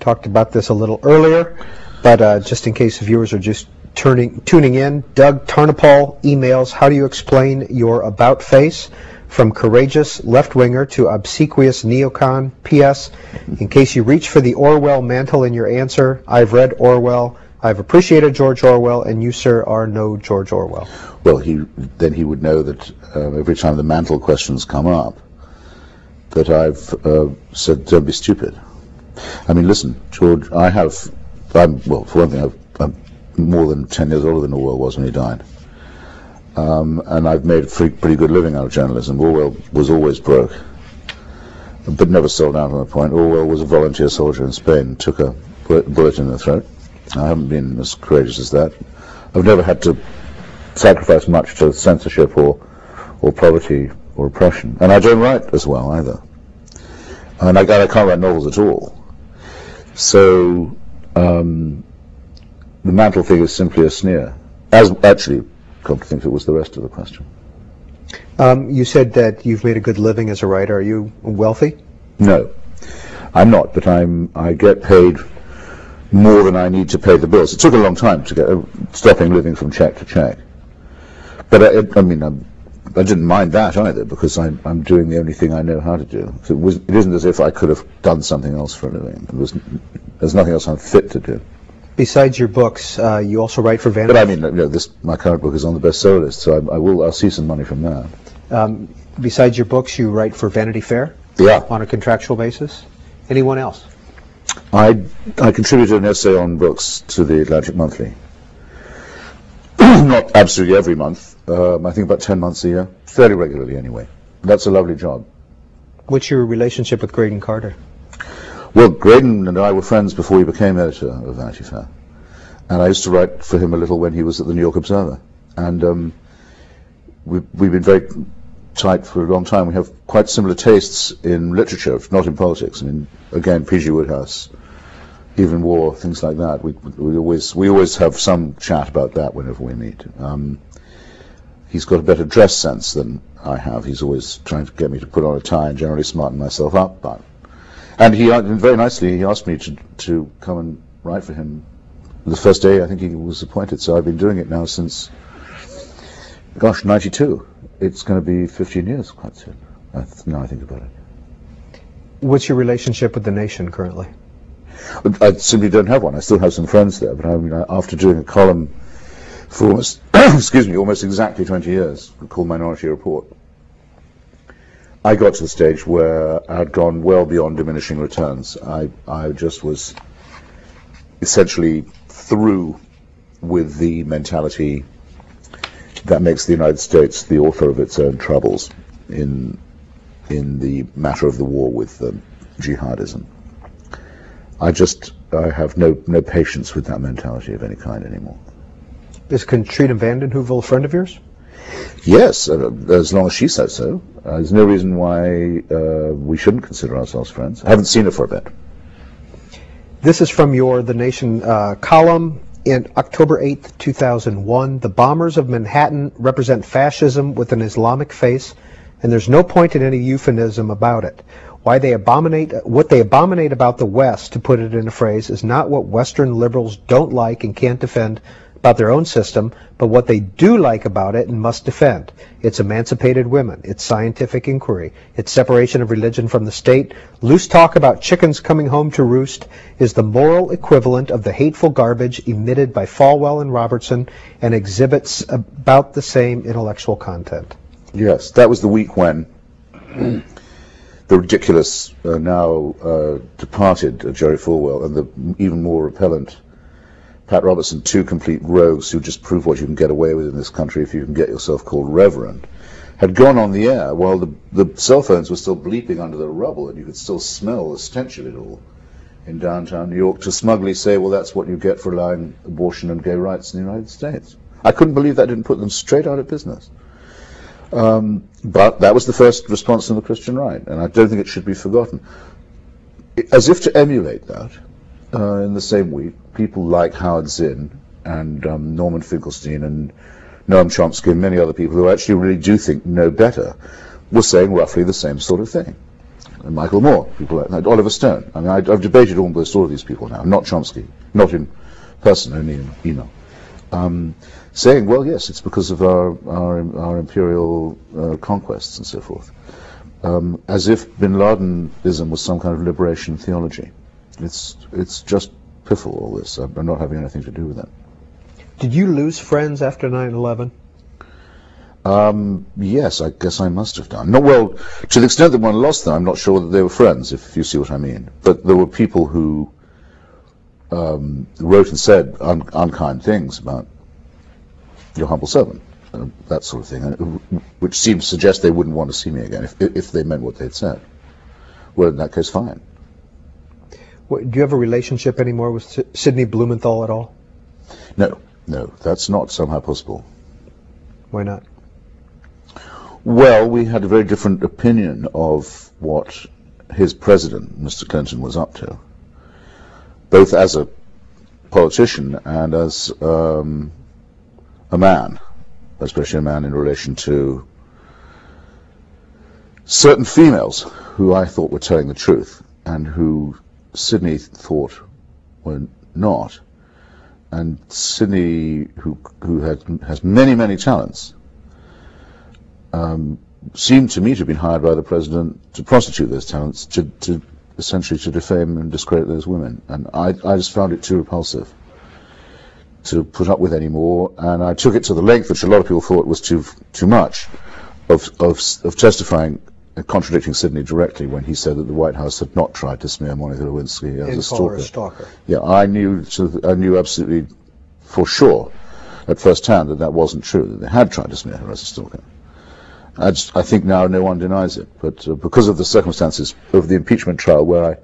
Talked about this a little earlier, but uh, just in case the viewers are just turning tuning in, Doug Tarnopol emails, how do you explain your about face? From courageous left-winger to obsequious neocon. P.S. In case you reach for the Orwell mantle in your answer, I've read Orwell. I've appreciated George Orwell, and you, sir, are no George Orwell. Well, he then he would know that uh, every time the mantle questions come up, that I've uh, said, "Don't be stupid." I mean, listen, George. I have. I'm well. For one thing, I've, I'm more than ten years older than Orwell was when he died, um, and I've made a pretty, good living out of journalism. Orwell was always broke, but never sold out on a point. Orwell was a volunteer soldier in Spain, took a bullet bullet in the throat. I haven't been as courageous as that. I've never had to sacrifice much to censorship or, or poverty or oppression. And I don't write as well either. And I, I can't write novels at all. So um, the mantle thing is simply a sneer. As actually, come to think of it was the rest of the question. Um, you said that you've made a good living as a writer. Are you wealthy? No, I'm not, but I'm I get paid more than I need to pay the bills. It took a long time to get uh, stopping living from check to check. But I, I mean, I'm, I didn't mind that either because I'm, I'm doing the only thing I know how to do. So it, was, it isn't as if I could have done something else for a living. Was, there's nothing else I'm fit to do. Besides your books, uh, you also write for Vanity. But I mean, you know, this my current book is on the bestseller list, so I, I will I'll see some money from that. Um, besides your books, you write for Vanity Fair Yeah. on a contractual basis. Anyone else? I, I contributed an essay on books to the Atlantic Monthly. <clears throat> Not absolutely every month, um, I think about 10 months a year, fairly regularly anyway. That's a lovely job. What's your relationship with Graydon Carter? Well, Graydon and I were friends before he became editor of Vanity Fair. And I used to write for him a little when he was at the New York Observer. And um, we, we've been very tight for a long time. We have quite similar tastes in literature, if not in politics. I mean, again, P.G. Wodehouse, Evelyn Waugh, things like that. We, we always we always have some chat about that whenever we meet. Um, he's got a better dress sense than I have. He's always trying to get me to put on a tie and generally smarten myself up. But and he uh, very nicely he asked me to to come and write for him the first day I think he was appointed. So I've been doing it now since gosh, 92. It's going to be 15 years quite soon. Now I think about it. What's your relationship with the nation currently? I simply don't have one. I still have some friends there, but I mean, after doing a column for almost, <coughs> excuse me, almost exactly 20 years, called Minority Report, I got to the stage where I'd gone well beyond diminishing returns. I, I just was essentially through with the mentality that makes the United States the author of its own troubles in in the matter of the war with um, jihadism. I just I have no no patience with that mentality of any kind anymore. Is Katrina vanden Heuvel a friend of yours? Yes, uh, as long as she says so. Uh, there's no reason why uh, we shouldn't consider ourselves friends. I haven't seen her for a bit. This is from your The Nation uh, column in October 8, 2001. The bombers of Manhattan represent fascism with an Islamic face, and there's no point in any euphemism about it. Why they abominate what they abominate about the West, to put it in a phrase, is not what Western liberals don't like and can't defend about their own system, but what they do like about it and must defend. It's emancipated women, it's scientific inquiry, it's separation of religion from the state. Loose talk about chickens coming home to roost is the moral equivalent of the hateful garbage emitted by Falwell and Robertson and exhibits about the same intellectual content. Yes, that was the week when the ridiculous uh, now uh, departed uh, Jerry Falwell and the even more repellent Pat Robertson, two complete rogues who just prove what you can get away with in this country if you can get yourself called reverend, had gone on the air while the, the cell phones were still bleeping under the rubble and you could still smell the stench of it all in downtown New York to smugly say, well, that's what you get for allowing abortion and gay rights in the United States. I couldn't believe that didn't put them straight out of business. Um, but that was the first response from the Christian right, and I don't think it should be forgotten. As if to emulate that, uh, in the same week, people like Howard Zinn and um, Norman Finkelstein and Noam Chomsky and many other people who actually really do think know better were saying roughly the same sort of thing. And Michael Moore, people like that, Oliver Stone. I mean, I, have debated almost all of these people now, not Chomsky, not in person, only in email. Um, saying, well, yes, it's because of our, our, our imperial uh, conquests and so forth. Um, as if bin Ladenism was some kind of liberation theology. It's it's just piffle all this. I'm not having anything to do with it. Did you lose friends after 9/11? Um, yes, I guess I must have done. Not well, to the extent that one lost them, I'm not sure that they were friends, if you see what I mean. But there were people who um, wrote and said un unkind things about your humble servant, uh, that sort of thing, uh, which seems to suggest they wouldn't want to see me again if, if they meant what they'd said. Well, in that case, fine. What, do you have a relationship anymore with Sidney Blumenthal at all? No, no, that's not somehow possible. Why not? Well, we had a very different opinion of what his president, Mr. Clinton, was up to, both as a politician and as um, a man, especially a man in relation to certain females who I thought were telling the truth and who Sidney thought were not. And Sydney, who who had, has many many talents, um, seemed to me to have been hired by the president to prostitute those talents, to, to essentially to defame and discredit those women. And I, I just found it too repulsive to put up with anymore. And I took it to the length, which a lot of people thought was too too much, of of, of testifying contradicting Sidney directly when he said that the White House had not tried to smear Monica Lewinsky as a stalker. a stalker. Yeah, I knew, I knew absolutely for sure at first hand that that wasn't true, that they had tried to smear her as a stalker. I, just, I think now no one denies it, but uh, because of the circumstances of the impeachment trial where I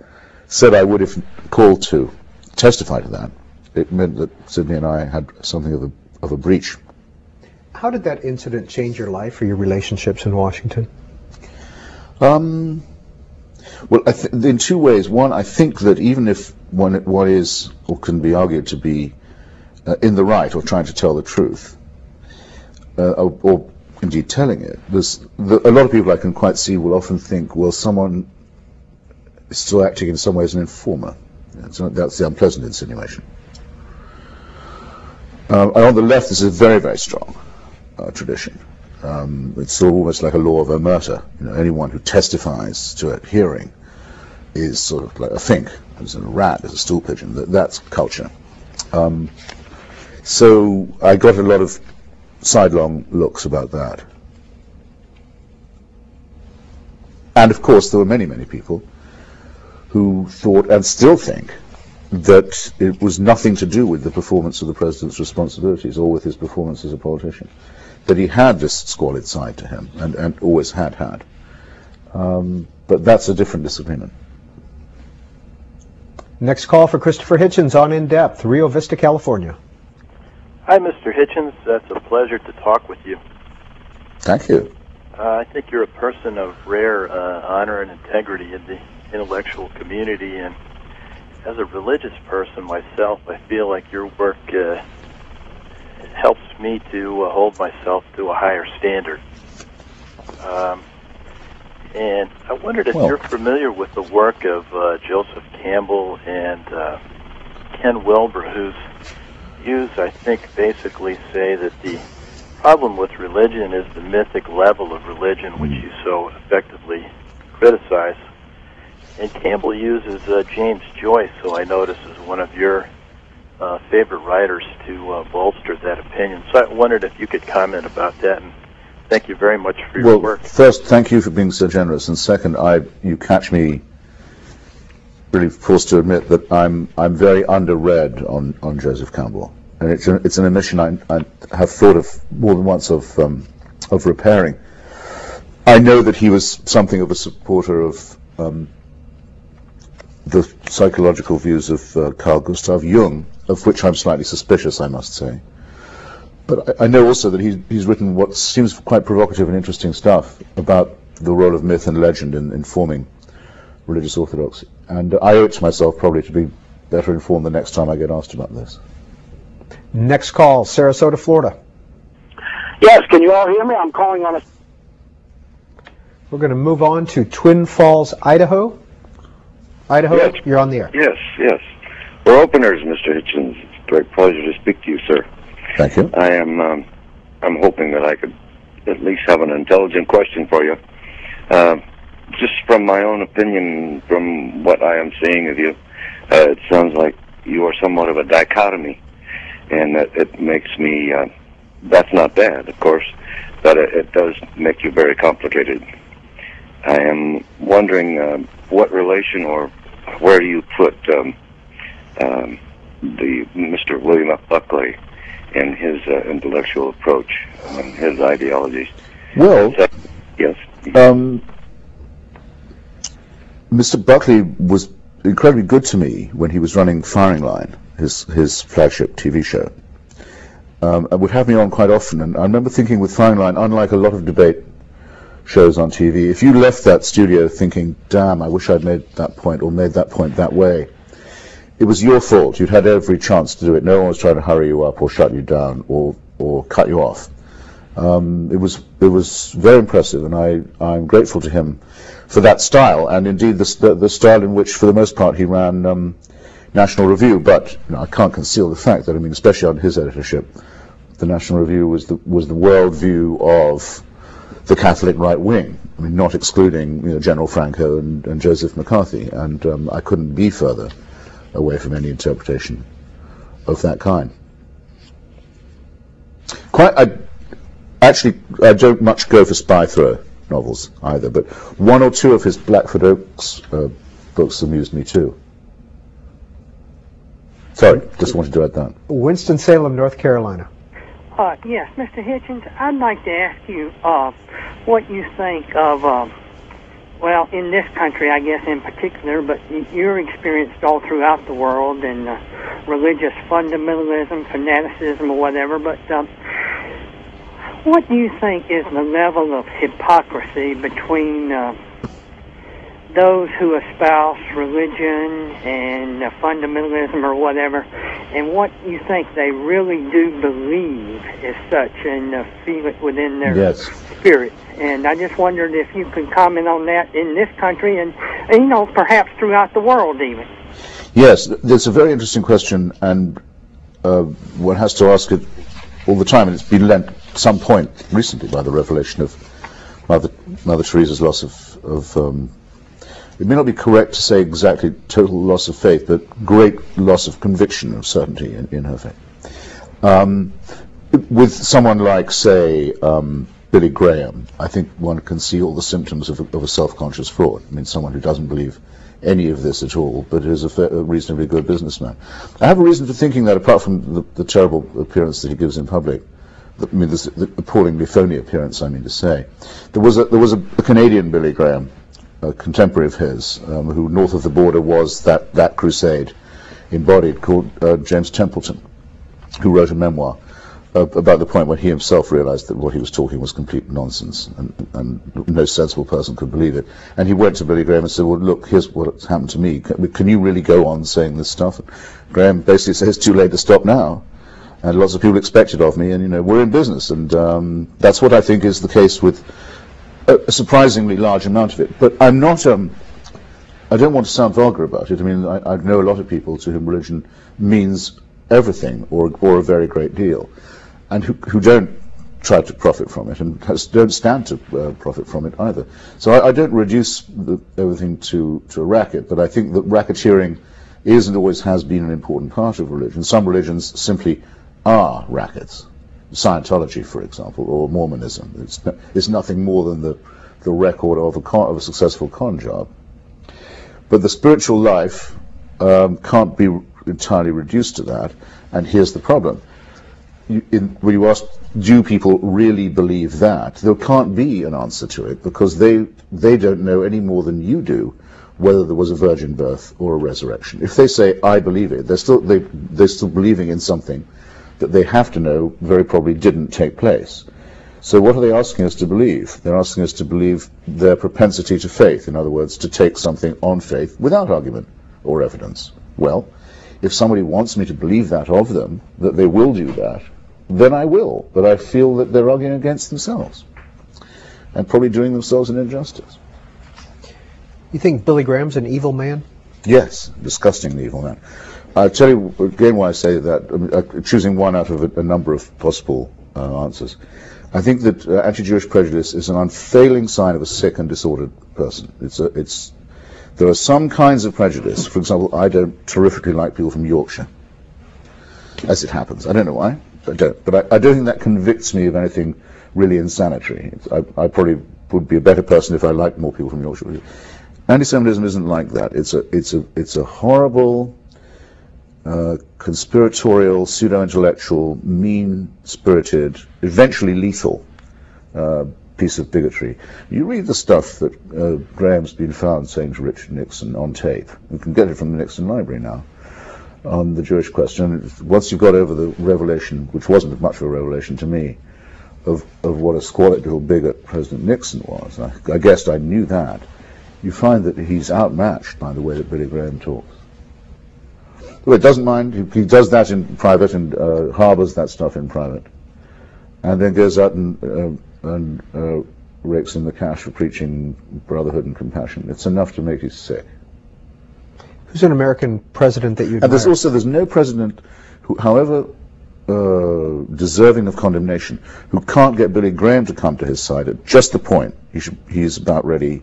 said I would if called to testify to that, it meant that Sidney and I had something of a, of a breach. How did that incident change your life or your relationships in Washington? Um, well, in two ways. One, I think that even if one, one is, or can be argued to be uh, in the right or trying to tell the truth, uh, or, or indeed telling it, there's the, a lot of people I can quite see will often think, well, someone is still acting in some ways as an informer. That's, not- that's the unpleasant insinuation. Um, and on the left, this is a very, very strong uh, tradition. Um, it's almost like a law of omerta. You know, anyone who testifies to a hearing is sort of like a fink, as a rat, as a stool pigeon. That, that's culture. Um, so I got a lot of sidelong looks about that. And of course, there were many, many people who thought and still think that it was nothing to do with the performance of the president's responsibilities or with his performance as a politician. That he had this squalid side to him and, and always had had. Um, but that's a different disagreement. Next call for Christopher Hitchens on In Depth, Rio Vista, California. Hi, Mr. Hitchens. That's a pleasure to talk with you. Thank you. Uh, I think you're a person of rare uh, honor and integrity in the intellectual community, and as a religious person myself, I feel like your work uh, helps me to uh, hold myself to a higher standard. Um, and I wondered if Well- you're familiar with the work of uh, Joseph Campbell and uh, Ken Wilber, whose views, I think, basically say that the problem with religion is the mythic level of religion, which you so effectively criticize. And Campbell uses uh, James Joyce, who I notice is one of your uh, favorite writers, to uh, bolster that opinion. So I wondered if you could comment about that. And thank you very much for your Well, work. first, thank you for being so generous, and second, I you catch me really forced to admit that I'm I'm very underread on, on Joseph Campbell, and it's a, it's an omission I, I have thought of more than once of um, of repairing. I know that he was something of a supporter of um, the psychological views of uh, Carl Gustav Jung, of which I'm slightly suspicious, I must say. But I, I know also that he's, he's written what seems quite provocative and interesting stuff about the role of myth and legend in, in forming religious orthodoxy. And I owe it to myself probably to be better informed the next time I get asked about this. Next call, Sarasota, Florida. Yes, can you all hear me? I'm calling on a. We're going to move on to Twin Falls, Idaho. Idaho, Yes. you're on the air. Yes, yes. We're openers, Mr. Hitchens. It's a great pleasure to speak to you, sir. Thank you. I am. Um, I'm hoping that I could at least have an intelligent question for you. Uh, just from my own opinion, from what I am seeing of you, uh, it sounds like you are somewhat of a dichotomy, and that it makes me. Uh, that's not bad, of course, but it, it does make you very complicated. I am wondering uh, what relation or where do you put um, um, the Mr. William F. Buckley in his uh, intellectual approach and his ideologies. Well, Yes. um, Mr. Buckley was incredibly good to me when he was running Firing Line, his his flagship TV show. Um, and would have me on quite often. And I remember thinking with Firing Line, unlike a lot of debate shows on TV, if you left that studio thinking, "Damn, I wish I'd made that point or made that point that way," it was your fault. You'd had every chance to do it. No one was trying to hurry you up or shut you down or or cut you off. Um, it was it was very impressive, and I I'm grateful to him for that style, and indeed the the, the style in which, for the most part, he ran um, National Review. But you know, I can't conceal the fact that I mean, especially on his editorship, the National Review was the was the worldview of the Catholic right wing. I mean, not excluding you know, General Franco and, and Joseph McCarthy, and um, I couldn't be further away from any interpretation of that kind. Quite, I actually I don't much go for spy throw novels either, but one or two of his Blackford Oakes uh, books amused me too. Sorry, just wanted to add that. Winston-Salem, North Carolina. Uh, yes, Mr. Hitchens, I'd like to ask you uh, what you think of, uh, well, in this country, I guess in particular, but you're experienced all throughout the world in uh, religious fundamentalism, fanaticism, or whatever, but um, what do you think is the level of hypocrisy between uh, those who espouse religion and uh, fundamentalism or whatever, and what you think they really do believe is such and uh, feel it within their Yes. spirit. And I just wondered if you could comment on that in this country and, and you know, perhaps throughout the world even. Yes, that's a very interesting question, and uh, one has to ask it all the time, and it's been lent some point recently by the revelation of Mother, Mother Teresa's loss of, of um, it may not be correct to say exactly total loss of faith, but great loss of conviction, of certainty in, in her faith. Um, with someone like, say, um, Billy Graham, I think one can see all the symptoms of a, of a self-conscious fraud. I mean, someone who doesn't believe any of this at all, but is a, a reasonably good businessman. I have a reason for thinking that, apart from the, the terrible appearance that he gives in public, the, I mean, this, the appallingly phony appearance, I mean to say, there was a, there was a, a Canadian Billy Graham, a contemporary of his, um, who north of the border was that, that crusade embodied, called uh, James Templeton, who wrote a memoir uh, about the point when he himself realized that what he was talking was complete nonsense and, and no sensible person could believe it. And he went to Billy Graham and said, well, look, here's what's happened to me. Can, can you really go on saying this stuff? And Graham basically says, it's too late to stop now. And lots of people expect it of me, and, you know, we're in business. And um, that's what I think is the case with a, surprisingly large amount of it. But I'm not... Um, I don't want to sound vulgar about it. I mean, I, I know a lot of people to whom religion means everything or, or a very great deal, and who, who don't try to profit from it and has, don't stand to uh, profit from it either. So I, I don't reduce the, everything to, to a racket, but I think that racketeering is and always has been an important part of religion. Some religions simply are rackets. Scientology, for example, or Mormonism. It's, it's nothing more than the, the record of a, con, of a successful con job. But the spiritual life um, can't be entirely reduced to that, and here's the problem. You, in, when you ask, do people really believe that? There can't be an answer to it because they they don't know any more than you do whether there was a virgin birth or a resurrection. If they say I believe it, they're still they they're still believing in something that they have to know very probably didn't take place. So what are they asking us to believe? They're asking us to believe their propensity to faith, in other words, to take something on faith without argument or evidence. Well, if somebody wants me to believe that of them, that they will do that, then I will. But I feel that they're arguing against themselves and probably doing themselves an injustice. You think Billy Graham's an evil man? Yes, disgustingly evil man. I'll tell you again why I say that, uh, choosing one out of a, a number of possible uh, answers. I think that uh, anti-Jewish prejudice is an unfailing sign of a sick and disordered person. It's a, it's, there are some kinds of prejudice. For example, I don't terrifically like people from Yorkshire, as it happens. I don't know why. I don't. But I, I don't think that convicts me of anything really insanitary. I, I probably would be a better person if I liked more people from Yorkshire. Anti-Semitism isn't like that. It's a, it's a, it's a horrible, uh, conspiratorial, pseudo-intellectual, mean-spirited, eventually lethal uh, piece of bigotry. You read the stuff that uh, Graham's been found saying to Richard Nixon on tape. You can get it from the Nixon Library now on the Jewish question. Once you've got over the revelation, which wasn't much of a revelation to me, of, of what a squalid little bigot President Nixon was, I, I guessed I knew that, you find that he's outmatched by the way that Billy Graham talks. Well, it doesn't mind. He, he does that in private and uh, harbors that stuff in private, and then goes out and uh, and uh, rakes in the cash for preaching brotherhood and compassion. It's enough to make you sick. Who's an American president that you And there's also there's no president who, however uh, deserving of condemnation, who can't get Billy Graham to come to his side at just the point he should, he's about ready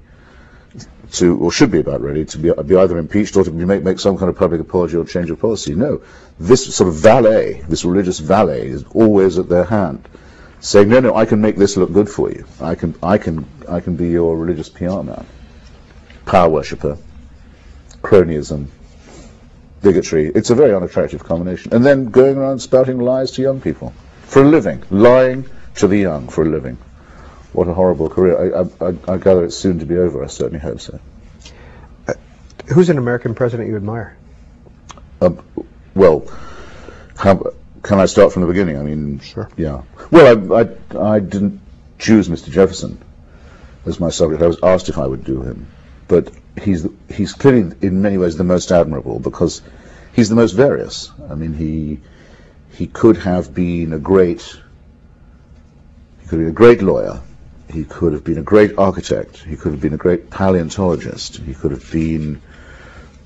to, or should be about ready to be, be either impeached or to make, make some kind of public apology or change of policy. No, this sort of valet, this religious valet, is always at their hand. saying, no, no, I can make this look good for you. I can, I can, I can be your religious PR man, power worshipper, cronyism, bigotry. It's a very unattractive combination. And then going around spouting lies to young people for a living, lying to the young for a living. What a horrible career. I, I, I gather it's soon to be over. I certainly hope so. Who's an American president you admire? Um, well, how, can I start from the beginning? I mean, sure. Yeah. Well, I, I, I didn't choose Mr. Jefferson as my subject. I was asked if I would do him, but he's he's clearly in many ways the most admirable because he's the most various. I mean, he he could have been a great he could have been a great lawyer. He could have been a great architect. He could have been a great paleontologist. He could have been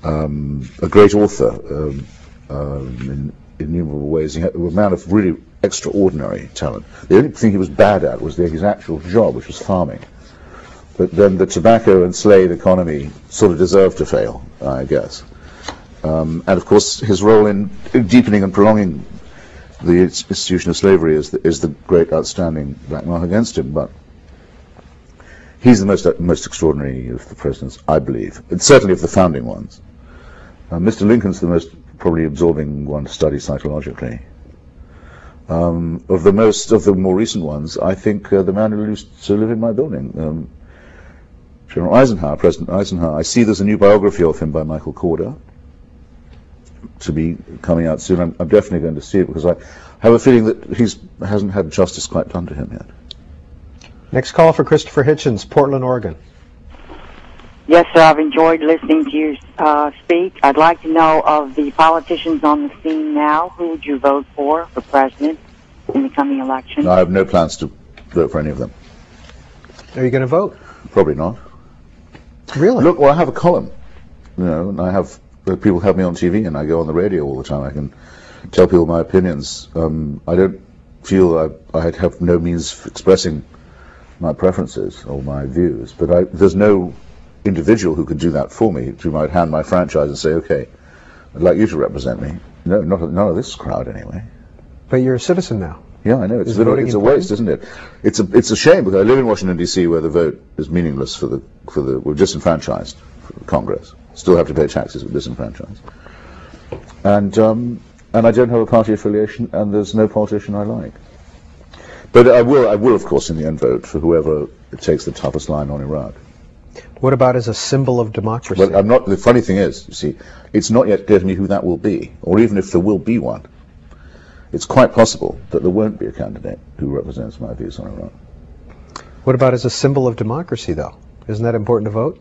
um, a great author um, um, in innumerable ways. He had a man of really extraordinary talent. The only thing he was bad at was his actual job, which was farming. But then the tobacco and slave economy sort of deserved to fail, I guess. Um, and of course, his role in deepening and prolonging the institution of slavery is the, is the great outstanding black mark against him. But he's the most most extraordinary of the presidents, I believe, and certainly of the founding ones. Uh, Mr. Lincoln's the most probably absorbing one to study psychologically. Um, of the most of the more recent ones, I think uh, the man who used to live in my building, um, General Eisenhower, President Eisenhower. I see there's a new biography of him by Michael Korda to be coming out soon. I'm, I'm definitely going to see it because I have a feeling that he hasn't had justice quite done to him yet. Next call for Christopher Hitchens, Portland, Oregon. Yes, sir. I've enjoyed listening to you uh, speak. I'd like to know of the politicians on the scene now. Who would you vote for for president in the coming election? I have no plans to vote for any of them. Are you going to vote? Probably not. Really? Look, well, I have a column, you know, and I have uh, people have me on TV, and I go on the radio all the time. I can tell people my opinions. Um, I don't feel I, I have no means of expressing my preferences or my views, but I, there's no individual who could do that for me, who might hand my franchise and say, okay, I'd like you to represent me. No, not none of this crowd anyway. But you're a citizen now. Yeah, I know. It's, a, it's a waste, isn't it? It's a it's a shame because I live in Washington D.C. where the vote is meaningless for the for the we're disenfranchised for Congress. Still have to pay taxes, but disenfranchised. And um, and I don't have a party affiliation, and there's no politician I like. But I will I will of course in the end vote for whoever takes the toughest line on Iraq. What about as a symbol of democracy? Well, I'm not. The funny thing is, you see, it's not yet clear to me who that will be, or even if there will be one. It's quite possible that there won't be a candidate who represents my views on Iraq. What about as a symbol of democracy, though? Isn't that important to vote?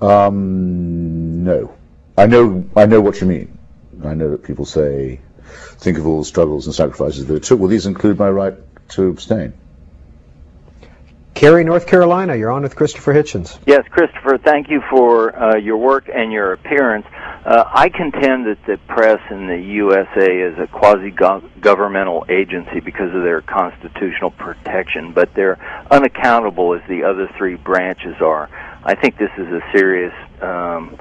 Um, no. I know. I know what you mean. I know that people say, think of all the struggles and sacrifices that it took. Well, these include my right to abstain. Cary, North Carolina, you're on with Christopher Hitchens. Yes, Christopher, thank you for uh, your work and your appearance. Uh, I contend that the press in the USA is a quasi-governmental agency because of their constitutional protection, but they're unaccountable as the other three branches are. I think this is a serious um,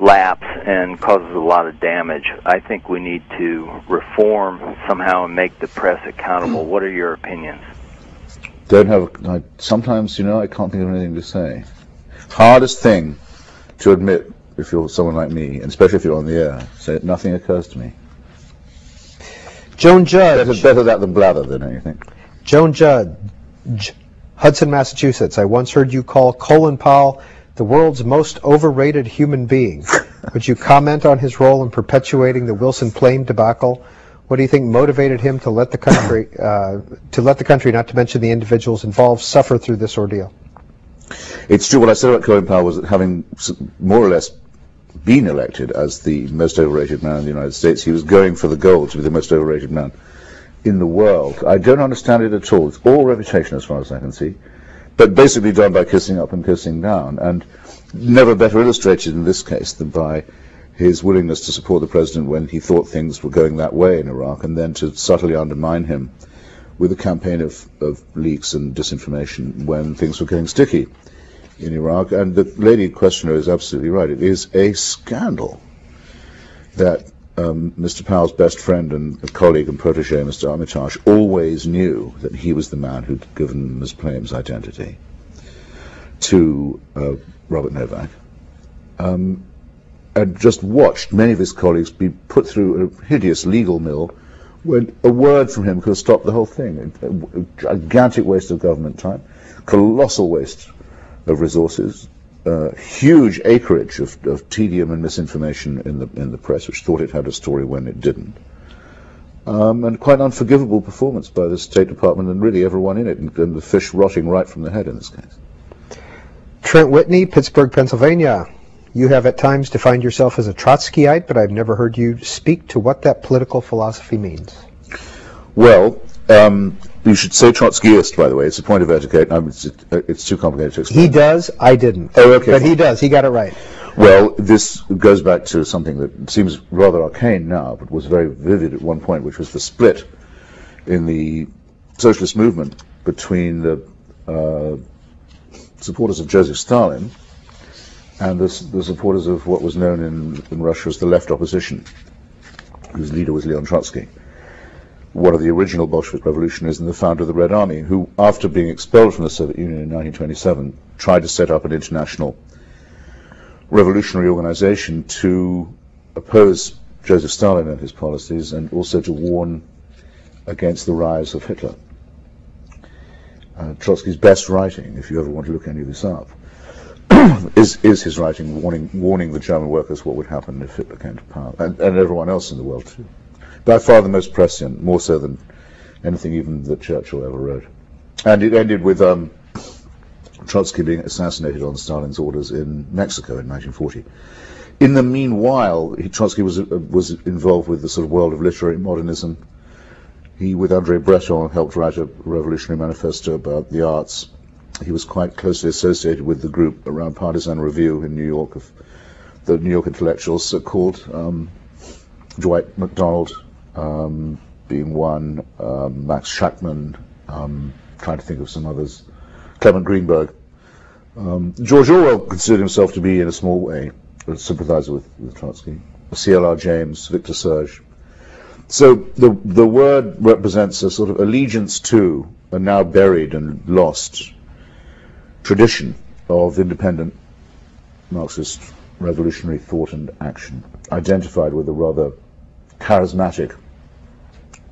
lapse and causes a lot of damage. I think we need to reform somehow and make the press accountable. What are your opinions? Don't have. I, sometimes, you know, I can't think of anything to say. Hardest thing to admit if you're someone like me, and especially if you're on the air. Say nothing occurs to me. Joan Judge. Better, better that than blather than anything. Joan Judge, Hudson, Massachusetts. I once heard you call Colin Powell the world's most overrated human being. <laughs> Would you comment on his role in perpetuating the Wilson Plame debacle? What do you think motivated him to let the country, <coughs> uh, to let the country, not to mention the individuals involved, suffer through this ordeal? It's true. What I said about Colin Powell was that having more or less been elected as the most overrated man in the United States, he was going for the goal to be the most overrated man in the world. I don't understand it at all. It's all reputation as far as I can see, but basically done by kissing up and kissing down, and never better illustrated in this case than by his willingness to support the president when he thought things were going that way in Iraq, and then to subtly undermine him with a campaign of, of leaks and disinformation when things were getting sticky in Iraq. And the lady questioner is absolutely right. It is a scandal that um, Mr. Powell's best friend and colleague and protege, Mr. Armitage, always knew that he was the man who'd given Ms. Plame's identity to uh, Robert Novak, um, and just watched many of his colleagues be put through a hideous legal mill when a word from him could have stopped the whole thing. A, a gigantic waste of government time, colossal waste of resources, uh, huge acreage of, of, tedium and misinformation in the in the press, which thought it had a story when it didn't, um, and quite unforgivable performance by the State Department and really everyone in it, and, and the fish rotting right from the head in this case. Trent Whitney, Pittsburgh, Pennsylvania. You have at times defined yourself as a Trotskyite, but I've never heard you speak to what that political philosophy means. Well, um, you should say Trotskyist, by the way. It's a point of etiquette. it's, it's, too complicated to explain. He does. I didn't. Oh, okay. But he does. He got it right. Well, this goes back to something that seems rather arcane now, but was very vivid at one point, which was the split in the socialist movement between the uh, supporters of Joseph Stalin and the, the, supporters of what was known in, in Russia as the left opposition, whose leader was Leon Trotsky one of the original Bolshevik revolutionaries and the founder of the Red Army, who, after being expelled from the Soviet Union in 1927, tried to set up an international revolutionary organization to oppose Joseph Stalin and his policies and also to warn against the rise of Hitler. Uh, Trotsky's best writing, if you ever want to look any of this up, <clears throat> is, is his writing warning, warning the German workers what would happen if Hitler came to power, and, and everyone else in the world too by far the most prescient, more so than anything even that Churchill ever wrote. And it ended with um, Trotsky being assassinated on Stalin's orders in Mexico in 1940. In the meanwhile, he, Trotsky was uh, was involved with the sort of world of literary modernism. He, with Andre Breton, helped write a revolutionary manifesto about the arts. He was quite closely associated with the group around Partisan Review in New York of the New York intellectuals called um, Dwight MacDonald, um, being one, um, Max Shachtman, um, trying to think of some others, Clement Greenberg. Um, George Orwell considered himself to be, in a small way, a sympathizer with, with Trotsky. C.L.R. James, Victor Serge. So the the word represents a sort of allegiance to a now buried and lost tradition of independent Marxist revolutionary thought and action, identified with a rather charismatic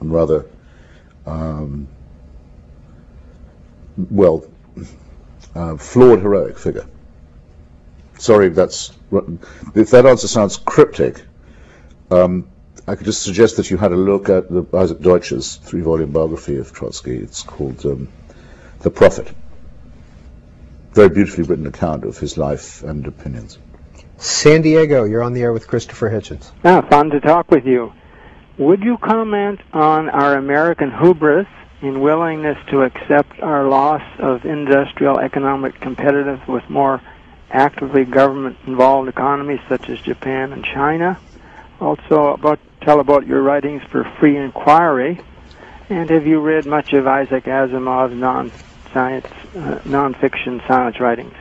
and rather, um, well, uh, flawed heroic figure. Sorry, that's if that answer sounds cryptic. Um, I could just suggest that you had a look at the Isaac Deutscher's three-volume biography of Trotsky. It's called um, "The Prophet." Very beautifully written account of his life and opinions. San Diego, you're on the air with Christopher Hitchens. Ah, fun to talk with you. Would you comment on our American hubris in willingness to accept our loss of industrial economic competitiveness with more actively government-involved economies such as Japan and China? Also, about tell about your writings for Free Inquiry, and have you read much of Isaac Asimov's non-science, uh, non-fiction science writings?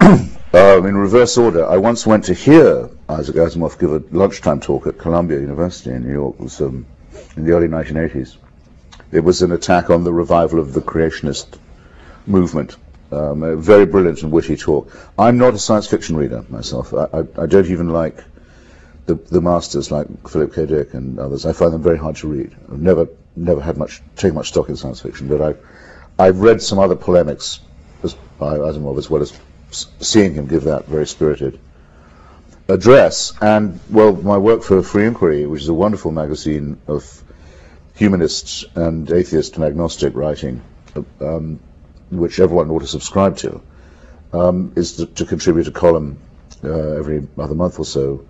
<clears throat> Uh, in reverse order, I once went to hear Isaac Asimov give a lunchtime talk at Columbia University in New York. It was um, in the early 1980s. It was an attack on the revival of the creationist movement. Um, a very brilliant and witty talk. I'm not a science fiction reader myself. I, I, I don't even like the, the masters like Philip K. Dick and others. I find them very hard to read. I've never never had much taken much stock in science fiction, but I I've read some other polemics by Asimov as well as seeing him give that very spirited address. And, well, my work for Free Inquiry, which is a wonderful magazine of humanist and atheist and agnostic writing, um, which everyone ought to subscribe to, um, is to, to, contribute a column uh, every other month or so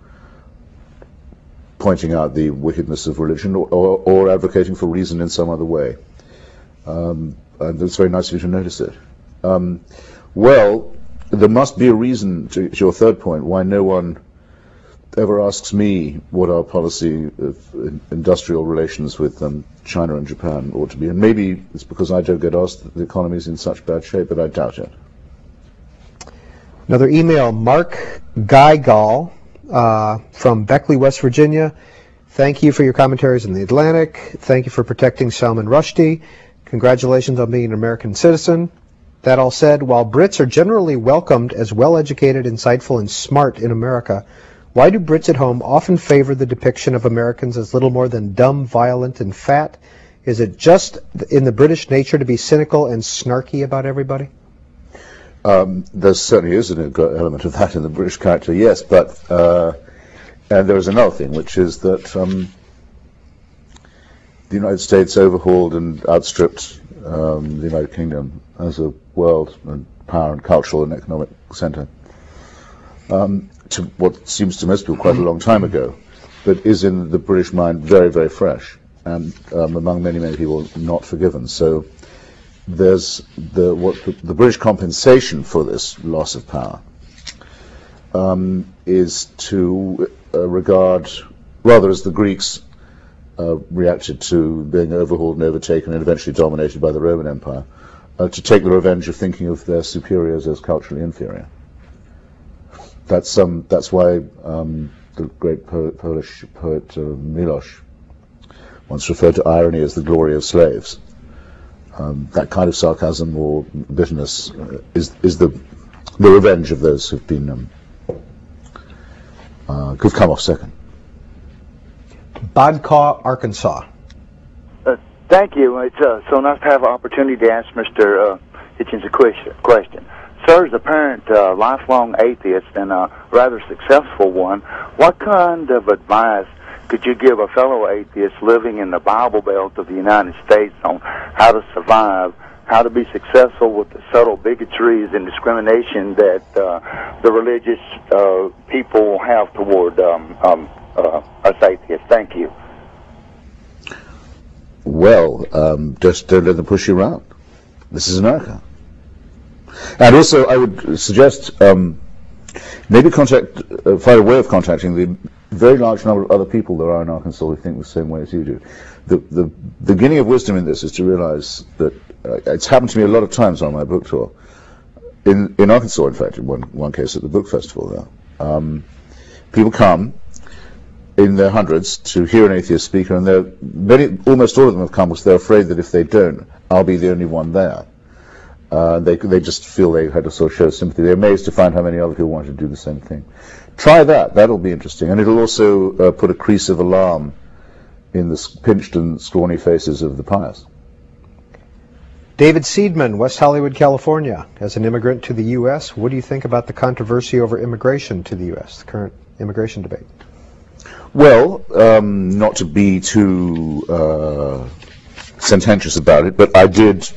pointing out the wickedness of religion or, or, or advocating for reason in some other way. Um, and it's very nice of you to notice it. Um, well, there must be a reason, to, to, your third point, why no one ever asks me what our policy of industrial relations with um, China and Japan ought to be. And maybe it's because I don't get asked that the economy is in such bad shape, but I doubt it. Another email, Mark Geigal uh, from Beckley, West Virginia. Thank you for your commentaries in the Atlantic. Thank you for protecting Salman Rushdie. Congratulations on being an American citizen. That all said, while Brits are generally welcomed as well educated, insightful, and smart in America, why do Brits at home often favor the depiction of Americans as little more than dumb, violent, and fat? Is it just in the British nature to be cynical and snarky about everybody? Um, there certainly is an element of that in the British character, yes, but uh, and there is another thing, which is that um, the United States overhauled and outstripped um, the United Kingdom as a world and power and cultural and economic centre um, to what seems to most people quite a long time ago, but is in the British mind very, very fresh and um, among many, many people not forgiven. So there's the what the, the British compensation for this loss of power um, is to uh, regard rather as the Greeks uh, reacted to being overhauled and overtaken and eventually dominated by the Roman Empire, uh, to take the revenge of thinking of their superiors as culturally inferior. That's um, that's why um, the great poet, Polish poet uh, Milosz once referred to irony as the glory of slaves. Um, that kind of sarcasm or bitterness uh, is is the the revenge of those who've been um, uh, who've come off second. Bodcaw, Arkansas. Uh, thank you. It's uh, so nice to have an opportunity to ask Mr. Uh, Hitchens a question. Sir, as a parent, uh, lifelong atheist, and a rather successful one, what kind of advice could you give a fellow atheist living in the Bible Belt of the United States on how to survive, how to be successful with the subtle bigotries and discrimination that uh, the religious uh, people have toward um, um, uh, us atheists? Thank you. Well, um, just don't let them push you around. This is America. And also, I would suggest um, maybe contact, uh, find a way of contacting the very large number of other people there are in Arkansas who think the same way as you do. The, the beginning of wisdom in this is to realize that uh, it's happened to me a lot of times on my book tour. In, in Arkansas, in fact, in one, one case at the book festival there. Um, people come in their hundreds to hear an atheist speaker, and many, almost all of them have come because they're afraid that if they don't, I'll be the only one there. Uh, they, they just feel they had to sort of show sympathy. They're amazed to find how many other people want to do the same thing. Try that. That'll be interesting. And it'll also uh, put a crease of alarm in the pinched and scrawny faces of the pious. David Seedman, West Hollywood, California. As an immigrant to the U.S., what do you think about the controversy over immigration to the U.S., the current immigration debate? Well, um, not to be too uh, sententious about it, but I did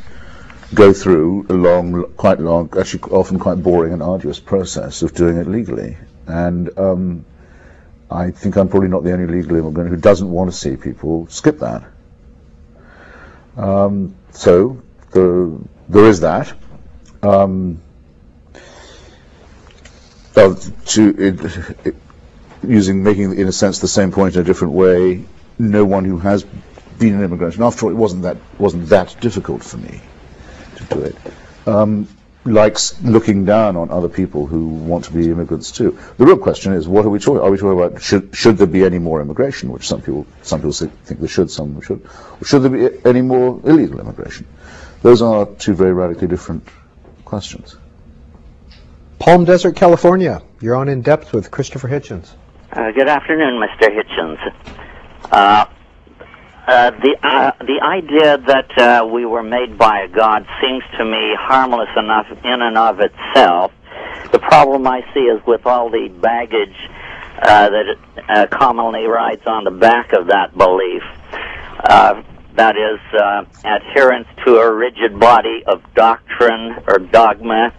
go through a long, quite long, actually often quite boring and arduous process of doing it legally. And um, I think I'm probably not the only legal immigrant who doesn't want to see people skip that. Um, so the, there is that. Um, to it, it, using making in a sense the same point in a different way. No one who has been an immigrant, and after all, it wasn't that wasn't that difficult for me to it, um, likes looking down on other people who want to be immigrants too. The real question is, what are we talking? Are we talking about should should there be any more immigration? Which some people some people think there should, some should. Or should there be any more illegal immigration? Those are two very radically different questions. Palm Desert, California. You're on in depth with Christopher Hitchens. Uh, good afternoon, Mr. Hitchens. Uh, uh, the uh, the idea that uh, we were made by a God seems to me harmless enough in and of itself. The problem I see is with all the baggage uh, that uh, commonly rides on the back of that belief. Uh, that is uh, adherence to a rigid body of doctrine or dogma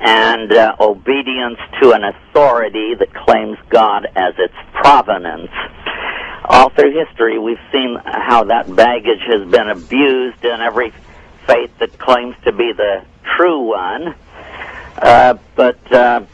and uh, obedience to an authority that claims God as its provenance all through history, we've seen how that baggage has been abused in every faith that claims to be the true one. Uh, but uh,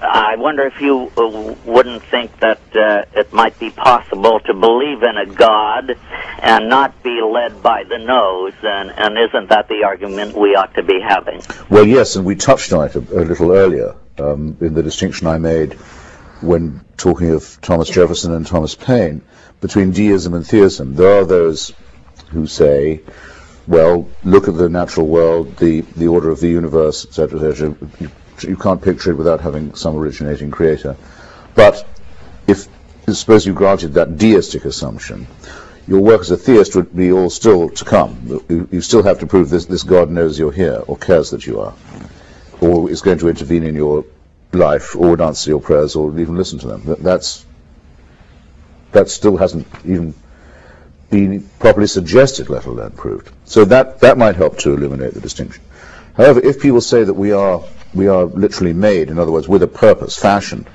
I wonder if you uh, wouldn't think that uh, it might be possible to believe in a God and not be led by the nose, and, and isn't that the argument we ought to be having? Well, yes, and we touched on it a, a little earlier um, in the distinction I made when talking of Thomas Jefferson and Thomas Paine, between deism and theism. There are those who say, well, look at the natural world, the, the order of the universe, etc., etc. You, you can't picture it without having some originating creator. But if suppose you granted that deistic assumption, your work as a theist would be all still to come. You, you still have to prove this, this God knows you're here, or cares that you are, or is going to intervene in your life, or would answer your prayers, or even listen to them. That, that's that still hasn't even been properly suggested, let alone proved. So that that might help to illuminate the distinction. However, if people say that we are we are literally made, in other words, with a purpose, fashioned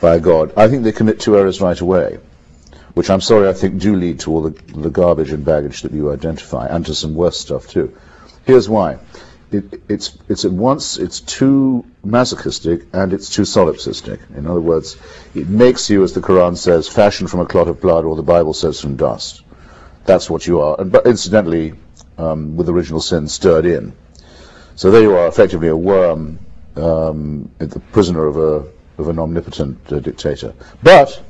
by God, I think they commit two errors right away, which I'm sorry I think do lead to all the, the garbage and baggage that you identify, and to some worse stuff too. Here's why. It, it's, it's at once, it's too masochistic and it's too solipsistic. In other words, it makes you, as the Quran says, fashioned from a clot of blood, or the Bible says from dust. That's what you are. And, but incidentally, um, with original sin stirred in. So there you are, effectively a worm, um, the prisoner of a of an omnipotent uh, dictator. But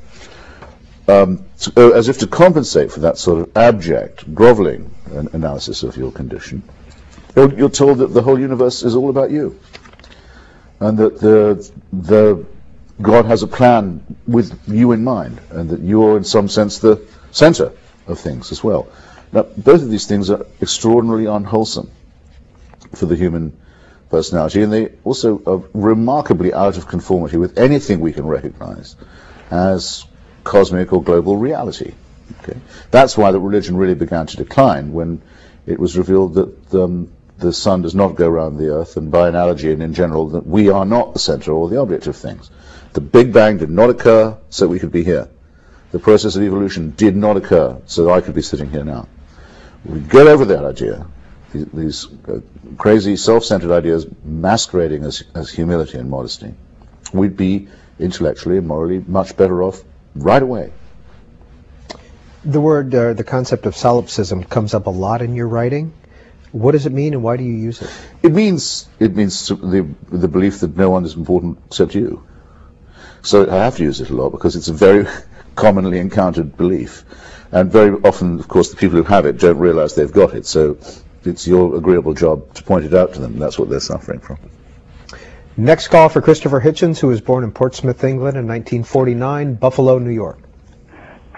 um, so, uh, as if to compensate for that sort of abject, groveling an analysis of your condition, you're, you're, told that the whole universe is all about you, and that the the God has a plan with you in mind, and that you are in some sense the center of things as well. Now, both of these things are extraordinarily unwholesome for the human personality, and they also are remarkably out of conformity with anything we can recognize as cosmic or global reality. Okay? That's why the religion really began to decline when it was revealed that um, the sun does not go around the earth, and by analogy and in general, that we are not the center or the object of things. The Big Bang did not occur so we could be here. The process of evolution did not occur so I could be sitting here now. We get over that idea, these uh, crazy self-centered ideas masquerading as, as humility and modesty, we'd be intellectually and morally much better off right away. The word, uh, the concept of solipsism comes up a lot in your writing. What does it mean, and why do you use it? It means it means the the belief that no one is important except you. So I have to use it a lot because it's a very <laughs> commonly encountered belief, and very often, of course, the people who have it don't realize they've got it. So it's your agreeable job to point it out to them. That's what they're suffering from. Next call for Christopher Hitchens, who was born in Portsmouth, England in 1949, Buffalo, New York.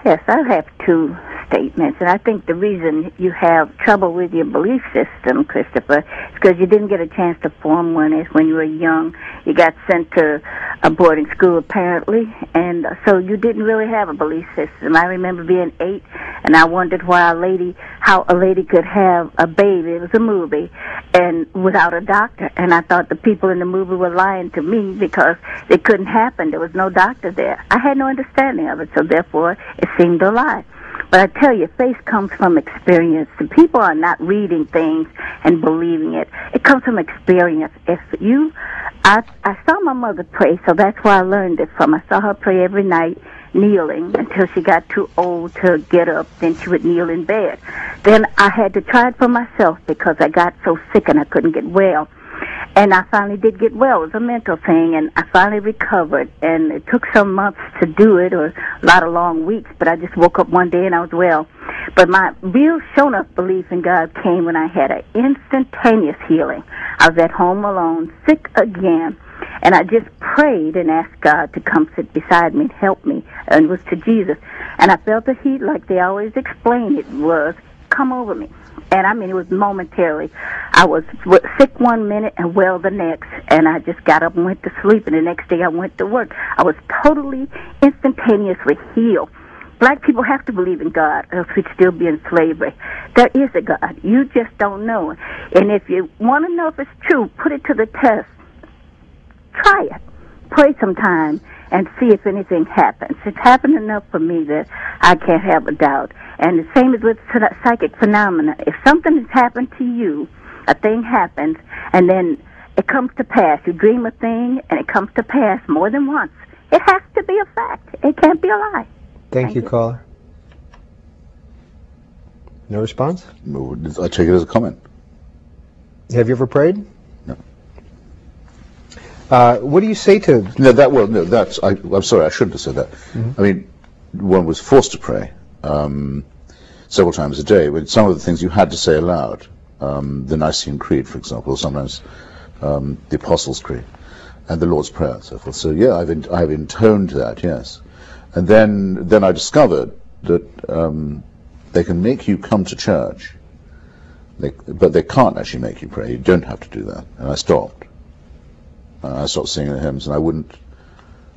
Yes, I have two statements, and I think the reason you have trouble with your belief system, Christopher, is because you didn't get a chance to form one as when you were young. You got sent to a boarding school, apparently, and so you didn't really have a belief system. I remember being eight, and I wondered why a lady, how a lady could have a baby. It was a movie, and without a doctor, and I thought the people in the movie were lying to me because it couldn't happen. There was no doctor there. I had no understanding of it, so therefore it seemed a lie. But I tell you, faith comes from experience. The people are not reading things and believing it. It comes from experience. If you, I, I saw my mother pray, so that's where I learned it from. I saw her pray every night, kneeling until she got too old to get up. Then she would kneel in bed. Then I had to try it for myself because I got so sick and I couldn't get well and I finally did get well. It was a mental thing, and I finally recovered. And it took some months to do it, or a lot of long weeks. But I just woke up one day and I was well. But my real shown up belief in God came when I had an instantaneous healing. I was at home alone, sick again, and I just prayed and asked God to come sit beside me and help me, and it was to Jesus. And I felt the heat like they always explain it was come over me and I mean it was momentarily. I was sick one minute and well the next, and I just got up and went to sleep, and the next day I went to work. I was totally instantaneously healed. Black people have to believe in God, or else we'd still be in slavery. There is a God. You just don't know. And if you want to know if it's true, put it to the test. Try it. Pray sometime and see if anything happens. It's happened enough for me that I can't have a doubt. And the same is with psychic phenomena. If something has happened to you, a thing happens, and then it comes to pass. You dream a thing, and it comes to pass more than once. It has to be a fact. It can't be a lie. Thank, Thank you, you, caller. No response? No, I take it as a comment. Have you ever prayed? Uh, what do you say to? No, that well, no, that's. I, I'm sorry, I shouldn't have said that. I mean, one was forced to pray um, several times a day. But some of the things you had to say aloud, um, the Nicene Creed, for example, or sometimes um, the Apostles' Creed, and the Lord's Prayer, and so forth. So yeah, I've in, I've intoned that, yes. And then then I discovered that um, they can make you come to church, they, but they can't actually make you pray. You don't have to do that. And I stopped. Uh, I stopped singing the hymns, and I wouldn't,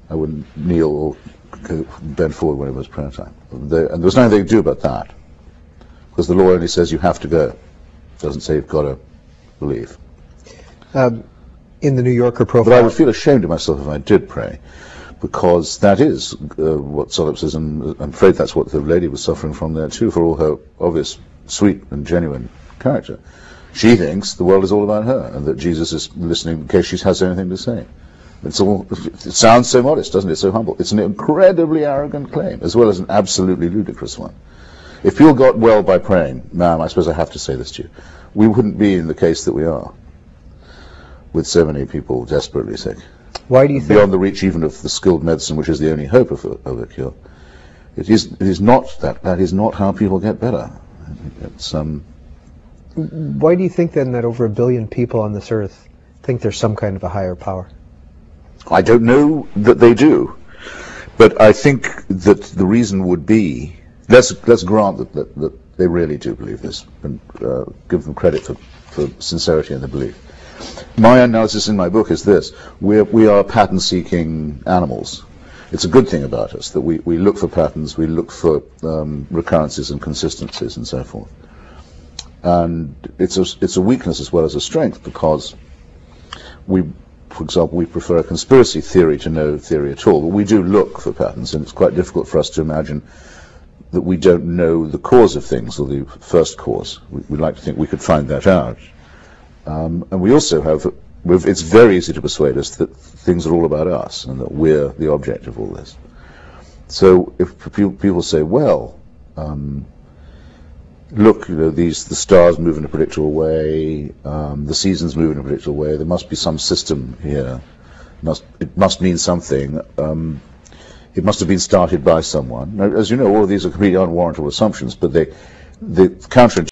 I wouldn't kneel or bend forward when it was prayer time. They, and there was nothing they could do about that, because the law only says you have to go. It doesn't say you've got to believe. Um, in the New Yorker profile, But I would feel ashamed of myself if I did pray, because that is uh, what solipsism. I'm afraid that's what the lady was suffering from there too, for all her obvious sweet and genuine character. She thinks the world is all about her, and that Jesus is listening in case she has anything to say. It's all. It sounds so modest, doesn't it? So humble. It's an incredibly arrogant claim, as well as an absolutely ludicrous one. If people got well by praying, ma'am, I suppose I have to say this to you, we wouldn't be in the case that we are, with so many people desperately sick. why do you think? Beyond the reach even of the skilled medicine, which is the only hope of a, of a cure. It is. It is not that. That is not how people get better. It's um. Why do you think then that over a billion people on this earth think there's some kind of a higher power? I don't know that they do, but I think that the reason would be let's let's grant that, that, that they really do believe this and uh, give them credit for, for sincerity in the belief. My analysis in my book is this: we're, we are pattern-seeking animals. It's a good thing about us that we, we look for patterns, we look for um, recurrences and consistencies and so forth. And it's a, it's a weakness as well as a strength because we, for example, we prefer a conspiracy theory to no theory at all. But we do look for patterns, and it's quite difficult for us to imagine that we don't know the cause of things or the first cause. We, we like to think we could find that out. Um, and we also have, it's very easy to persuade us that things are all about us and that we're the object of all this. So if people, people say, well, um, look, you know, these the stars move in a predictable way, um, the seasons move in a predictable way. There must be some system here. Must it must mean something. Um, it must have been started by someone. Now, as you know, all of these are completely unwarrantable assumptions, but they the counterintuitive